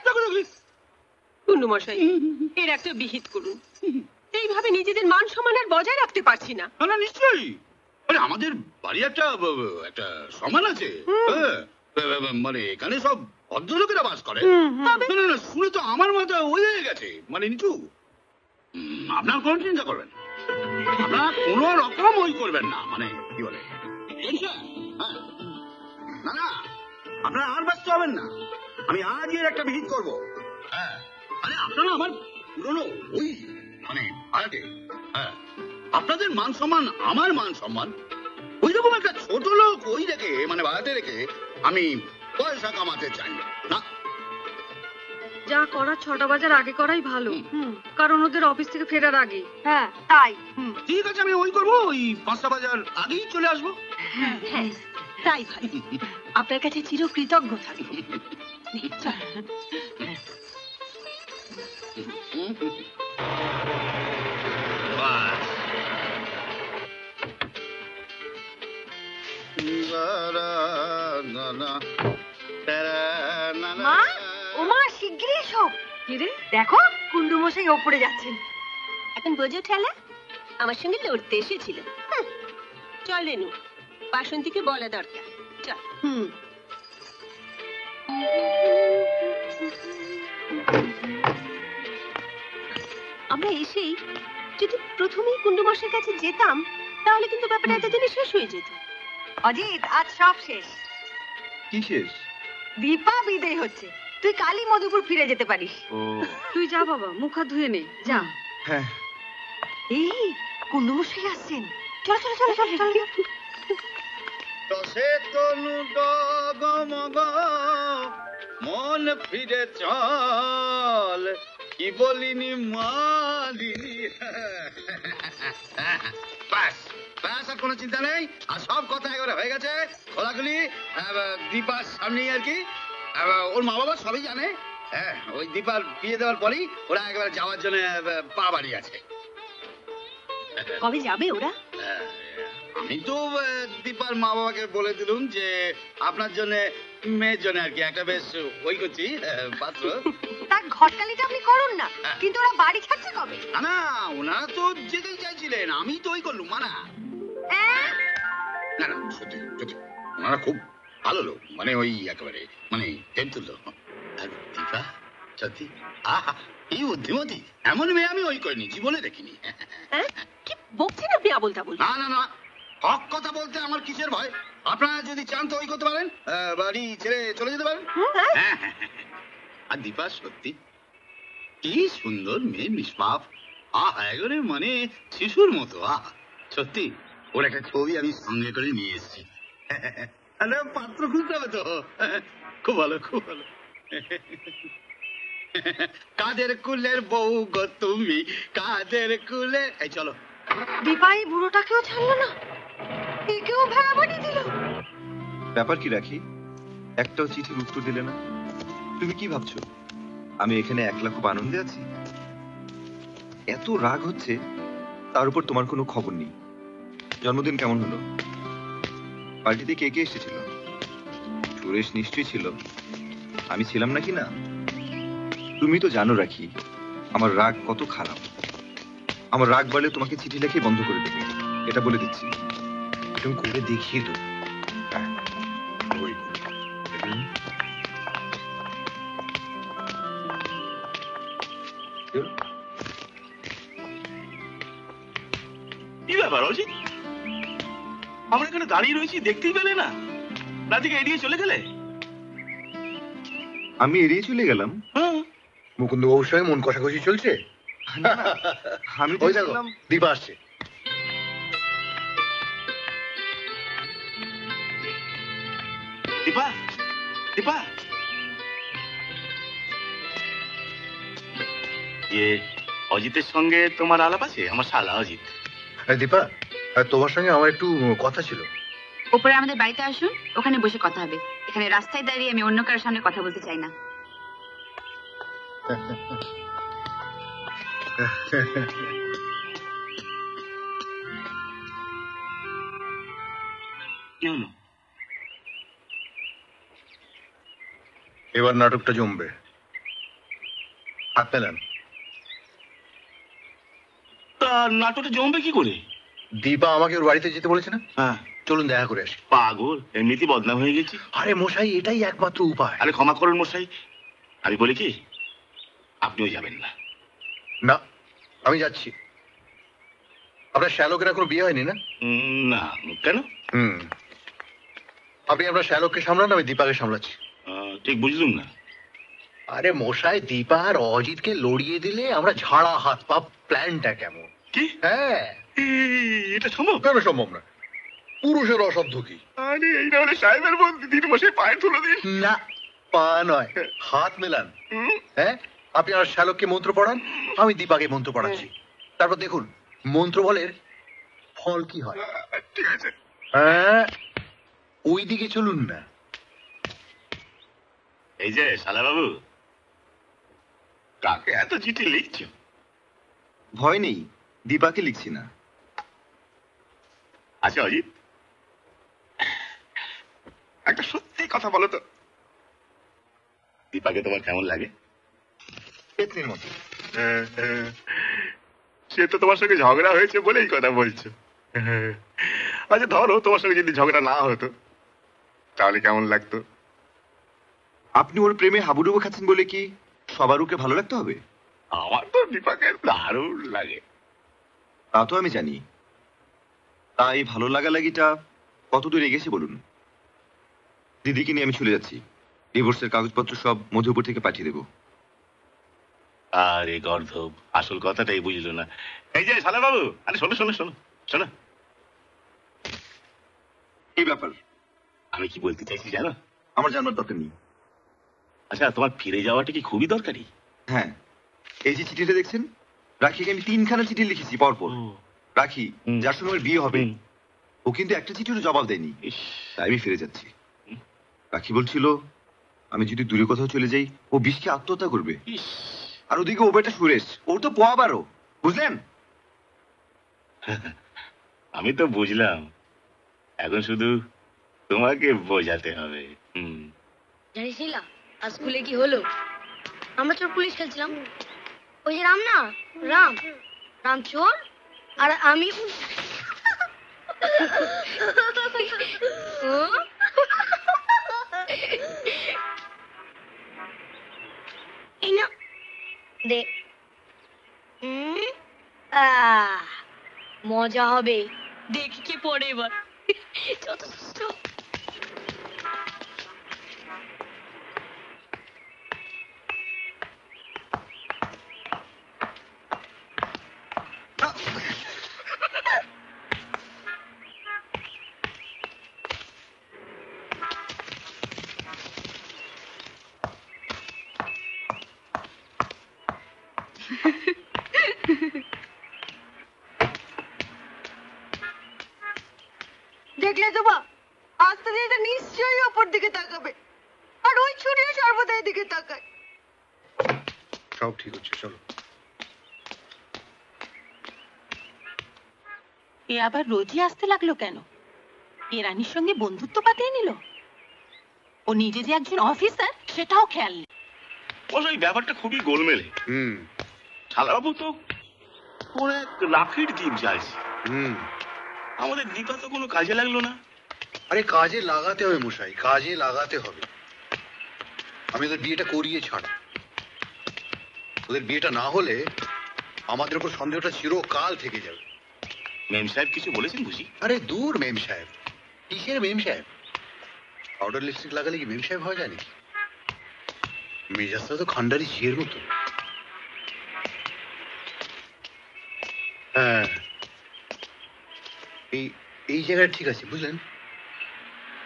Speaker 18: মশাই এর একটা বিহিত করুন। এইভাবে নিজেদের মান সম্মান আর বজায় রাখতে পারছি না।
Speaker 5: না না নিশ্চয়ই। আরে আমাদের বাড়ি একটা একটা সমান আছে। হ্যাঁ, মানে এখানে সব ভদ্রলোকেরা বাস করে। না না শুনে তো আমার মাথা ওই হয়ে গেছে। মানে নিচু। আপনার কোনো চিন্তা করবেন। আপনার কোনো রকম ওই করবেন না। মানে কি বলে? হ্যাঁ। না না আপনারা আর ব্যস্ত হবেন না। আমি আজই একটা ভিজিট করব। হ্যাঁ। আরে আপনারা আমার পুরনো ওই মানে হ্যাঁ। আপনাদের মান সম্মান আমার মান সম্মান ওই রকম একটা ছোট লোক ওই রেখে মানে বাড়াতে রেখে আমি পয়সা কামাতে চাই না।
Speaker 16: যা করার ছটা বাজার আগে করাই ভালো। কারণ ওদের অফিস থেকে ফেরার আগে।
Speaker 8: হ্যাঁ তাই।
Speaker 5: ঠিক আছে আমি ওই করব ওই পাঁচটা বাজার আগেই চলে আসব।
Speaker 8: হ্যাঁ তাই ভাই। আপনার কাছে চিরকৃতজ্ঞ থাকব। মা শিগগিরই এসো।
Speaker 16: কিরে
Speaker 8: দেখো কুন্ডু মশাই ওপরে যাচ্ছেন
Speaker 4: এখন বোঝো ঠেলা আমার সঙ্গে লড়তে এসেছিল। চল রেনু বাসন্তীকে বলা দরকার। চল।
Speaker 8: হুম।
Speaker 4: আমরা এসেই যদি প্রথমেই কুণ্ডুমশের কাছে যেতাম তাহলে কিন্তু ব্যাপারটা এতদিনে শেষ হয়ে যেত।
Speaker 8: অজিত আজ সব শেষ।
Speaker 15: কি শেষ?
Speaker 8: দীপা বিদেয় হচ্ছে। তুই কালই মধুপুর ফিরে যেতে পারিস।
Speaker 15: ও।
Speaker 16: তুই যা বাবা মুখ হাত ধুয়ে নে যা।
Speaker 15: হ্যাঁ।
Speaker 8: এই কুন্ডু মশাই আসছেন। চলো চলো চলো চলো চলো।
Speaker 5: দশে তনু ডগমগ মন ফিরে চল। কি বলিনি মালিনি? ব্যাস ব্যাস আর কোনো চিন্তা নেই। আর সব কথা একেবারে হয়ে গেছে। খোলাখুলি দীপার সামনেই আর কি। ওর মা বাবা সবই জানে। হ্যাঁ ওই দীপার বিয়ে দেওয়ার পরেই ওরা একেবারে যাওয়ার জন্য পা বাড়ি আছে।
Speaker 8: কবে যাবে ওরা?
Speaker 5: হ্যাঁ, আমি তো দীপার মা বাবাকে বলে দিলুম যে আপনার জন্য মেয়ের জন্য আর কি একটা বেশ ওই করছি পাত্র।
Speaker 8: তার ঘটকালিটা আপনি করুন না কিন্তু ওরা বাড়ি ছাড়ছে কবে?
Speaker 5: না না ওনারা তো যেতেই চাইছিলেন আমি তো ওই করলুম মানা। না না সত্যি সত্যি ওনারা খুব ভালো লোক মানে ওই একেবারে মানে টেন্টুল লোক। আর দীপা সত্যি আহা এই বুদ্ধিমতী এমন মেয়ে আমি ওই করিনি জীবনে দেখিনি।
Speaker 4: হ্যাঁ কি বকছেন আপনি আবল তাবল
Speaker 5: না না না হক কথা বলতে আমার কিসের ভয়? আপনারা যদি চান তো ওই করতে পারেন। বাড়ি ছেড়ে চলে যেতে পারেন। হ্যাঁ, হ্যাঁ, হ্যাঁ। আর দীপা সত্যি? কি সুন্দর মেয়ে নিষ্পাপ। আহ এগোরে মানে শিশুর মতো আহ সত্যি ওর একটা ছবি আমি সঙ্গে করে নিয়ে এসেছি। আরে পাত্র খুঁজতে হবে তো। খুব ভালো খুব ভালো। কাদের কুলের বউ গো তুমি? কাদের কুলের এই চলো।
Speaker 8: দীপা এই বুড়োটাকেও ছাড়লো না?
Speaker 15: ব্যাপার কি, রাখি? একটাও চিঠির উত্তর দিলে না? তুমি কি ভাবছ? আমি এখানে একলা খুব আনন্দে আছি? এত রাগ হচ্ছে, তার উপর তোমার কোনো খবর নেই। জন্মদিন কেমন হলো? পার্টিতে কে কে এসেছিল? সুরেশ নিশ্চয়ই ছিল। আমি ছিলাম নাকি না? তুমি তো জানো, রাখি, আমার রাগ কত খারাপ। আমার রাগ বাড়লে তোমাকে চিঠি লেখে বন্ধ করে দেবে। এটা বলে দিচ্ছি। তুমি করে দেখিয়ে দেবো। হ্যাঁ, ওই
Speaker 2: কি ব্যাপার অজিত? আমরা এখানে দাঁড়িয়ে রয়েছি দেখতেই পেলে না। রাধিকা এড়িয়ে চলে গেলে?
Speaker 15: আমি এড়িয়ে চলে গেলাম।
Speaker 10: মুকুন্দ বাবুর সঙ্গে মন কষাকষি চলছে?
Speaker 15: আমি তো
Speaker 10: ওই দীপা আসছে।
Speaker 2: দীপা দীপা। ইয়ে অজিতের সঙ্গে তোমার আলাপ আছে? আমার শালা অজিত।
Speaker 10: আরে দীপা আর তোমার সঙ্গে আমার একটু কথা ছিল।
Speaker 1: ওপরে আমাদের বাড়িতে আসুন ওখানে বসে কথা হবে। এখানে রাস্তায় দাঁড়িয়ে আমি অন্য কারোর সামনে কথা বলতে চাই না।
Speaker 2: কি
Speaker 10: এবার নাটকটা জমবে। হাত পেলাম
Speaker 2: তা নাটকটা জমবে কি করে?
Speaker 10: দীপা আমাকে ওর বাড়িতে যেতে বলেছে না?
Speaker 2: হ্যাঁ।
Speaker 10: চলুন দেখা করে আসি।
Speaker 2: পাগল এমনিতেই বদনাম হয়ে গেছি।
Speaker 10: আরে মশাই এটাই একমাত্র উপায়।
Speaker 2: আরে ক্ষমা করুন মশাই। আমি বলি কি আপনিও যাবেন না।
Speaker 10: না আমি যাচ্ছি। আপনার শ্যালকের এখনও বিয়ে হয়নি না?
Speaker 2: না। কেন?
Speaker 10: হুম। আপনি আপনার শ্যালককে সামলান আমি দীপাকে সামলাচ্ছি।
Speaker 2: ঠিক বুঝলুম না।
Speaker 10: আরে মশাই দীপা আর অজিতকে লড়িয়ে দিলে আমরা ঝাড়া হাত পা প্ল্যানটা কেমন?
Speaker 2: কি?
Speaker 10: হ্যাঁ।
Speaker 2: এটা সম্ভব?
Speaker 10: কেন সম্ভব না? পুরুষের অসাধ্য কি?
Speaker 2: আরে এই না হলে সাহেবের বন্ধু দিন মশাই পায়ে তুলে দিন
Speaker 10: না পা নয় হাত মেলান। হ্যাঁ? আপনি আমার শ্যালককে মন্ত্র পড়ান আমি দীপাকে মন্ত্র পড়াচ্ছি। তারপর দেখুন মন্ত্র বলের ফল কি হয়?
Speaker 2: ঠিক আছে।
Speaker 10: হ্যাঁ? ওই দিকে চলুন না।
Speaker 2: এই যে শালা বাবু কাকে এত চিঠি লিখছো?
Speaker 15: ভয় নেই দীপাকে লিখছি না।
Speaker 2: আচ্ছা অজিত। একটা সত্যি কথা বলো তো। দীপাকে তোমার কেমন লাগে?
Speaker 10: পেতনির মতো।
Speaker 2: সে তো তোমার সঙ্গে ঝগড়া হয়েছে বলেই কথা বলছো। আচ্ছা ধরো তোমার সঙ্গে যদি ঝগড়া না হতো তাহলে কেমন লাগতো?
Speaker 15: আপনি ওর প্রেমে হাবুডুবু খাচ্ছেন বলে কি সবার ওকে ভালো লাগতে হবে?
Speaker 2: আমার তো দীপাকে দারুণ লাগে।
Speaker 15: তা তো আমি জানি। তা এই ভালো লাগা লাগিটা কত দূর এগেছে বলুন? দিদিকে নিয়ে আমি চলে যাচ্ছি। ডিভোর্সের কাগজপত্র সব মধুপুর থেকে পাঠিয়ে দেবো।
Speaker 2: আরে গর্ধব আসল কথাটাই বুঝলো না। এই যে শালা বাবু আরে শোনো শোনো শোনো শোনো।
Speaker 15: এই ব্যাপার?
Speaker 2: আমি কি বলতে চাইছি জানো?
Speaker 15: আমার জানার দরকার নেই।
Speaker 2: আচ্ছা তোমার ফিরে যাওয়াটা কি খুবই দরকারি?
Speaker 15: হ্যাঁ। এই যে চিঠিটা দেখছেন? রাখিকে আমি তিনখানা চিঠি লিখেছি পরপর। রাখি যার সঙ্গে আমার বিয়ে হবে। ও কিন্তু একটা চিঠিরও জবাব দেয়নি। তাই আমি ফিরে যাচ্ছি। রাখি বলছিল আমি যদি দূরে কোথাও চলে যাই ও বিষকে আত্মহত্যা করবে। আর ওদিকে ও বেটা সুরেশ ওর তো পোয়া বারো। বুঝলেন?
Speaker 2: আমি তো বুঝলাম। এখন শুধু তোমাকে বোঝাতে হবে। হুম।
Speaker 3: জানিস আজ স্কুলে কি হলো? আমরা চোর পুলিশ খেলছিলাম। ওই যে রাম না? রাম। রাম চোর? আর আমি মজা হবে। দেখি কে পড়ে এবার। যত
Speaker 4: এ আবার রোজই আসতে লাগল কেন? এ রানীর সঙ্গে বন্ধুত্ব পাতিয়ে নিল? ও নিজে যে একজন অফিসার সেটাও খেয়াল নেই।
Speaker 2: অবশ্য এই ব্যাপারটা খুবই গোলমেলে।
Speaker 10: হুম।
Speaker 2: শালাবাবু তো এক লাফির
Speaker 10: হুম।
Speaker 2: আমাদের দীপা তো কোনো কাজে লাগল না।
Speaker 10: আরে কাজে লাগাতে হবে মশাই কাজে লাগাতে হবে। আমি ওদের বিয়েটা করিয়ে ছাড় ওদের বিয়েটা না হলে আমাদের উপর সন্দেহটা চিরকাল থেকে যাবে।
Speaker 2: মেম সাহেব কিছু বলেছেন বুঝি?
Speaker 10: আরে দূর মেম সাহেব। কিসের মেম সাহেব? পাউডার লিপস্টিক লাগালে কি মেম সাহেব হয় জানি মেজাজটা তো খান্ডারি ঝিয়ের মতো। হ্যাঁ। এই এই জায়গাটা ঠিক আছে, বুঝলেন?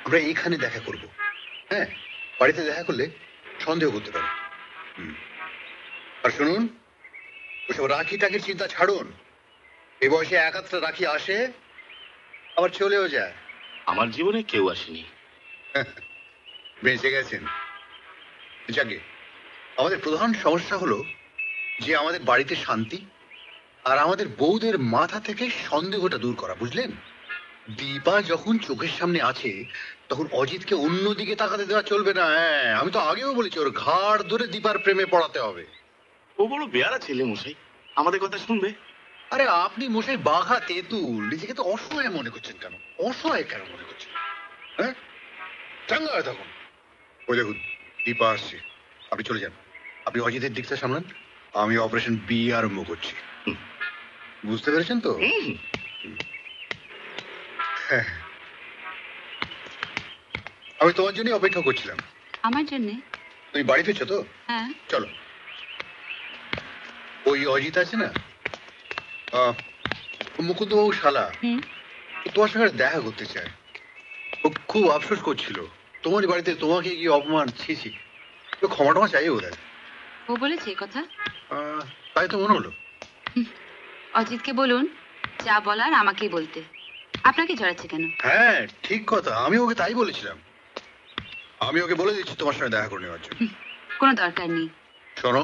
Speaker 10: আমরা এইখানে দেখা করব। হ্যাঁ বাড়িতে দেখা করলে সন্দেহ করতে পারে। আর শুনুন, ওসব রাখি টাকির চিন্তা ছাড়ুন। এই বয়সে একাত্রা রাখি আসে আবার চলেও যায়।
Speaker 2: আমার জীবনে কেউ আসেনি।
Speaker 10: বেঁচে গেছেন। যাকে আমাদের প্রধান সমস্যা হলো যে আমাদের বাড়িতে শান্তি আর আমাদের বউদের মাথা থেকে সন্দেহটা দূর করা বুঝলেন? দীপা যখন চোখের সামনে আছে তখন অজিতকে অন্যদিকে তাকাতে দেওয়া চলবে না। হ্যাঁ আমি তো আগেও বলেছি ওর ঘাড় ধরে দীপার প্রেমে পড়াতে হবে।
Speaker 2: ও বড় বেয়ারা ছেলে মশাই। আমাদের কথা শুনবে?
Speaker 10: আরে আপনি মশাই বাঘা তেঁতুল নিজেকে তো অসহায় মনে করছেন কেন? অসহায় কেন মনে করছেন? হ্যাঁ? চাঙ্গা হয় তখন ওই দেখুন দীপা আসছে। আপনি চলে যান। আপনি অজিতের দিকটা সামলান। আমি অপারেশন বি আরম্ভ করছি। বুঝতে পেরেছেন তো? হ্যাঁ। আমি তোমার জন্যই অপেক্ষা করছিলাম।
Speaker 1: আমার জন্যে?
Speaker 10: তুমি বাড়ি ফিরছো তো?
Speaker 1: হ্যাঁ।
Speaker 10: চলো। ওই অজিত আছে না? মুকুন্দবাবু শালা। তোমার সঙ্গে দেখা করতে চায়। ও খুব আফসোস করছিল। তোমার বাড়িতে তোমাকে কি অপমান? ছি ছি। তো ক্ষমা টমা চাই ওদের
Speaker 1: ও বলেছে কথা?
Speaker 10: তাই তো মনে হলো।
Speaker 1: অজিতকে বলুন যা বলার আমাকেই বলতে। আপনাকে জড়াচ্ছে কেন?
Speaker 10: হ্যাঁ ঠিক কথা। আমি ওকে তাই বলেছিলাম। আমি ওকে বলে দিচ্ছি তোমার সঙ্গে দেখা করে নেওয়ার জন্য।
Speaker 1: কোনো দরকার নেই।
Speaker 10: শোনো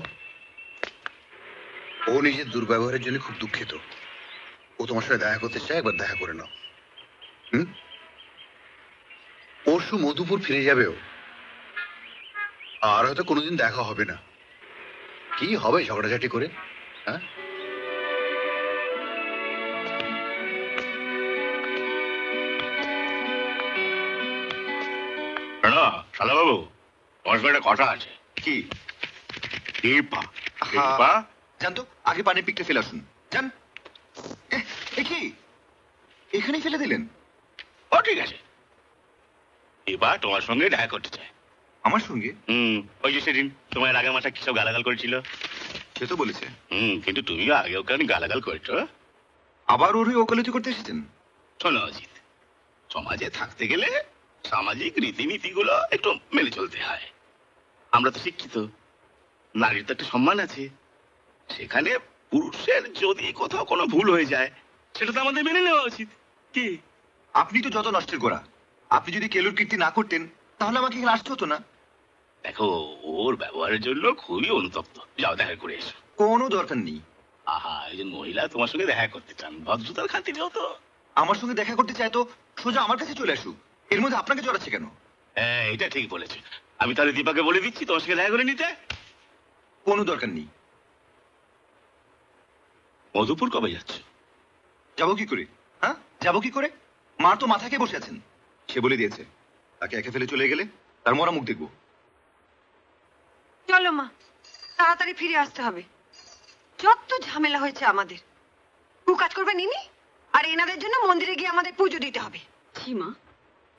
Speaker 10: ও নিজের দুর্ব্যবহারের জন্য খুব দুঃখিত। ও তোমার সাথে দেখা করতে চায় একবার দেখা করে নাও। হুম? পরশু মধুপুর ফিরে যাবে ও। আর হয়তো কোনোদিন দেখা হবে না। কি হবে ঝগড়াঝাটি করে? হ্যাঁ?
Speaker 2: শোনো শালা বাবু তোমার সঙ্গে একটা কথা আছে।
Speaker 15: কি?
Speaker 2: দীপা।
Speaker 15: হ্যাঁ।
Speaker 2: দীপা
Speaker 15: জান তো আগে পানির পিকটা ফেলে আসুন। জান। কি? এখানেই ফেলে দিলেন?
Speaker 2: ও ঠিক আছে। দীপা তোমার সঙ্গে দেখা করতে চায়
Speaker 15: আমার সঙ্গে?
Speaker 2: হুম ওই যে সেদিন তোমার আগে মাথা কিসব গালাগাল করেছিল?
Speaker 15: সে তো বলেছে।
Speaker 2: হুম কিন্তু তুমিও আগে ওখানে গালাগাল করেছ।
Speaker 15: আবার ওর হয়ে ওকালতি করতে এসেছেন?
Speaker 2: শোনো অজিত সমাজে থাকতে গেলে সামাজিক রীতিনীতিগুলো একটু মেনে চলতে হয়। আমরা তো শিক্ষিত নারীর তো একটা সম্মান আছে। সেখানে পুরুষের যদি কোথাও কোনো ভুল হয়ে যায় সেটা তো আমাদের মেনে নেওয়া উচিত। কি?
Speaker 15: আপনি তো যত নষ্টের করা আপনি যদি কেলুর কীর্তি না করতেন তাহলে আমাকে এখানে আসতে হতো না।
Speaker 2: দেখো ওর ব্যবহারের জন্য খুবই অনুতপ্ত। যাও দেখা করে এসো।
Speaker 15: কোনো দরকার নেই।
Speaker 2: আহা একজন মহিলা তোমার সঙ্গে দেখা করতে চান। ভদ্রতার খাতিরেও তো।
Speaker 15: আমার সঙ্গে দেখা করতে চায় তো সোজা আমার কাছে চলে আসুক। এর মধ্যে আপনাকে জড়াচ্ছে কেন?
Speaker 2: হ্যাঁ এটা ঠিক বলেছে। আমি তাহলে দীপাকে বলে দিচ্ছি তোমার সঙ্গে দেখা করে নিতে।
Speaker 15: কোনো দরকার নেই।
Speaker 2: মধুপুর কবে যাচ্ছ?
Speaker 15: যাব কি করে? হ্যাঁ? যাব কি করে? মা তো মাথা খেয়ে বসে আছেন। সে বলে দিয়েছে তাকে একে ফেলে চলে গেলে তার মরা মুখ দেখব।
Speaker 8: চলো মা তাড়াতাড়ি ফিরে আসতে হবে। যত ঝামেলা হয়েছে আমাদের কু কাজ করবে নিনি আর এনাদের জন্য মন্দিরে গিয়ে আমাদের পুজো দিতে হবে।
Speaker 16: কি মা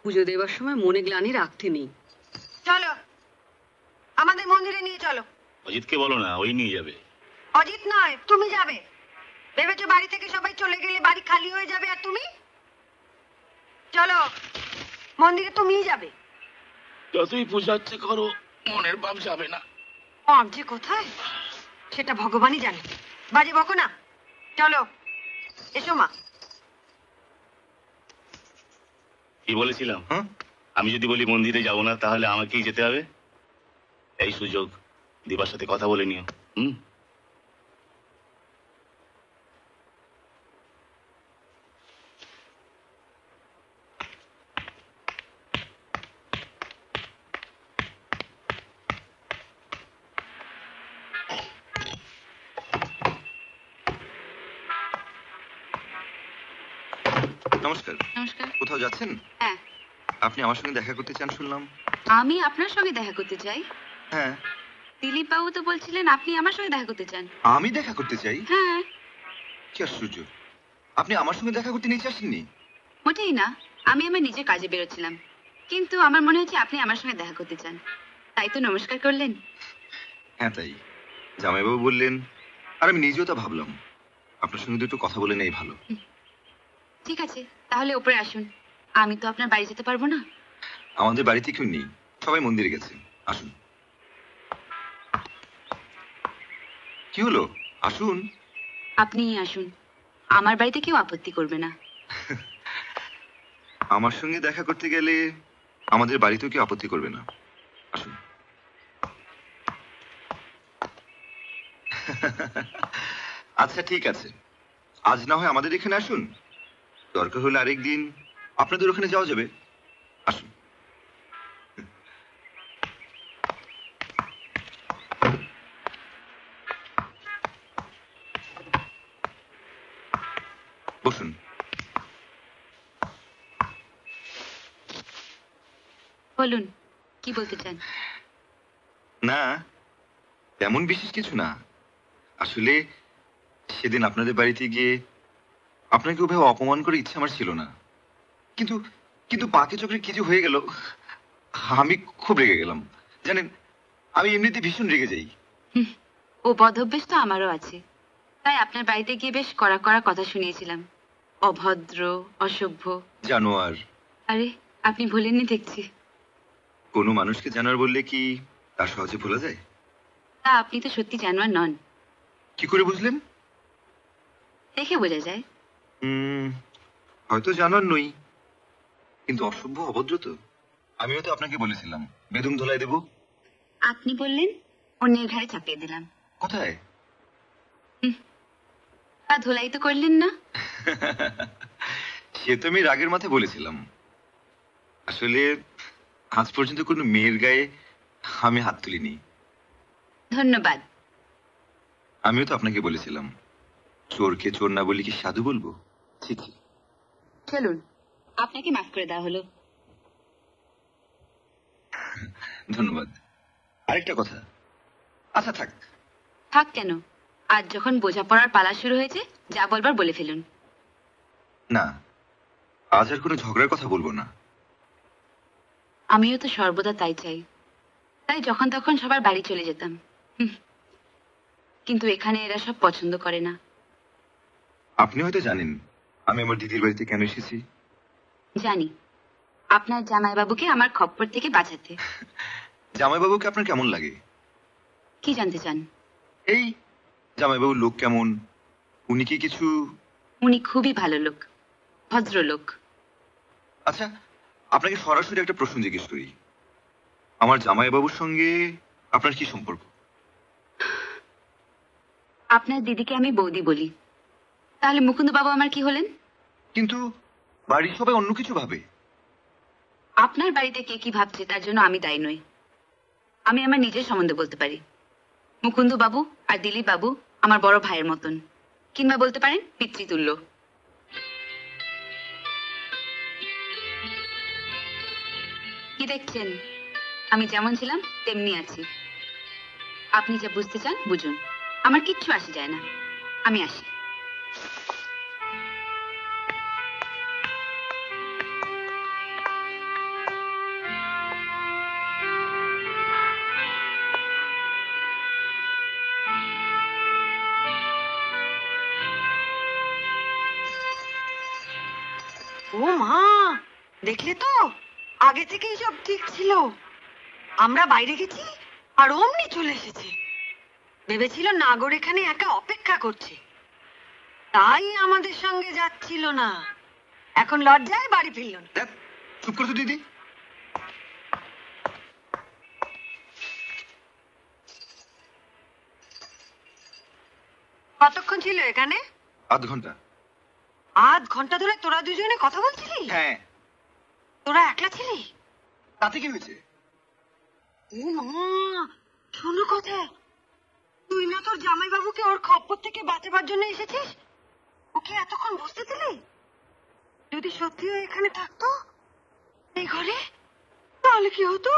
Speaker 16: পুজো দেবার সময় মনে গ্লানি রাখতে নেই।
Speaker 8: চলো আমাদের মন্দিরে নিয়ে চলো।
Speaker 2: অজিতকে বলো না ওই নিয়ে যাবে।
Speaker 8: অজিত নয় তুমি যাবে। ভেবেছো বাড়ি থেকে সবাই চলে গেলে বাড়ি খালি হয়ে যাবে আর তুমি? চলো মন্দিরে তুমিই যাবে।
Speaker 2: যতই পূজাচ্ছে করো মনের ভাব যাবে না।
Speaker 8: পাপ যে কোথায়? সেটা ভগবানই জানে। বাজে বকো না। চলো এসো মা।
Speaker 2: কি বলেছিলাম? আমি যদি বলি মন্দিরে যাব না তাহলে আমাকেই যেতে হবে। এই সুযোগ দিবার সাথে কথা বলে নিও। হুম?
Speaker 15: যাচ্ছেন
Speaker 1: হ্যাঁ।
Speaker 15: আপনি আমার সঙ্গে দেখা করতে চান শুনলাম।
Speaker 1: আমি আপনার সঙ্গে দেখা করতে চাই?
Speaker 15: হ্যাঁ।
Speaker 1: দিলীপ বাবু তো বলছিলেন আপনি আমার সঙ্গে দেখা করতে চান।
Speaker 15: আমি দেখা করতে চাই?
Speaker 1: হ্যাঁ।
Speaker 15: কি আশ্চর্য। আপনি আমার সঙ্গে দেখা করতে নিচে আসেননি?
Speaker 1: মোটেই না। আমি আমার নিজের কাজে বেরোচ্ছিলাম। কিন্তু আমার মনে হচ্ছে আপনি আমার সঙ্গে দেখা করতে চান। তাই তো নমস্কার করলেন।
Speaker 15: হ্যাঁ তাই। জামাইবাবু বললেন আর আমি নিজেও তা ভাবলাম। আপনার সঙ্গে দুটো কথা বলে নেই ভালো।
Speaker 1: ঠিক আছে তাহলে ওপরে আসুন। আমি তো আপনার বাড়ি যেতে পারব না।
Speaker 15: আমাদের বাড়িতে কেউ নেই। সবাই মন্দিরে গেছে। আসুন। কি হলো? আসুন।
Speaker 1: আপনি আসুন। আমার বাড়িতে কেউ আপত্তি করবে না।
Speaker 15: আমার সঙ্গে দেখা করতে গেলে আমাদের বাড়িতেও কেউ আপত্তি করবে না। আসুন। আচ্ছা ঠিক আছে। আজ না হয় আমাদের এখানে আসুন। দরকার হলে আরেকদিন আপনাদের ওখানে যাওয়া যাবে। আসুন। বসুন।
Speaker 1: বলুন কি বলতে চান?
Speaker 15: না তেমন বিশেষ কিছু না। আসলে সেদিন আপনাদের বাড়িতে গিয়ে আপনাকে ওভাবে অপমান করে ইচ্ছে আমার ছিল না। কিন্তু কিন্তু বাকি চোখে কিছু হয়ে গেল আমি খুব রেগে গেলাম। জানেন আমি এমনিতে ভীষণ রেগে যাই।
Speaker 1: ও বদভ্যাস তো আমারও আছে। তাই আপনার বাড়িতে গিয়ে বেশ কড়া কড়া কথা শুনিয়েছিলাম। অভদ্র অসভ্য।
Speaker 15: জানোয়ার।
Speaker 1: আরে আপনি ভুলেননি দেখছি।
Speaker 15: কোনো মানুষকে জানোয়ার বললে কি তার সহজে ভোলা যায়?
Speaker 1: তা আপনি তো সত্যি জানোয়ার নন।
Speaker 15: কি করে বুঝলেন?
Speaker 1: দেখে বোঝা যায়।
Speaker 15: হয়তো জানোয়ার নই। কিন্তু অসভ্য অভদ্র তো। আমিও তো আপনাকে বলেছিলাম বেদুম ধোলাই দেবো।
Speaker 1: আপনি বললেন অন্যের ঘাড়ে চাপিয়ে দিলাম।
Speaker 15: কোথায়?
Speaker 1: তা ধোলাই তো করলেন না।
Speaker 15: সে তো আমি রাগের মাথায় বলেছিলাম। আসলে আজ পর্যন্ত কোনো মেয়ের গায়ে আমি হাত তুলিনি।
Speaker 1: ধন্যবাদ।
Speaker 15: আমিও তো আপনাকে বলেছিলাম চোরকে চোর না বলি কি সাধু বলব। ঠিক
Speaker 1: চলুন আপনাকে মাফ করে দেওয়া হলো।
Speaker 15: ধন্যবাদ। আরেকটা কথা। আচ্ছা থাক।
Speaker 1: থাক কেন? আজ যখন বোঝাপড়ার পালা শুরু হয়েছে যা বলবার বলে ফেলুন।
Speaker 15: না আজ আর কোনো ঝগড়ার কথা বলব না।
Speaker 1: আমিও তো সর্বদা তাই চাই। তাই যখন তখন সবার বাড়ি চলে যেতাম। কিন্তু এখানে এরা সব পছন্দ করে না।
Speaker 15: আপনি হয়তো জানেন আমি আমার দিদির বাড়িতে কেন এসেছি?
Speaker 1: জানি। আপনার জামাইবাবুকে আমার খপ্পর থেকে বাঁচাতে।
Speaker 15: জামাইবাবুকে আপনার কেমন লাগে?
Speaker 1: কি জানতে চান?
Speaker 15: এই জামাইবাবুর লোক কেমন? উনি কি কিছু?
Speaker 1: উনি খুবই ভালো লোক ভদ্রলোক।
Speaker 15: আচ্ছা আপনাকে সরাসরি একটা প্রশ্ন জিজ্ঞেস করি। আমার জামাইবাবুর সঙ্গে আপনার কি সম্পর্ক?
Speaker 1: আপনার দিদিকে আমি বৌদি বলি। তাহলে মুকুন্দ বাবু আমার কি হলেন?
Speaker 15: কিন্তু বাড়ির সবাই অন্য কিছু ভাবে।
Speaker 1: আপনার বাড়িতে কে কি ভাবছে, তার জন্য আমি দায়ী নই। আমি আমার নিজের সম্বন্ধে বলতে পারি। মুকুন্দ বাবু আর দিলীপ বাবু আমার বড় ভাইয়ের মতন। কিংবা বলতে পারেন, পিতৃতুল্য। কি দেখছেন? আমি যেমন ছিলাম, তেমনি আছি। আপনি যা বুঝতে চান, বুঝুন। আমার কিচ্ছু আসে যায় না। আমি আসি।
Speaker 8: দেখলে তো? আগে থেকেই সব ঠিক ছিল। আমরা বাইরে গেছি আর অমনি চলে এসেছে। ভেবেছিল নাগর এখানে একা অপেক্ষা করছে। তাই আমাদের সঙ্গে যাচ্ছিল না। এখন লজ্জায় বাড়ি ফিরল না।
Speaker 15: চুপ করে দিদি।
Speaker 8: কতক্ষণ ছিল এখানে?
Speaker 15: আধ ঘণ্টা।
Speaker 8: আধ ঘণ্টা ধরে তোরা দুজনে কথা বলছিলি?
Speaker 15: হ্যাঁ।
Speaker 8: তোরা একলা ছিলি?
Speaker 15: তাতে কি হয়েছে?
Speaker 8: শোনো কথা। তুই না তোর জামাইবাবুকে ওর খপ্পর থেকে বাঁচাবার জন্য এসেছিস? ওকে এতক্ষণ বসতে দিলি? যদি সত্যি এখানে থাকতো এই ঘরে তাহলে কি হতো?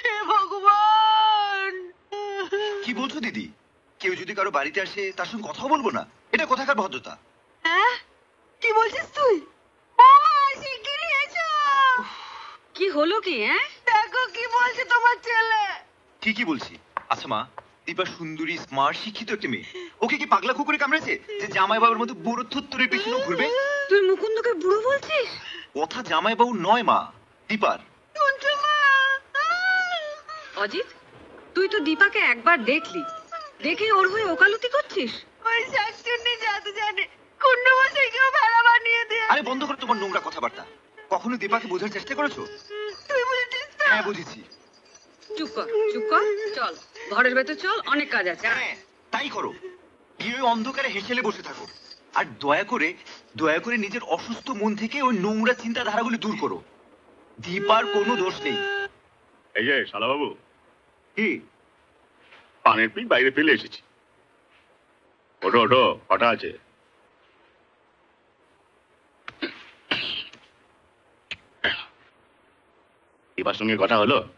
Speaker 8: হে ভগবান!
Speaker 15: কি বলছো দিদি? কেউ যদি কারও বাড়িতে আসে তার সঙ্গে কথা বলব না। এটা কোথাকার ভদ্রতা?
Speaker 8: হ্যাঁ? কি বলছিস তুই? ও মা শিগগিরই এসো কি হলো কি হ্যাঁ? দেখো কি বলছে তোমার ছেলে।
Speaker 15: ঠিকই বলছি? আচ্ছা মা দীপা সুন্দরী স্মার্ট শিক্ষিত একটা মেয়ে। ওকে কি পাগলা কুকুরে কামড়েছে? যে জামাই বাবার মতো বুড়ো থুত্তুরের পেছনে ঘুরবে?
Speaker 8: তুই মুকুন্দকে বুড়ো বলছিস?
Speaker 15: কথা জামাই বাবু নয় মা দীপার।
Speaker 16: অজিত তুই তো দীপাকে একবার দেখলি। দেখে ওর হয়ে ওকালতি করছিস?
Speaker 8: ওই শাকচুন্নি জাদু জানে কুন্ড মশাইকেও ভেড়া বানিয়ে দিয়ে
Speaker 15: আরে বন্ধ করে তোমার নোংরা কথাবার্তা। কখনো দীপাকে বোঝার চেষ্টা করেছ?
Speaker 8: তুই বুঝেছিস তো?
Speaker 15: হ্যাঁ বুঝেছি।
Speaker 16: চুপ কর চুপ কর চল। ঘরের ভেতর চল অনেক কাজ আছে
Speaker 15: হ্যাঁ তাই করো। গিয়ে ওই অন্ধকারে হেসেলে বসে থাকো। আর দয়া করে দয়া করে নিজের অসুস্থ মন থেকে ওই নোংরা চিন্তাধারাগুলি দূর করো। দীপার কোনো দোষ নেই।
Speaker 2: এই যে শালাবাবু।
Speaker 15: কি?
Speaker 2: পানের পিক বাইরে ফেলে এসেছি। ওঠো ওঠো কটা আছে? দীপার সঙ্গে কথা হলো?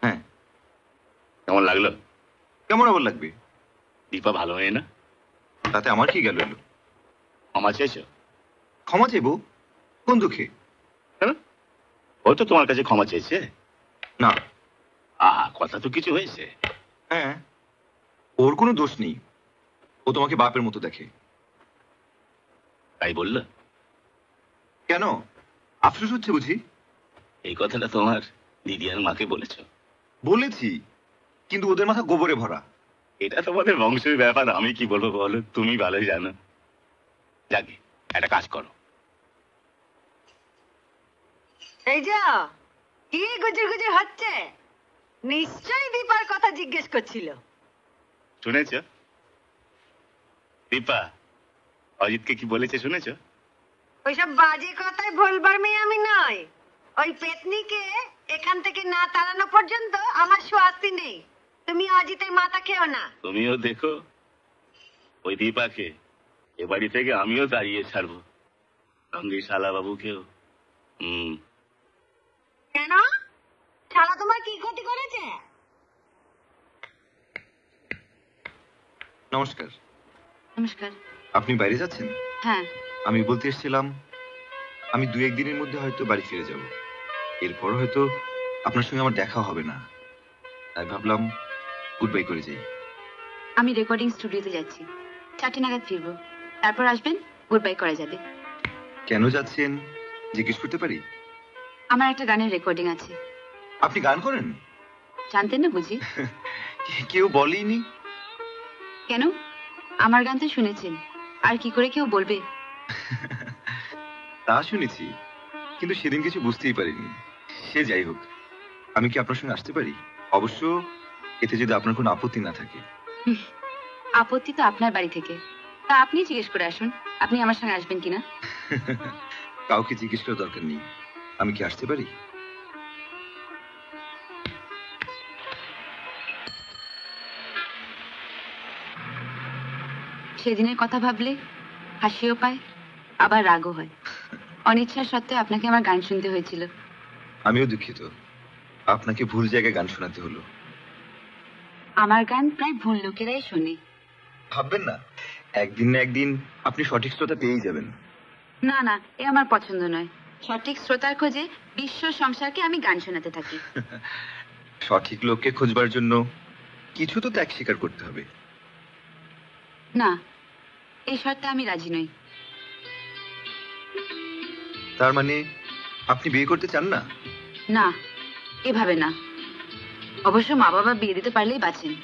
Speaker 15: হ্যাঁ।
Speaker 2: কেমন লাগল?
Speaker 15: কেমন আবার লাগবে?
Speaker 2: দীপা ভালো মেয়ে না?
Speaker 15: তাতে আমার কি গেল এলো?
Speaker 2: ক্ষমা চেয়েছো?
Speaker 15: ক্ষমা চাইব কোন দুঃখে?
Speaker 2: ও তো তোমার কাছে ক্ষমা চেয়েছে।
Speaker 15: না।
Speaker 2: আহা কথা তো কিছু হয়েছে।
Speaker 15: হ্যাঁ। ওর কোনো দোষ নেই। ও তোমাকে বাপের মতো দেখে।
Speaker 2: তাই বলল?
Speaker 15: কেন? আফসোস হচ্ছে বুঝি?
Speaker 2: এই কথাটা তোমার দিদি আর মাকে বলেছ।
Speaker 15: বলেছি কিন্তু ওদের মাথা গোবরে ভরা।
Speaker 2: এটা তোমাদের বংশের ব্যাপার আমি কি বলব বলো? তুমি ভালোই জানো। যাকে একটা কাজ করো।
Speaker 8: এই যা কি গুজর গুজর হচ্ছে? নিশ্চয়ই দীপার কথা জিজ্ঞেস করছিল।
Speaker 2: শুনেছ? দীপা অজিতকে কি বলেছে শুনেছ?
Speaker 8: ওইসব বাজে কথায় বলবার মেয়ে আমি নয় ওই পেতনিকে এখান থেকে না তাড়ানো পর্যন্ত আমার স্বাস্তি নেই। তুমি অজিতের মাথা খেও না।
Speaker 2: তুমিও দেখো ওই দীপাকে। এ বাড়ি থেকে আমিও দাঁড়িয়ে ছাড়বো। সঙ্গে শালা বাবুকেও হুম।
Speaker 8: কেন? শালা তোমার কি ক্ষতি করেছে?
Speaker 15: নমস্কার।
Speaker 1: নমস্কার।
Speaker 15: আপনি বাইরে যাচ্ছেন?
Speaker 1: হ্যাঁ।
Speaker 15: আমি বলতে এসেছিলাম আমি দু একদিনের মধ্যে হয়তো বাড়ি ফিরে যাব। এরপর হয়তো আপনার সঙ্গে আমার দেখা হবে না। তাই ভাবলাম গুড বাই করে যাই।
Speaker 1: আমি রেকর্ডিং স্টুডিওতে যাচ্ছি। চারটে নাগাদ ফিরবো। তারপর আসবেন গুড বাই করা যাবে।
Speaker 15: কেন যাচ্ছেন? জিজ্ঞেস করতে পারি?
Speaker 1: আমার একটা গানের রেকর্ডিং আছে।
Speaker 15: আপনি গান করেন?
Speaker 1: জানতেন না বুঝি?
Speaker 15: কেউ বলেনি
Speaker 1: কেন? আমার গান তো শুনেছেন। আর কি করে কেউ বলবে?
Speaker 15: তা শুনেছি কিন্তু সেদিন কিছু বুঝতেই পারিনি। সে যাই হোক আমি কি আপনার সঙ্গে আসতে পারি? অবশ্য এতে যদি আপনার কোনো আপত্তি না থাকে।
Speaker 1: আপত্তি তো আপনার বাড়ি থেকে। তা আপনি জিজ্ঞেস করে আসুন আপনি আমার সঙ্গে আসবেন কিনা?
Speaker 15: কাউকে জিজ্ঞেস করার দরকার নেই। আমি কি আসতে পারি?
Speaker 1: সেদিনের কথা ভাবলে হাসিও পায় আবার রাগও হয়। অনিচ্ছা সত্ত্বেও আপনাকে আমার গান শুনতে হয়েছিল।
Speaker 15: আমিও দুঃখিত। আপনাকে ভুল জায়গায় গান শোনাতে হলো।
Speaker 1: আমার গান প্রায় ভুল লোকেরাই শোনে।
Speaker 15: ভাববেন না। একদিন না একদিন আপনি সঠিক শ্রোতা পেয়েই যাবেন।
Speaker 1: না না এ আমার পছন্দ নয়। সঠিক শ্রোতার খোঁজে বিশ্ব সংসারকে আমি গান শোনাতে থাকি।
Speaker 15: সঠিক লোককে খুঁজবার জন্য কিছু তো ত্যাগ স্বীকার করতে হবে।
Speaker 1: না এই শর্তে আমি রাজি নই।
Speaker 15: তার মানে আপনি বিয়ে করতে চান না?
Speaker 1: না এভাবে না। অবশ্য মা বাবা বিয়ে দিতে পারলেই বাঁচেন।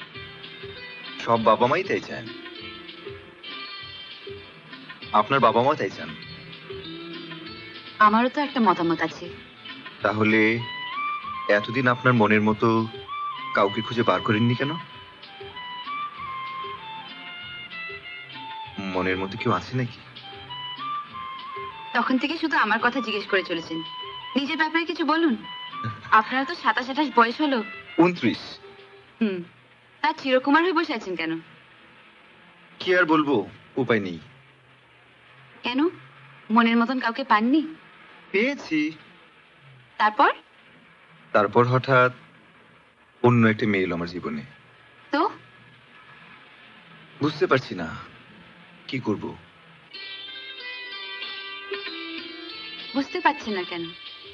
Speaker 15: সব বাবা মাই তাই চান। আপনার বাবা মা তাই চান?
Speaker 1: আমারও তো একটা মতামত আছে।
Speaker 15: তাহলে এতদিন আপনার মনের মতো কাউকে খুঁজে বার করেননি কেন? মনের মতো কেউ আছে নাকি?
Speaker 1: তখন থেকে শুধু আমার কথা জিজ্ঞেস করে চলেছেন। নিজের ব্যাপারে কিছু বলুন। আপনারা তো সাতাশ আঠাশ বয়স হলো।
Speaker 15: উনত্রিশ।
Speaker 1: হুম তা চিরকুমার হয়ে বসে আছেন কেন?
Speaker 15: কি আর বলব উপায় নেই।
Speaker 1: কেন? মনের মতন কাউকে পাননি?
Speaker 15: পেয়েছি।
Speaker 1: তারপর?
Speaker 15: তারপর হঠাৎ অন্য একটা মেয়ে এলো আমার জীবনে।
Speaker 1: তো?
Speaker 15: বুঝতে পারছি না কি করব।
Speaker 1: বুঝতে পারছি না কেন?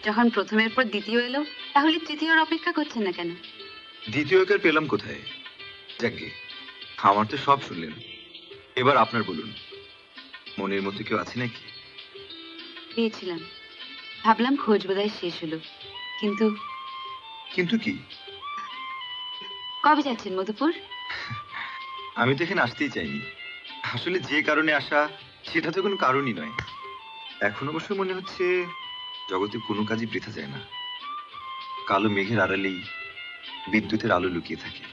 Speaker 1: যখন প্রথমের পর দ্বিতীয় এলো তাহলে তৃতীয়র অপেক্ষা করছেন না কেন?
Speaker 15: দ্বিতীয়কার পেলাম কোথায়? যাকে আমার তো সব শুনলেন। এবার আপনার বলুন মনের মতো কেউ আছে নাকি?
Speaker 1: পেয়েছিলাম ভাবলাম খোঁজ বোধহয় শেষ হলো। কিন্তু
Speaker 15: কিন্তু কি?
Speaker 1: কবে যাচ্ছেন মধুপুর?
Speaker 15: আমি তো এখানে আসতেই চাইনি। আসলে যে কারণে আসা সেটা তো কোনো কারণই নয়। এখন অবশ্য মনে হচ্ছে জগতে কোনো কাজই বৃথা যায় না। কালো মেঘের আড়ালেই বিদ্যুতের আলো লুকিয়ে থাকে।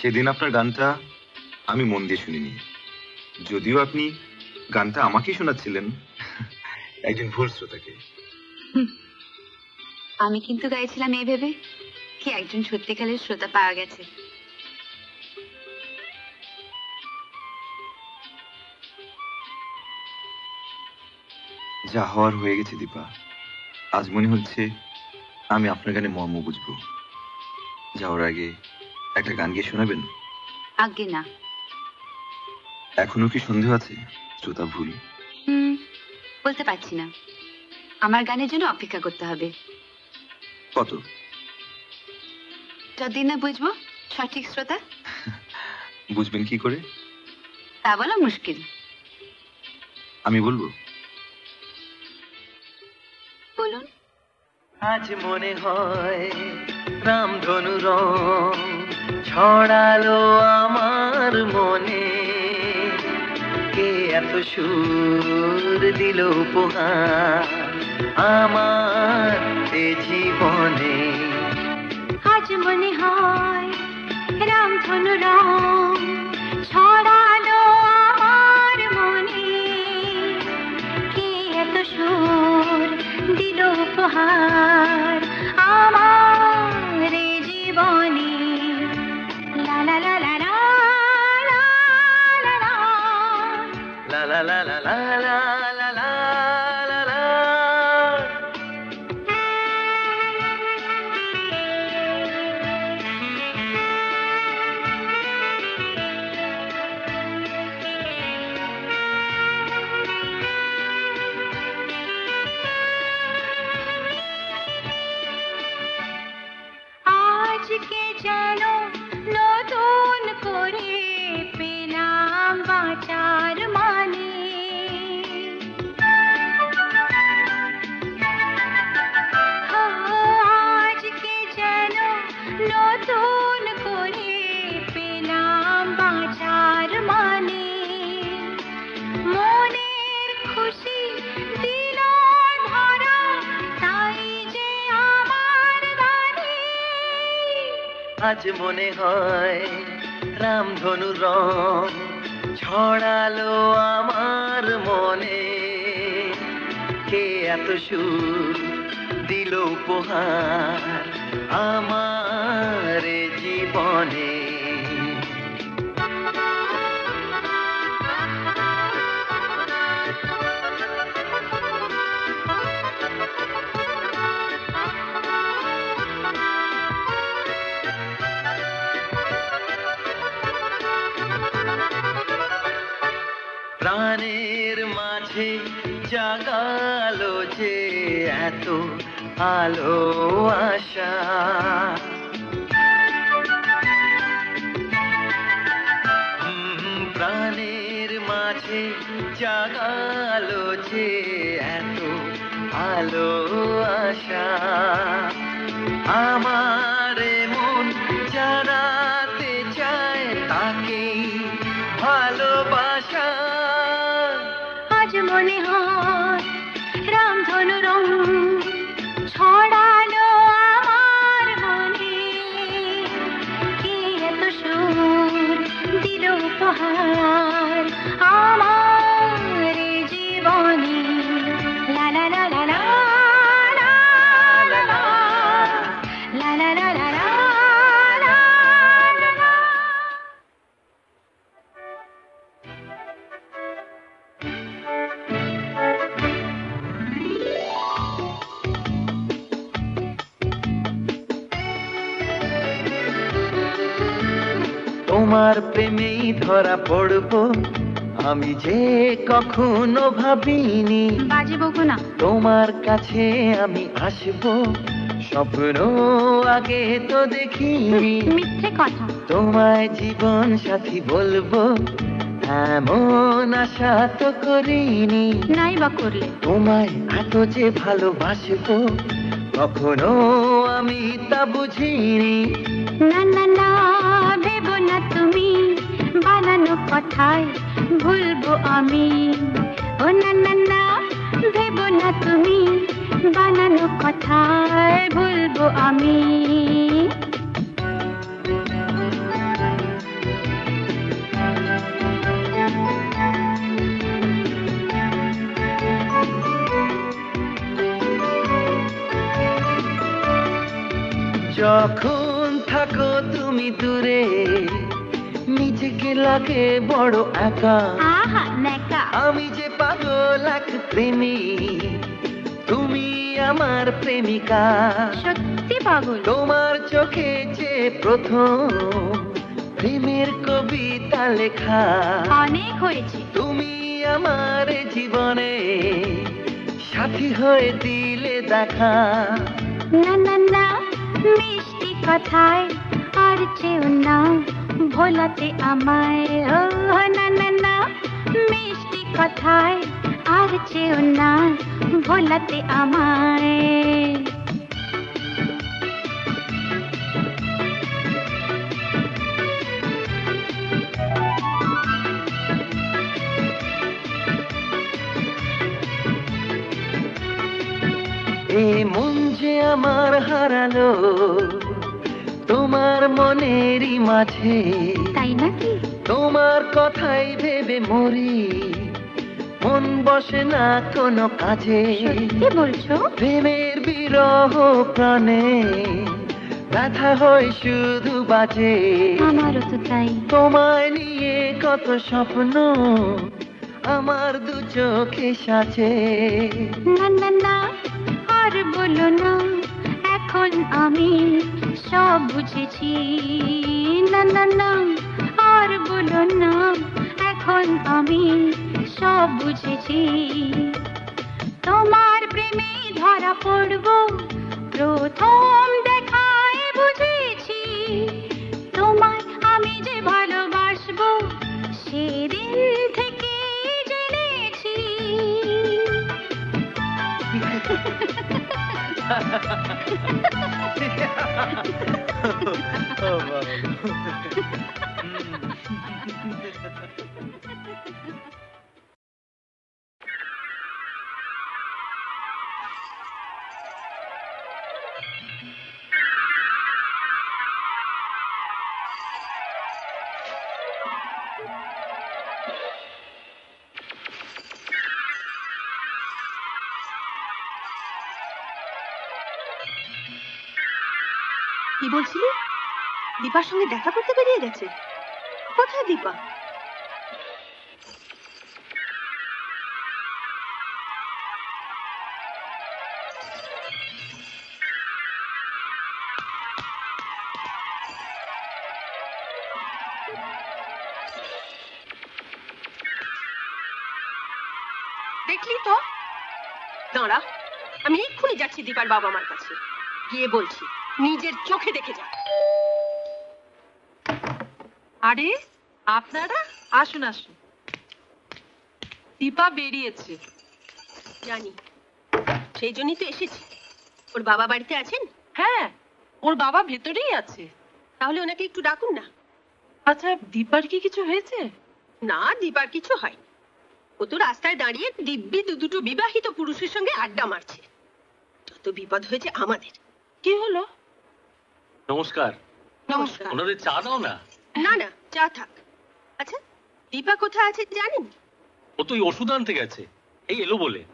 Speaker 15: সেদিন আপনার গানটা আমি মন দিয়ে শুনিনি। যদিও আপনি গানটা আমাকেই শোনাচ্ছিলেন, একজন ভুল শ্রোতাকে।
Speaker 1: আমি কিন্তু গাইছিলাম এই ভেবে। কি একজন সত্যিকারের শ্রোতা পাওয়া গেছে।
Speaker 15: যা হওয়ার হয়ে গেছে দীপা। আজ মনে হচ্ছে আমি আপনার গানে মর্ম বুঝব। যাওয়ার আগে একটা গান গিয়ে শোনাবেন?
Speaker 1: আজ্ঞে না।
Speaker 15: এখনও কি সন্দেহ আছে? শ্রোতা ভুল।
Speaker 1: বলতে পারছি না। আমার গানের জন্য অপেক্ষা করতে হবে।
Speaker 15: কত?
Speaker 1: যতদিন না বুঝব সঠিক শ্রোতা?
Speaker 15: বুঝবেন কি করে?
Speaker 1: তা বলা মুশকিল।
Speaker 15: আমি বলব?
Speaker 6: আজ মনে হয় রামধনু রং ছড়ালো আমার মনে। কে এত সুর দিল উপহার আমার এ জীবনে?
Speaker 3: আজ মনে হয় রামধনু রং ছড়ালো আমার মনে। কে এত সুর উপহার আমার জীবনে লা লা লা। লা লা লা লা লা
Speaker 6: লা লা লা লা আজ মনে হয় রামধনু রং ছড়ালো আমার মনে। কে এত সুর দিল উপহার আমার জীবনে? প্রাণের মাঝে জাগালো যে এত আলো আশা। ধরা পড়ব। আমি যে কখনো ভাবিনি
Speaker 3: বাজে বকো না।
Speaker 6: তোমার কাছে আমি আসব। স্বপ্ন আগে তো দেখিনি।
Speaker 3: মিথ্যে কথা।
Speaker 6: তোমায় জীবন সাথী বলব এমন আশা তো করিনি।
Speaker 3: নাই বা করলে।
Speaker 6: তোমায় এত যে ভালোবাসবো কখনো আমি তা বুঝিনি।
Speaker 3: না না না ভেবো না তুমি। কথায় ভুলবো আমি। ও না না না তুমি, বানানো কথায় ভুলবো আমি।
Speaker 6: যখন থাকো তুমি দূরে নিজেকে লাগে বড় একা। আমি যে পাগল এক প্রেমী তুমি আমার প্রেমিকা।
Speaker 3: সত্যি পাগল।
Speaker 6: তোমার চোখে যে প্রথম প্রেমের কবিতা লেখা।
Speaker 3: অনেক হয়েছে।
Speaker 6: তুমি আমার জীবনে সাথী হয়ে দিলে দেখা।
Speaker 3: না না না মিষ্টি কথায় আর চেও না। ভোলাতে আমায়, ও না না মিষ্টি কথায় আর চেও না, ভোলাতে আমায়।
Speaker 6: এ মন যে আমার হারালো তোমার মনেরই মাঝে।
Speaker 3: তাই নাকি?
Speaker 6: তোমার কথাই ভেবে মরি। মন বসে না কোনো কাজে।
Speaker 3: সত্যি বলছো?
Speaker 6: প্রেমের বিরহ প্রাণে ব্যথা হয় শুধু বাজে।
Speaker 3: আমারও তো তাই।
Speaker 6: তোমায় নিয়ে কত স্বপ্ন আমার দু চোখে সাজে।
Speaker 3: না না না আর বলো না। এখন আমি সব বুঝেছি। না না না, আর বলো না, এখন আমি সব বুঝেছি। তোমার প্রেমে ধরা পড়ব, প্রথম দেখায় বুঝেছি। তোমায় আমি যে ভালোবাসবো, সেদিন থেকে জেনেছি। oh, my God.
Speaker 18: কি বলছিলি? দীপার সঙ্গে দেখা করতে বেরিয়ে গেছে। কোথায় দীপা? দেখলি তো? দাঁড়া, আমি এক্ষুনি যাচ্ছি দীপার বাবা মার কাছে। গিয়ে বলছি। নিজের চোখে দেখে যা
Speaker 13: আরে, আপনারা? আসুন আসুন। দীপা বেরিয়েছে।
Speaker 18: জানি। সেই জন্যই তো এসেছি। ওর বাবা বাড়িতে আছেন?
Speaker 13: হ্যাঁ ওর বাবা ভেতরেই আছে।
Speaker 18: তাহলে ওনাকে একটু ডাকুন না।
Speaker 13: আচ্ছা দীপার কি কিছু হয়েছে?
Speaker 18: না, দীপার কিছু হয় ও তো রাস্তায় দাঁড়িয়ে দিব্যি দু দুটো বিবাহিত পুরুষের সঙ্গে আড্ডা মারছে। যত বিপদ হয়েছে আমাদের।
Speaker 13: কি হলো?
Speaker 7: নমস্কার।
Speaker 18: নমস্কার।
Speaker 7: ওনাদের চা দাও না?
Speaker 18: না না চা থাক। আচ্ছা দীপা কোথায় আছে জানেন?
Speaker 7: ও তো ওই ওষুধ আনতে গেছে। এই এলো বলে।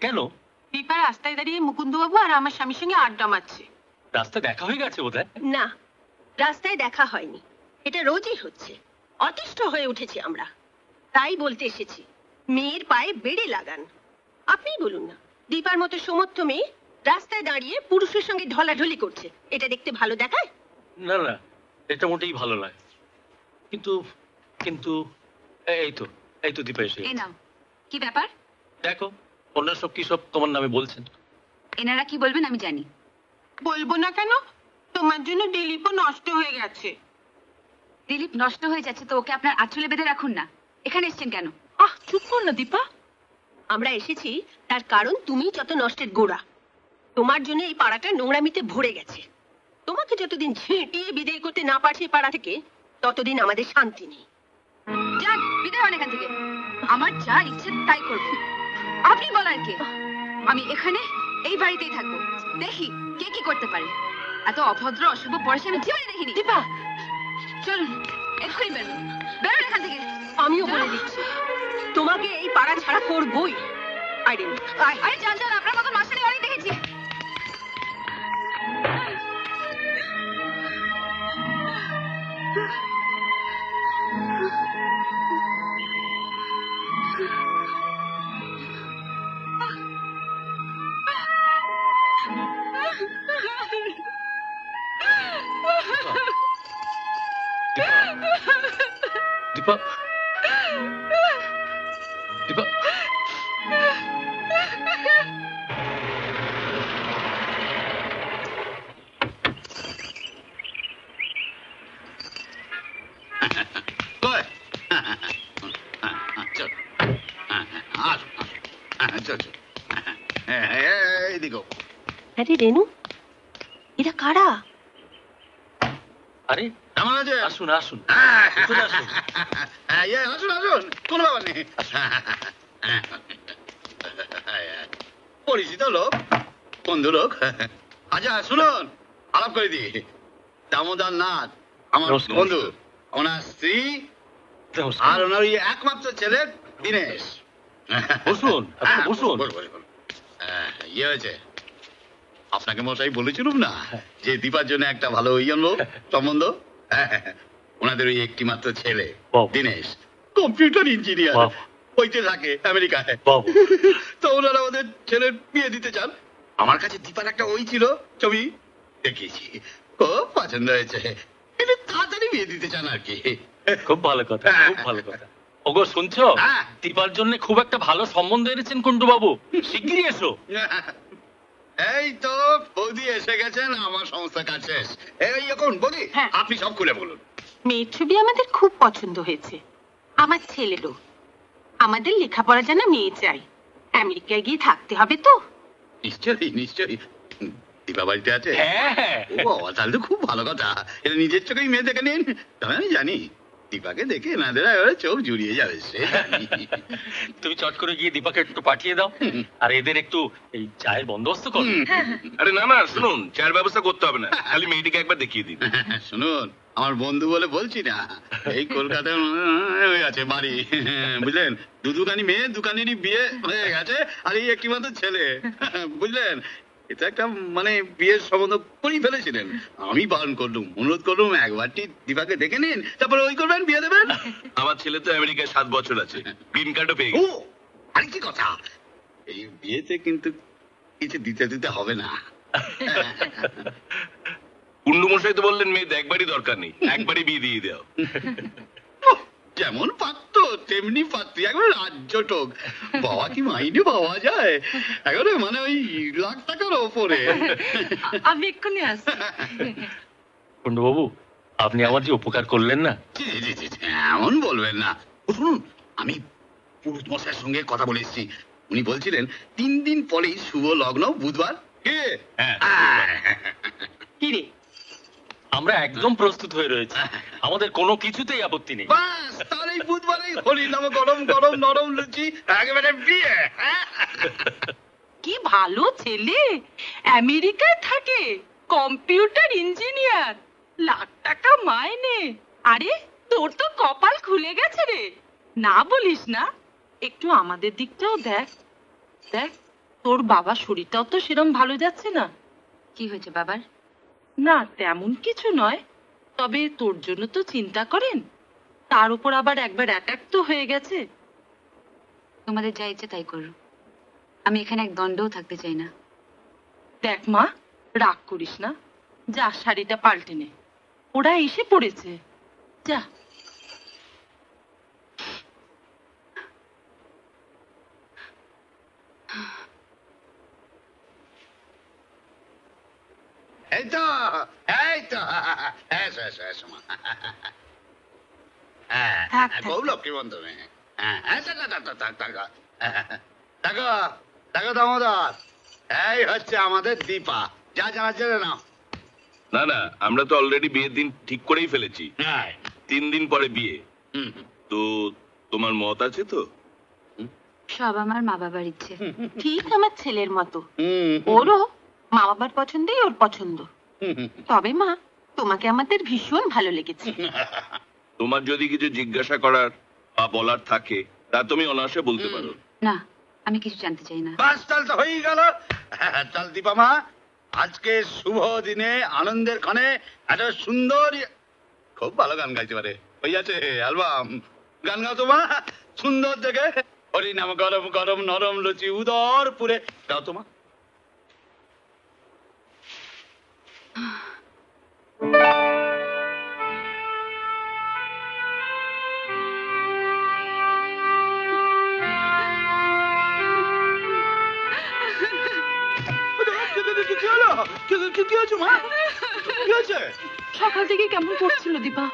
Speaker 7: কেন?
Speaker 13: দীপা রাস্তায় দাঁড়িয়ে মুকুন্দবাবু আর আমার স্বামীর সঙ্গে আড্ডা মারছে।
Speaker 7: রাস্তা দেখা হয়ে গেছে বোধ
Speaker 18: না রাস্তায় দেখা হয়নি। এটা রোজই হচ্ছে। অতিষ্ঠ হয়ে উঠেছি আমরা। তাই বলতে এসেছি মেয়ের পায়ে বেড়ে লাগান। আপনি বলুন না দীপার মতো সমর্থ মেয়ে রাস্তায় দাঁড়িয়ে পুরুষের সঙ্গে ঢলাঢলি করছে। এটা দেখতে ভালো দেখায়?
Speaker 7: না না এটা মোটেই ভালো নয়। কিন্তু কিন্তু এই তো এই তো দীপা এসে
Speaker 1: নাও। কি ব্যাপার?
Speaker 7: দেখো ওনার সব কি সব তোমার নামে বলছেন?
Speaker 1: এনারা কি বলবেন আমি জানি।
Speaker 13: বলব না কেন? তোমার জন্য দিলীপও নষ্ট হয়ে গেছে।
Speaker 1: দিলীপ নষ্ট হয়ে যাচ্ছে তো ওকে আপনার আঁচলে বেঁধে রাখুন না। এখানে এসছেন কেন?
Speaker 13: আহ চুপ কর না দীপা।
Speaker 18: আমরা এসেছি তার কারণ তুমি যত নষ্টের গোড়া। তোমার জন্য এই পাড়াটা নোংরামিতে ভরে গেছে। তোমাকে যতদিন ঝেঁটিয়ে বিদায় করতে না পারছি পাড়া থেকে ততদিন আমাদের শান্তি নেই।
Speaker 1: যান বিদায় হন এখান থেকে। আমার যা ইচ্ছে তাই করব। আপনি বলার কে? আমি এখানে এই বাড়িতেই থাকব। দেখি কে কি করতে পারে। এত অভদ্র অশুভ পরেশে আমি জীবনে দেখিনি। দীপা! চলুন এক্ষুনি বেরোন। বেরোন এখান থেকে।
Speaker 18: আমিও বলে দিচ্ছি। তোমাকে এই পাড়া ছাড়া করবই। আরে
Speaker 1: আরে যান যান আপনার মতো মাস্টারি অনেক দেখেছি।
Speaker 5: Diba? Diba? Diba? এইদিকেও।
Speaker 4: আরে রেনু এরা কারা?
Speaker 7: আরে
Speaker 5: কেমন আছে
Speaker 7: আসুন আসুন।
Speaker 5: হ্যাঁ,
Speaker 7: আসুন।
Speaker 5: হ্যাঁ, ইয়ে, আসুন আসুন। কোনো ব্যাপার নেই। পরিচিত লোক বন্ধু লোক। আচ্ছা শুনুন আলাপ করে দি দামোদর নাথ আমার বন্ধু। ওনার স্ত্রী আর ওনার ওই একমাত্র ছেলে দীনেশ।
Speaker 7: বসুন আপনারা বসুন।
Speaker 5: ইয়ে হয়েছে। আপনাকে মশাই বলেছিলাম না যে দীপার জন্য একটা ভালো ওই আনব সম্বন্ধ? ওনাদের ওই একটি মাত্র ছেলে দীনেশ কম্পিউটার ইঞ্জিনিয়ার। ওইতে থাকে আমেরিকায়। তো ওনারা ওদের ছেলের বিয়ে দিতে চান। আমার কাছে দীপার একটা ওই ছিল ছবি। দেখিয়েছি। ও পছন্দ হয়েছে। তাড়াতাড়ি বিয়ে দিতে চান আর কি।
Speaker 7: খুব ভালো কথা খুব ভালো কথা। ওগো শুনছো? দীপার জন্য খুব একটা ভালো সম্বন্ধ এনেছেন কুন্টু বাবু শিগগিরই এসো।
Speaker 5: এই তো বৌদি এসে গেছেন আমার সংস্থা কাছে এই এখন বৌদি আপনি সব খুলে বলুন।
Speaker 4: মেয়ের ছবি আমাদের খুব পছন্দ হয়েছে। আমার ছেলেরও আমাদের লেখাপড়া যেন মেয়ে চাই। আমেরিকায় গিয়ে থাকতে হবে তো।
Speaker 5: নিশ্চয়ই নিশ্চয়ই। দীপা বাড়িতে আছে?
Speaker 7: হ্যাঁ।
Speaker 5: ও বাবা তাহলে তো খুব ভালো কথা। এটা নিজের চোখেই মেয়ে দেখে নিন। তবে আমি জানি। দীপাকে দেখে এনাদের এবারে চোখ জুড়িয়ে যাবে সে।
Speaker 7: তুমি চট করে গিয়ে দীপাকে একটু পাঠিয়ে দাও আর এদের একটু এই চায়ের বন্দোবস্ত করো।
Speaker 12: আরে না না শুনুন চায়ের ব্যবস্থা করতে হবে না খালি মেয়েটিকে একবার দেখিয়ে দিন।
Speaker 5: শুনুন আমার বন্ধু বলে বলছি না এই কলকাতায় হয়ে আছে বাড়ি। বুঝলেন দু দুকানি মেয়ে দুকানেরই বিয়ে হয়ে গেছে আর এই একটি মাত্র ছেলে। বুঝলেন এটা একটা মানে বিয়ের সম্বন্ধ করেই ফেলেছিলেন। আমি বারণ করলুম অনুরোধ করলুম একবারটি দীপাকে দেখে নিন তারপরে ওই করবেন বিয়ে দেবেন।
Speaker 12: আমার ছেলে তো আমেরিকায় সাত বছর আছে গ্রিন কার্ডও পেয়ে
Speaker 5: ও
Speaker 12: গেছে
Speaker 5: আরেকটি কথা? এই বিয়েতে কিন্তু কিছু দিতে দিতে হবে না।
Speaker 12: কুন্ডু মশাই তো বললেন মেয়ে একবারই দরকার নেই একবারই বিয়ে দিয়ে দাও।
Speaker 5: যেমন পাত্র তেমনি পাত্রী একবার রাজ্য টোক। বাবা কি মাইনে পাওয়া যায়? একেবারে মানে ওই লাখ টাকার ওপরে।
Speaker 4: আমি এক্ষুনি আসছি।
Speaker 7: বাবু আপনি আমার যে উপকার করলেন না।
Speaker 5: এমন বলবেন না। শুনুন আমি পুরুষ মশাইয়ের সঙ্গে কথা বলে এসেছি। উনি বলছিলেন তিন দিন পরেই শুভ লগ্ন বুধবার। কে?
Speaker 4: কি রে?
Speaker 7: আমরা একদম প্রস্তুত হয়ে রয়েছি। আমাদের কোনো কিছুতেই আপত্তি নেই।
Speaker 5: বাস বুধবারেই হরি নাম গরম গরম নরম লুচি একেবারে বিয়ে।
Speaker 4: কি ভালো ছেলে। আমেরিকায় থাকে কম্পিউটার ইঞ্জিনিয়ার। লাখ টাকা মাইনে। আরে তোর তো কপাল খুলে গেছে রে। না বলিস না একটু আমাদের দিকটাও দেখ। দেখ তোর বাবার শরীরটাও তো সেরম ভালো যাচ্ছে না।
Speaker 1: কি হয়েছে বাবার?
Speaker 4: না তেমন কিছু নয়। তবে তোর জন্য তো চিন্তা করেন। তার উপর আবার একবার অ্যাটাক তো হয়ে গেছে।
Speaker 1: তোমাদের যা ইচ্ছে তাই করো। আমি এখানে এক দণ্ডও থাকতে চাই না।
Speaker 4: দেখ মা রাগ করিস না। যা শাড়িটা পাল্টে নে। ওরা এসে পড়েছে। যা।
Speaker 5: এই তো এই তো এসো এসো এসো মা হ্যাঁ খুব লক্ষ্মী বন্ধু? মেয়ে হ্যাঁ হ্যাঁ থাক থাক দামোদর। এই হচ্ছে আমাদের দীপা। যা জানা জেনে নাও।
Speaker 12: না না আমরা তো অলরেডি বিয়ের দিন ঠিক করেই ফেলেছি।
Speaker 5: হ্যাঁ।
Speaker 12: তিন দিন পরে বিয়ে।
Speaker 5: হুম,
Speaker 12: তো তোমার মত আছে তো?
Speaker 1: সব আমার মা বাবার ইচ্ছে
Speaker 4: ঠিক আমার ছেলের মতো। ওরও মা বাবার পছন্দেই ওর পছন্দ। তবে মা তোমাকে আমাদের ভীষণ ভালো লেগেছে।
Speaker 12: তোমার যদি কিছু জিজ্ঞাসা করার বা বলার থাকে তা তুমি অনায়াসে বলতে পারো।
Speaker 1: না আমি কিছু জানতে চাই না।
Speaker 5: বাস তাহলে তো হয়েই গেল। চল দীপা মা আজকে শুভ দিনে আনন্দের ক্ষণে এত সুন্দর খুব ভালো গান গাইতে পারে। ওই আছে অ্যালবাম। গান গাও তো মা সুন্দর দেখে। হরি নাম গরম গরম নরম লুচি উদর পুরে গাও তো মা।
Speaker 4: সকাল থেকে কেমন করছিল দীপা?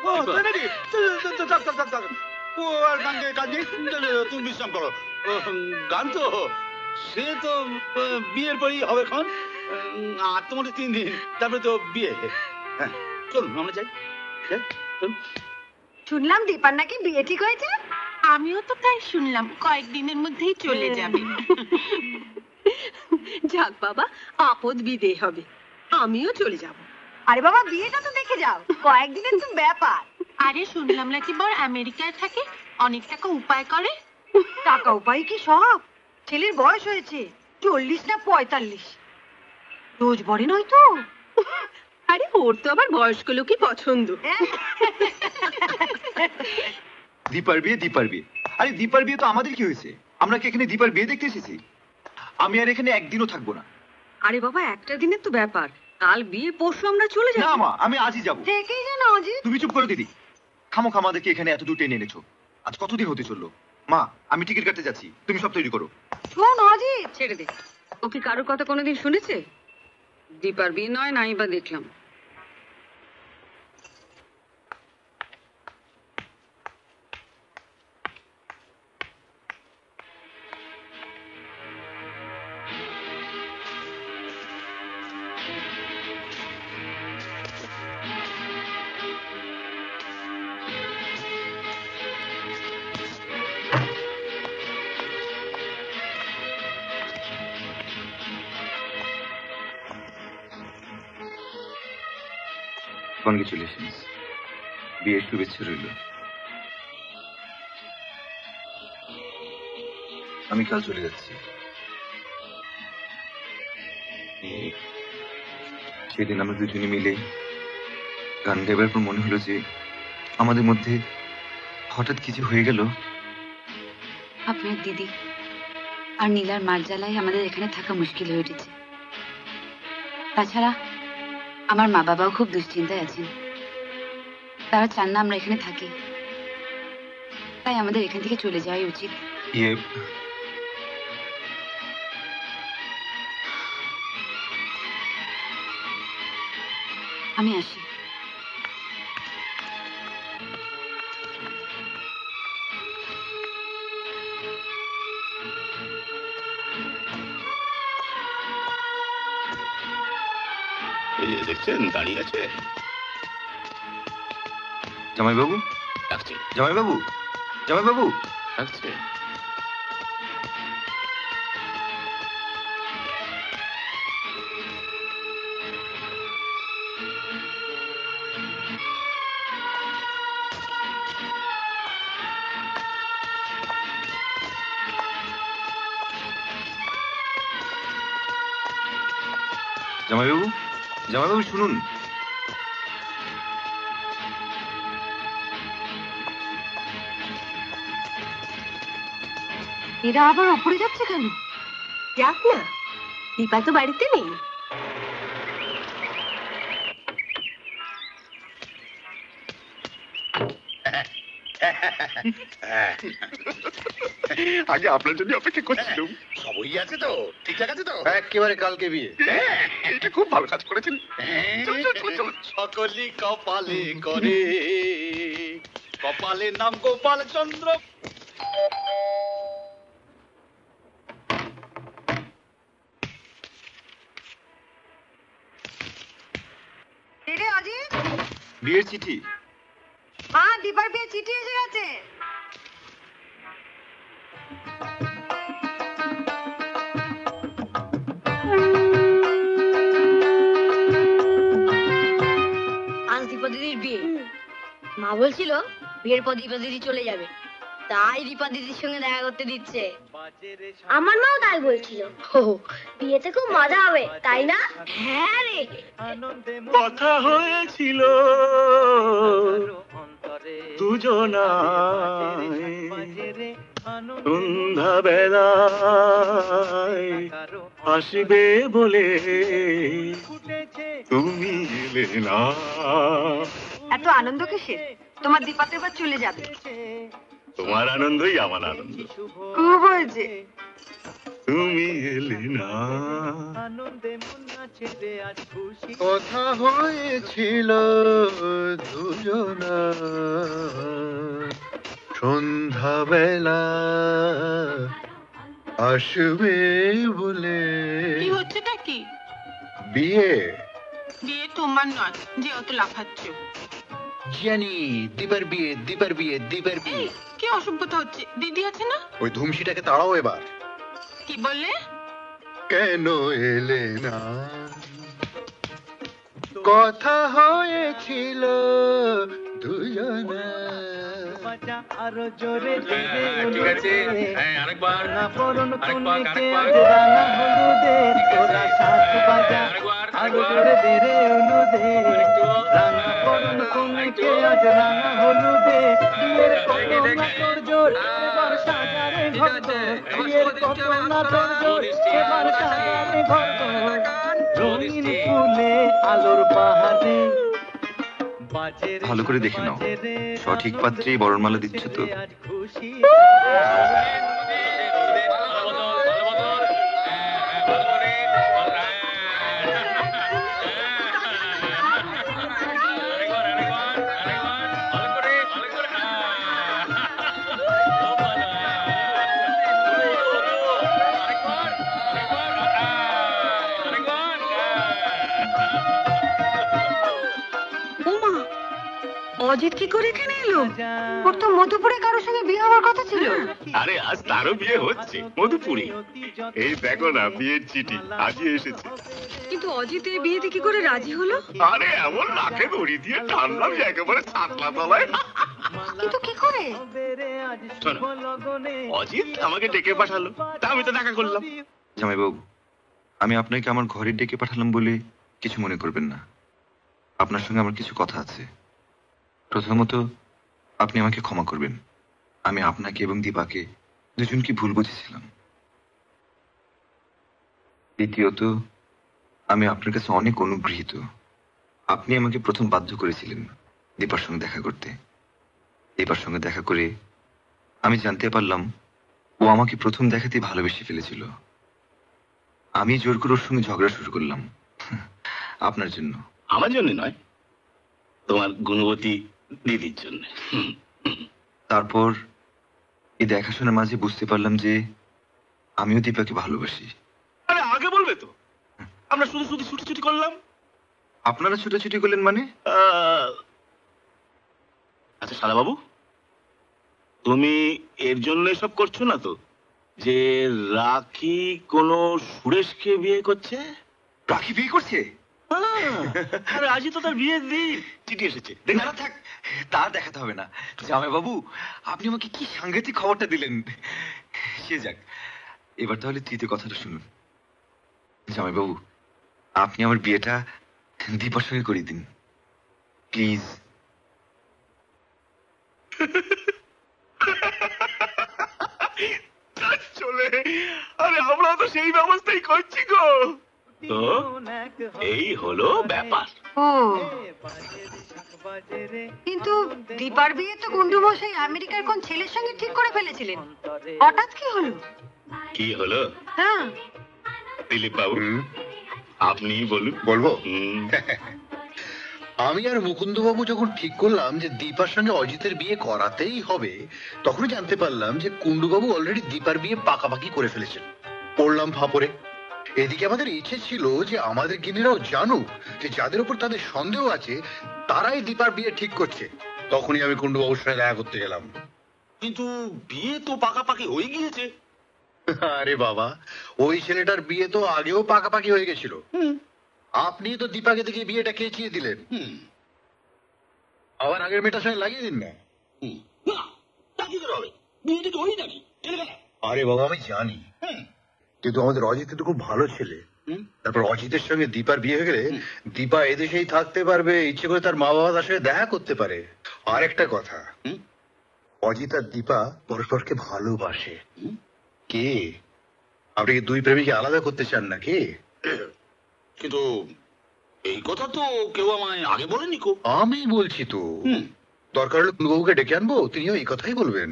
Speaker 5: তুমি বিশ্রাম করো। গান তো, সে তো বিয়ের পরই হবে খান আর তোমার তিন দিন। তারপরে তো বিয়ে। হ্যাঁ চলুন আমরা যাই। চলুন।
Speaker 8: শুনলাম দীপার নাকি বিয়ে ঠিক হয়েছে
Speaker 4: আমিও তো তাই শুনলাম। কয়েকদিনের মধ্যেই চলে যাবে।
Speaker 16: যাক বাবা আপদ বিদে হবে। আমিও চলে যাব।
Speaker 8: আরে বাবা বিয়েটা তো দেখে যাও। কয়েকদিনের তো ব্যাপার।
Speaker 4: আরে শুনলাম নাকি বর আমেরিকায় থাকে অনেক টাকা উপায় করে?
Speaker 8: টাকা উপায় কি সব? ছেলের বয়স হয়েছে চল্লিশ না পঁয়তাল্লিশ? রোজ বড়ে নয় তো?
Speaker 16: আরে ওর তো আবার বয়স্ক লোকই পছন্দ।
Speaker 15: দীপার বিয়ে দীপার বিয়ে। আরে দীপার বিয়ে তো আমাদের কি হয়েছে? আমরা কি এখানে দীপার বিয়ে দেখতে এসেছি? আমি আর এখানে একদিনও থাকব না।
Speaker 16: আরে বাবা একটা দিনের তো ব্যাপার। কাল বিয়ে পরশু আমরা চলে যাব।
Speaker 15: না মা আমি আজই যাব।
Speaker 8: থেকেই যেন অজিত
Speaker 15: তুমি চুপ করো দিদি। খামো আমাদেরকে এখানে এত দূর টেনে এনেছো। আজ কতদিন হতে চলল? মা আমি টিকিট কাটতে যাচ্ছি। তুমি সব তৈরি করো।
Speaker 8: শোন অজিত
Speaker 16: ছেড়ে দে। ও কি কারোর কথা কোনোদিন শুনেছে? দীপার বিয়ে নয় নাই বা দেখলাম।
Speaker 15: কনগ্রেচুলেশনস বিয়ের শুভেচ্ছা রইল। আমি কাল চলে যাচ্ছি। সেদিন আমরা দুজনে মিলে গান গাইবার পর মনে হলো যে আমাদের মধ্যে হঠাৎ কিছু হয়ে গেল।
Speaker 1: আপনার দিদি আর নীলার মার জ্বালায় আমাদের এখানে থাকা মুশকিল হয়ে উঠেছে। তাছাড়া আমার মা বাবাও খুব দুশ্চিন্তায় আছেন। তারা চান না আমরা এখানে থাকি। তাই আমাদের এখান থেকে চলে যাওয়াই উচিত।
Speaker 15: ইয়ে
Speaker 1: আমি আসি।
Speaker 5: দেখছেন দাঁড়িয়ে আছে।
Speaker 15: জামাইবাবু?
Speaker 5: ডাকছে
Speaker 15: জামাইবাবু? জামাইবাবু?
Speaker 5: ডাকছে
Speaker 15: জামাইবাবু? জামাইবাবু শুনুন।
Speaker 8: এরা আবার অপরে যাচ্ছে কেন?
Speaker 16: যাক না দীপা তো বাড়িতে নেই।
Speaker 5: আগে আপনার জন্য অপেক্ষা করছিলাম। সবই আছে তো ঠিকঠাক আছে তো?
Speaker 10: একেবারে কালকে বিয়ে।
Speaker 5: হ্যাঁ, এটা খুব ভালো কাজ করেছেন। চল, চল, চল, চল।
Speaker 22: সকলি কপালে করে। কপালে নাম গোপাল চন্দ্র
Speaker 8: রে অজিত
Speaker 15: বিয়ের চিঠি?
Speaker 8: মা দীপার বিয়ে চিঠি এসে গেছে।
Speaker 3: আজ দীপা দিদির বিয়ে। মা বলছিল বিয়ের পর দীপা দিদি চলে যাবে। তাই দীপা দিদির সঙ্গে দেখা করতে দিচ্ছে। আমার মাও তাই বলছিল। বিয়েতে খুব মজা হবে তাই না? হ্যাঁ রে।
Speaker 2: কথা হয়েছিল দুজনায় সন্ধ্যা বেলায় আসবে বলে তুমি এলে না।
Speaker 8: এত আনন্দ কিসের? তোমার দীপা তো এবার চলে যাবে।
Speaker 2: তোমার আনন্দই আমার আনন্দ তুমি এলে না।
Speaker 10: কথা হয়েছিল দুজনা। সন্ধ্যাবেলা আসবে বলে।
Speaker 4: কি হচ্ছেটা কি?
Speaker 10: বিয়ে।
Speaker 4: বিয়ে তোমার নয় যে অত লাফাচ্ছ।
Speaker 10: জানি দিবার বিয়ে দিবার বিয়ে দিবার বিয়ে।
Speaker 4: কি অসভ্যতা হচ্ছে? দিদি আছে না?
Speaker 10: ওই ধুমসিটাকে তাড়াও এবার।
Speaker 4: কি বললে?
Speaker 10: কেন এলে না? কথা হয়েছিল দুজনা।
Speaker 6: আরও জোরে ঠিক আছে। হ্যাঁ আরেকবার। আরেকবার আরেকবার।
Speaker 22: সাত বাজা। আরও জোরে দে রে রাঙা করুন কুমিকে আজ রাঙা হলুদে বিয়ের কত না তোর জোর। এবার সাজারে ঘর বিয়ের কত না তোর জোর। এবার সাজারে ঘর রঙিন ফুলে আলোর বাহারে
Speaker 15: ভালো করে দেখে নাও। সঠিক পাত্রেই বরণমালা দিচ্ছ তো।
Speaker 8: অজিত কি করে এখানে এলো? ওর তো মধুপুরে কারোর সঙ্গে বিয়ে হওয়ার কথা ছিল।
Speaker 2: আরে আজ তারও বিয়ে হচ্ছে মধুপুরি। এই দেখো না বিয়ের চিঠি আজই এসেছে।
Speaker 16: কিন্তু অজিত এই বিয়েতে কি করে রাজি হলো?
Speaker 2: আরে এমন নাকে দড়ি দিয়ে টানলাম যে একেবারে ছাতলা তলায়।
Speaker 8: কিন্তু কি করে?
Speaker 2: শোনো, অজিত আমাকে ডেকে পাঠালো তা আমি তো দেখা করলাম।
Speaker 15: জামাইবাবু আমি আপনাকে আমার ঘরে ডেকে পাঠালাম বলে কিছু মনে করবেন না। আপনার সঙ্গে আমার কিছু কথা আছে। প্রথমত, আপনি আমাকে ক্ষমা করবেন। আমি আপনাকে এবং দীপাকে দুজনকে ভুল বুঝেছিলাম। দ্বিতীয়ত, আমি আপনার কাছে অনেক অনুগৃহীত। আপনি আমাকে প্রথম বাধ্য করেছিলেন দীপার সঙ্গে দেখা করতে। দীপার সঙ্গে দেখা করে আমি জানতে পারলাম, ও আমাকে প্রথম দেখাতেই ভালোবেসে ফেলেছিল। আমি জোর করে ওর সঙ্গে ঝগড়া শুরু করলাম। আপনার জন্য।
Speaker 2: আমার জন্য নয়। তোমার গুণবতী দিদির জন্য।
Speaker 15: তারপর এই দেখাশোনার মাঝে বুঝতে পারলাম যে আমিও দীপাকে ভালোবাসি।
Speaker 2: আরে আগে বলবে তো। আমরা শুধু শুধু ছুটি ছুটি করলাম।
Speaker 15: আপনারা ছুটাছুটি করলেন মানে?
Speaker 2: আচ্ছা শালা বাবু তুমি এর জন্য এসব করছ না তো? যে রাখি কোনো সুরেশকে বিয়ে করছে?
Speaker 15: রাখি বিয়ে করছে?
Speaker 2: আরে আজই তো তার বিয়ের দিন। চিঠি এসেছে।
Speaker 15: থাক। তা দেখাতে হবে না। জামাই বাবু আপনি আমাকে কি সাংঘাতিক খবরটা দিলেন? সে যাক, এবার তাহলে তৃতীয় কথাটা শুনুন। জামাই বাবু আপনি আমার বিয়েটা দীপার সঙ্গে করিয়ে দিন। প্লিজ।
Speaker 2: চলে, আরে আমরা তো সেই ব্যবস্থাই করছি গো। তো এই হলো ব্যাপার।
Speaker 8: ও কিন্তু দীপার বিয়ে তো গুন্ডু মশাই আমেরিকার কোন ছেলের সঙ্গে ঠিক করে ফেলেছিলেন? হঠাৎ কি হলো?
Speaker 2: কি হলো?
Speaker 8: হ্যাঁ।
Speaker 2: দিলীপ বাবু আপনি বলুন।
Speaker 10: বলব? আমি আর মুকুন্দবাবু যখন ঠিক করলাম যে দীপার সঙ্গে অজিতের বিয়ে করাতেই হবে তখনই জানতে পারলাম যে কুন্ডুবাবু অলরেডি দীপার বিয়ে পাকাপাকি করে ফেলেছেন। পড়লাম ফাপরে এদিকে আমাদের ইচ্ছে ছিল যে আমাদের গিনিরাও জানুক যে যাদের উপর তাদের সন্দেহ আছে তারাই দীপার বিয়ে ঠিক করছে। তখনই আমি কুন্ডুবাবুর সঙ্গে দেখা করতে গেলাম।
Speaker 2: কিন্তু বিয়ে তো পাকাপাকি হয়ে গিয়েছে।
Speaker 10: আরে বাবা ওই ছেলেটার বিয়ে তো আগেও পাকাপাকি হয়ে গেছিল। আপনি তো দীপাকে দেখে বিয়েটা খেঁচিয়ে দিলেন। আবার আগের মেয়েটার সঙ্গে লাগিয়ে দিন না। আরে বাবা আমি জানি। কিন্তু আমাদের অজিত তো খুব ভালো ছেলে। তারপর অজিতের সঙ্গে দীপার বিয়ে হয়ে গেলে দীপা এদেশেই থাকতে পারবে ইচ্ছে করে তার মা বাবা তার সঙ্গে দেখা করতে পারে। আর একটা কথা অজিত আর দীপা পরস্পরকে ভালোবাসে। কে? আপনি কি দুই প্রেমীকে আলাদা করতে চান নাকি?
Speaker 5: কিন্তু এই কথা তো কেউ আমায় আগে বলেনি কো।
Speaker 10: আমি বলছি তো দরকার হলে বাবুকে ডেকে আনব তিনিও এই কথাই বলবেন।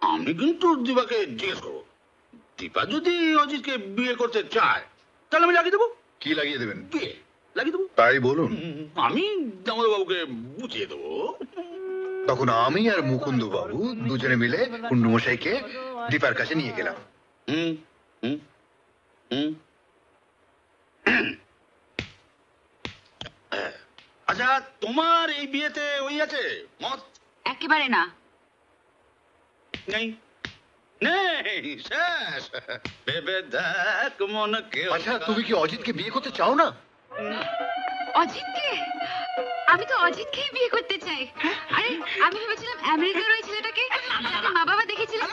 Speaker 5: আমি কিন্তু দীপাকে জিজ্ঞেস করব। দীপা যদি অজিতকে বিয়ে করতে চায় তাহলে আমি লাগিয়ে দেবো।
Speaker 10: কি লাগিয়ে দেবেন?
Speaker 5: বিয়ে লাগিয়ে দেবো।
Speaker 10: তাই বলুন।
Speaker 5: আমি দামোদর বাবুকে বুঝিয়ে দেবো।
Speaker 10: তখন আমি আর মুকুন্দ বাবু দুজনে মিলে কুন্ডু মশাইকে দীপার কাছে নিয়ে গেলাম।
Speaker 5: হুম হুম হুম। আচ্ছা তোমার এই বিয়েতে ওই আছে? মত?
Speaker 1: একেবারে না।
Speaker 5: নেই। নেই শেষ। ভেবে দেখ মন কে
Speaker 10: আচ্ছা তুমি কি অজিতকে বিয়ে করতে চাও না?
Speaker 1: অজিতকে? আমি তো অজিতকেই বিয়ে করতে চাই। আরে আমি ভেবেছিলাম আমেরিকার ওই ছেলেটাকে যাকে মা বাবা দেখেছিলাম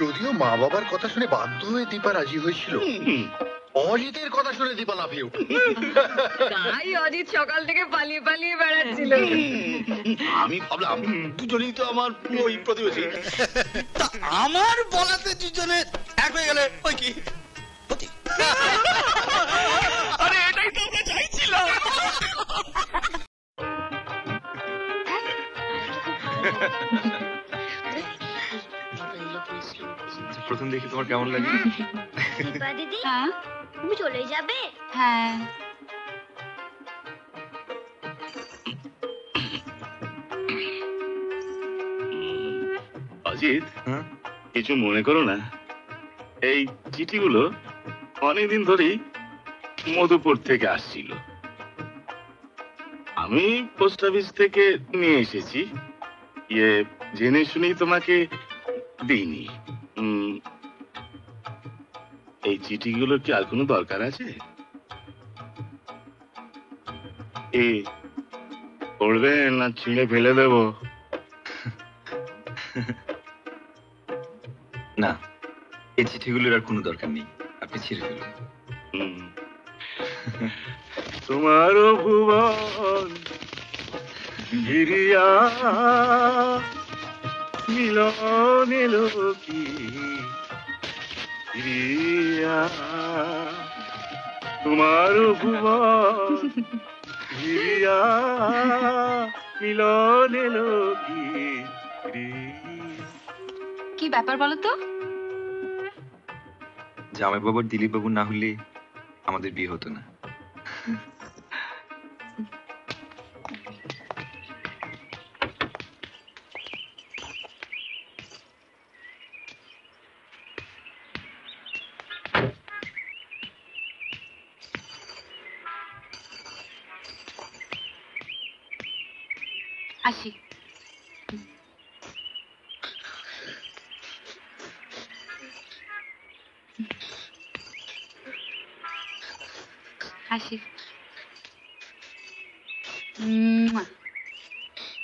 Speaker 10: যদিও মা বাবার কথা শুনে বাধ্য হয়ে দীপা রাজি হয়েছিল। অজিতের কথা শুনে দীপা লাফিয়ে উঠল।
Speaker 16: তাই অজিত সকাল থেকে পালিয়ে পালিয়ে বেড়াচ্ছিল।
Speaker 5: আমি ভাবলাম দুজনেই তো আমার ওই প্রতিবেশী। তা আমার বলাতে দুজনে এক হয়ে গেলে ওই কি? আরে এটাই তো আমরা চাইছিলাম
Speaker 15: প্রথম দেখে তোমার কেমন লাগে?
Speaker 3: দিদি? তুমি চলে যাবে?
Speaker 1: হ্যাঁ।
Speaker 2: অজিত কিছু মনে করো না। এই চিঠিগুলো অনেকদিন ধরেই মধুপুর থেকে আসছিল। আমি পোস্ট অফিস থেকে নিয়ে এসেছি। ইয়ে জেনে শুনেই তোমাকে দিইনি। উম, এই চিঠিগুলোর কি আর কোনো দরকার আছে? এ পড়বেন না ছিঁড়ে ফেলে দেবো।
Speaker 15: না এই চিঠিগুলোর আর কোনো দরকার নেই। আপনি ছিঁড়ে ফেলুন।
Speaker 2: হুম। তোমারও ভুবন ঘিরিয়া মিলন এলো কি? ঘিরিয়া তোমার ভুবন ঘিরিয়া মিলন এলো কি
Speaker 1: কি ব্যাপার বলো তো?
Speaker 15: জামাই বাবার দিলীপ বাবু না হলে আমাদের বিয়ে হতো না।
Speaker 1: আসি আসি।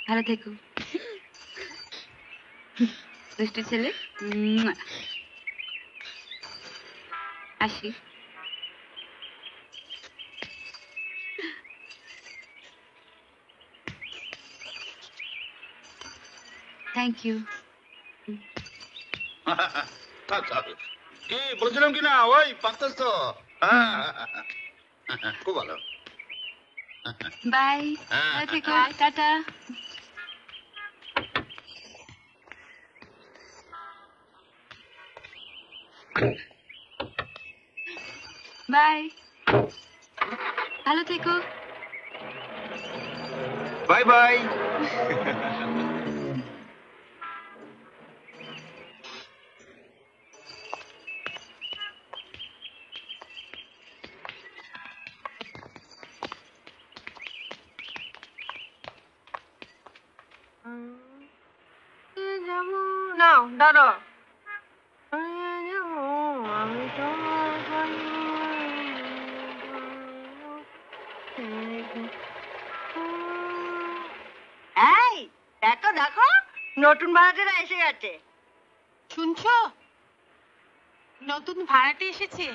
Speaker 1: ভালো থেকো দুষ্টু ছেলে। আসি থ্যাংক ইউ
Speaker 5: কি বলেছিলাম কি না ওই পাত্তাস তো। খুব ভালো।
Speaker 1: বাই। থেকো টাটা বাই ভালো থেকো
Speaker 15: বাই বাই
Speaker 8: ভাড়াটেরা এসে গেছে।
Speaker 4: শুনছো? নতুন ভাড়াটে এসেছে।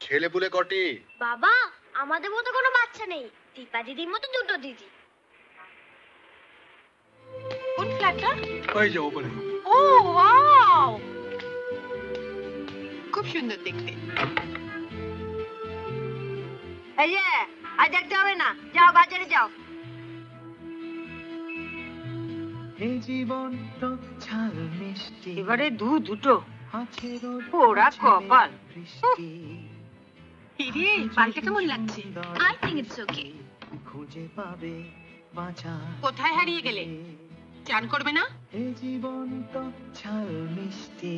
Speaker 10: ছেলে পুলে কটি?
Speaker 3: বাবা আমাদের মতো কোনো বাচ্চা নেই। দীপা দিদির মতো দুটো দিদি।
Speaker 4: কোন ফ্ল্যাটটা
Speaker 11: ওই যে ওপরে।
Speaker 4: ও ওয়াও! খুব সুন্দর দেখতে।
Speaker 8: এই যে আর দেখতে হবে না। যাও বাজারে যাও।
Speaker 6: এই জীবন টক ঝাল মিষ্টি।
Speaker 8: এবারে দু দুটো। ওরা কপাল।
Speaker 4: বাড়িটা কেমন লাগছে?
Speaker 1: আই থিঙ্ক ইটস ওকে
Speaker 6: খুঁজে পাবে বাঁচা।
Speaker 4: কোথায় হারিয়ে গেলে? চান করবে না?
Speaker 6: এই জীবন তো ঝাল মিষ্টি।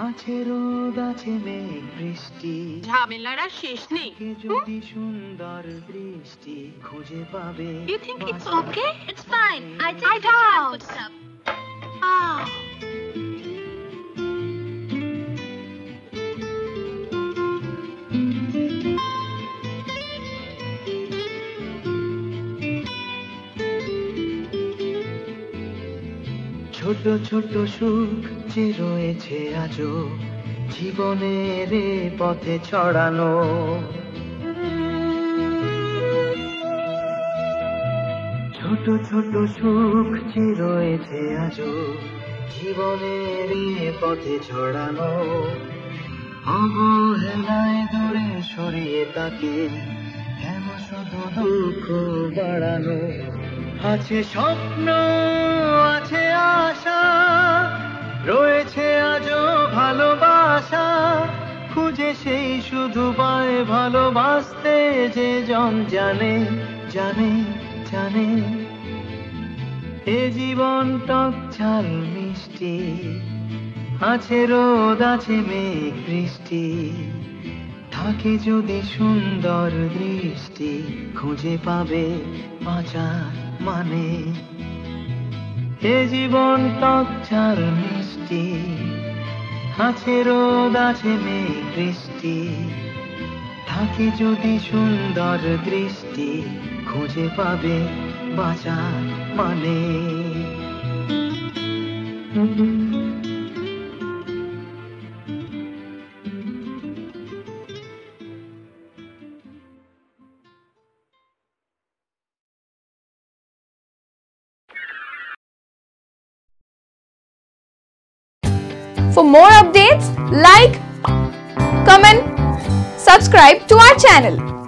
Speaker 6: আছে রোদ আছে মেঘ বৃষ্টি
Speaker 4: ঝামেলার আর শেষ নেই
Speaker 6: যদি সুন্দর দৃষ্টি খুঁজে পাবে
Speaker 4: You think it's
Speaker 6: বাঁচা।
Speaker 4: okay?
Speaker 1: It's fine. I think
Speaker 4: I
Speaker 1: we can
Speaker 4: don't.
Speaker 1: put some.
Speaker 4: Ah.
Speaker 6: ছোট সুখ যে রয়েছে আজও জীবনের পথে ছড়ানো। ছোট ছোট সুখ যে রয়েছে আজও জীবনের পথে ছড়ানো। অবহেলায় দূরে সরিয়ে তাকে কেন শুধু দুঃখ বাড়ানো? আছে স্বপ্ন, আছে আশা, রয়েছে আজও ভালোবাসা। খুঁজে সেই শুধু পায় ভালোবাসতে যে জন জানে জানে জানে। এ জীবন টক ঝাল মিষ্টি, আছে রোদ, আছে মেঘ, বৃষ্টি। থাকে যদি সুন্দর দৃষ্টি খুঁজে পাবে বাঁচার মানে। এ জীবন ঝাল মিষ্টি আছে রোদ, আছে মেঘ বৃষ্টি। থাকে যদি সুন্দর দৃষ্টি খুঁজে পাবে বাঁচার মানে।
Speaker 23: For more updates, like, comment, subscribe to our channel.